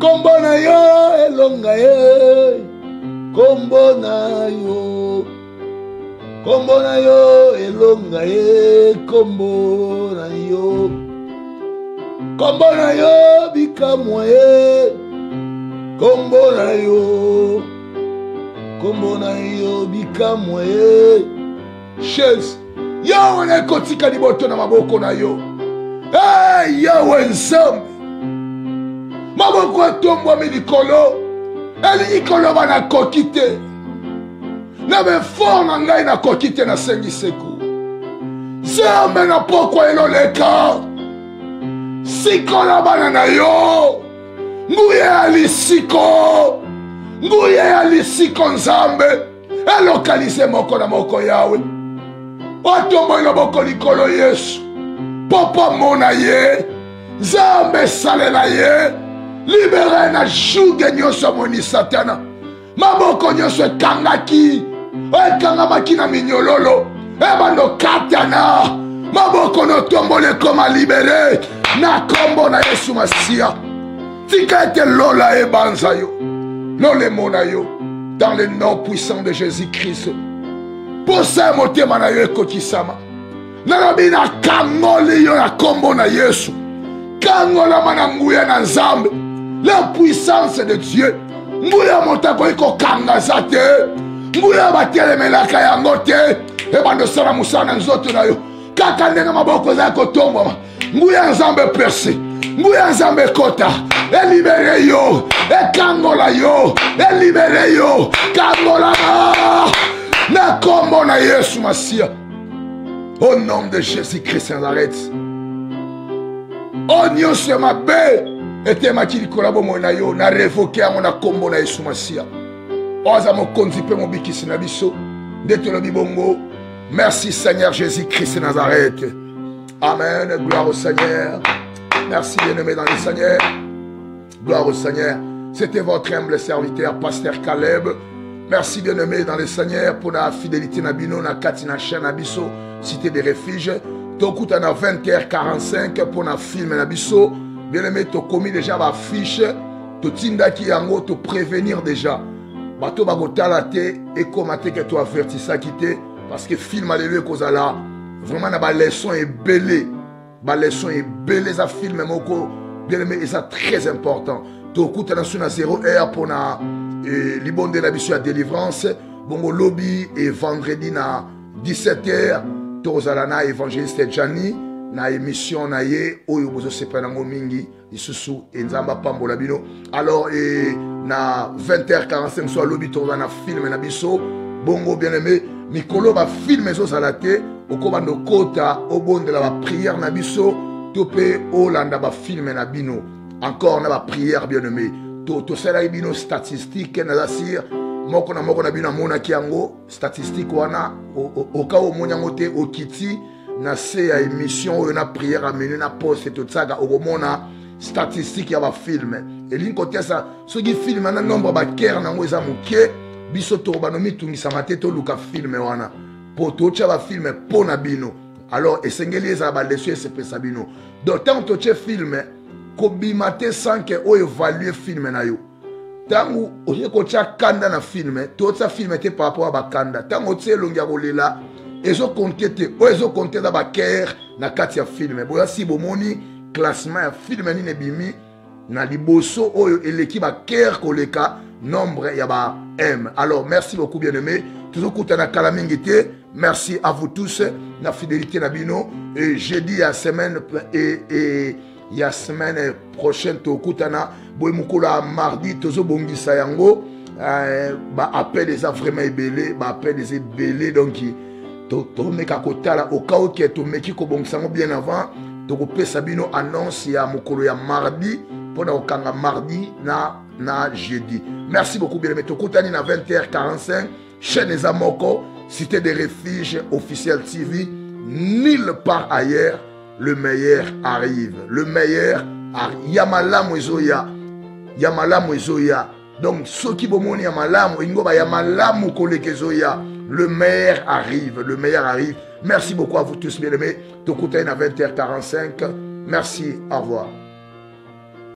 kombo na yo elonga ye. Kombo na yo. Kombo na yo elonga ye. Kombo na yo kombo na yo bikamwa ye kombo na yo kombo na yo bikamwa ye chaise yawe na ekotika liboto na maboko na yo. Hey, yawe nzambe. Maboko atombwami likolo. Elingi koloba nakoki te. Na befor na ngai nakoki te nasengi seku nzambe na pokwa eloleka sikola bana na yo. Nguya ya lisiko. Nguya ya lisiko nzambe. Elokalize moko na moko yawe. Otomboyi loboko likolo yesu. Popo mona ye. Nzambe esalela ye. Libere na juge nyonso amoni satana. Maboko nyonso ekangaki. Ekangamaki na minyololo. Ebanda okatana maboko notombola ekoma libere na nkombo na yesu masiya tika ete lola ebanza yo. Lola emona yo. Dans le nom puissant de jésus-christ. Posa ya motema na yo ekokisama nalobi nakangoli yo na nkombo na yesu. Kangolama na nguya na nzambe. La puissance de dieu. Nguya moto akoki kokangaza te. Nguya batelemelaka yango te. Ebanda osala mosala na nzoto na yo kaka ndenge maboko ezali kotombwama nguya nzambe perse. Nguya nzambe ekota elibere yo. Ekangola yo. Elibere yo. Kangolama na. Nkombo na yesu masiya au nom de jésus christ nazareth. Oyo nyonso ya mabe etemaki likolo ya bomoi na yo. Na revoke yango na nkombo na yesu masiya oyo aza mokonzi mpe mobikisi na biso. Nde tolobi bongo merci seigneur jésus christ nazareth. Amen. Gloire au seigneur. Merci bien aimé dans le seigneur. Gloire au seigneur. C'était votre humble serviteur pasteur caleb. Merci bien aimé dans le seigneur pour la fidélité na bino na kati na chaîne na biso cité des refuges. Tokuta na 20h45 mpo na filme na biso bien aimé tokomi déjà baafishe totindaki yango toprévenir déjà. Bato bakotala te ekóma te ke toavertisaki te parce que film alelo ekozala vraiment na baleson ebele baleson ebele eza filme moko bien aimé eza très important. Tokutana so na 0 heure mpona libonde na biso ya délivrance. Bongo lobi e vendredi na 17 heure tokozala na évangéliste jani na émission na ye oyo bozosepela yango mingi lisusu enzambe apambola bino. Alors e, na 20h45 so alobi tokozala na filme na biso. Bongo bien aimé mikolo bafilme ezozala te okobanda okota obondela bapriere na biso to mpe olanda bafilme na bino. Encore na bapriere bien aimé tosalaki to bino statistique naza sire moko na moko na bino amonaki yango statistique wana oka omoni yango te okiti na se ya émission oyo na priere amene na poste totiaka okomona statistique ya bafilme elingi kotiasa soki filme na nombre bakere nango eza moke biso tokobano mitungisama te toluka filme wana. Mpo totya bafilme mpo na bino. Alors esengeli ezala baleso esepesa bino. Donc ntango totye filme kobima te sanke oyo evalue filme na yo. Ntango oye kotya kanda na filme totya filme te par rapport ya bakanda ntango otia elongi ya kolela ezokonte te oyo ezokonte eza bakere na kati ya filme. Boya si bomoni classement ya filme nini ebimi na liboso oyo eleki bakere koleka nombre ya ba m. Alors merci beaucoup bien aimé tozokutana kala mingi te. Merci à vous tous na fidélité na bino. Et jeudi ya semaine et, et ya semaine prochaine tokutana boye mokolo ya mardi tozobongisa yango. Euh, baappel eza vraiment ebele baappel eza ebele donc tomeka kotala. Okauke tomeki kobongisa yango bien avant tokopesa bino annonce ya mokolo ya mardi mpona kokanga mardi na na jeudi. Merci beaucoup bien aimé tokutani na 20h45 chaîne eza moko cité des refuges officiel tv nulle part ailleurs le meilleur arrive. Le meilleur ya malamu ezoya. Ya malamu ezoya. Donc soki bomoni ya malamu elingo ba ya malamu koleka ezoya. Le meilleur arrive le meilleur arrive. Merci beaucoup à vous tous bien aimés tokutani na 20h45 merci au revoir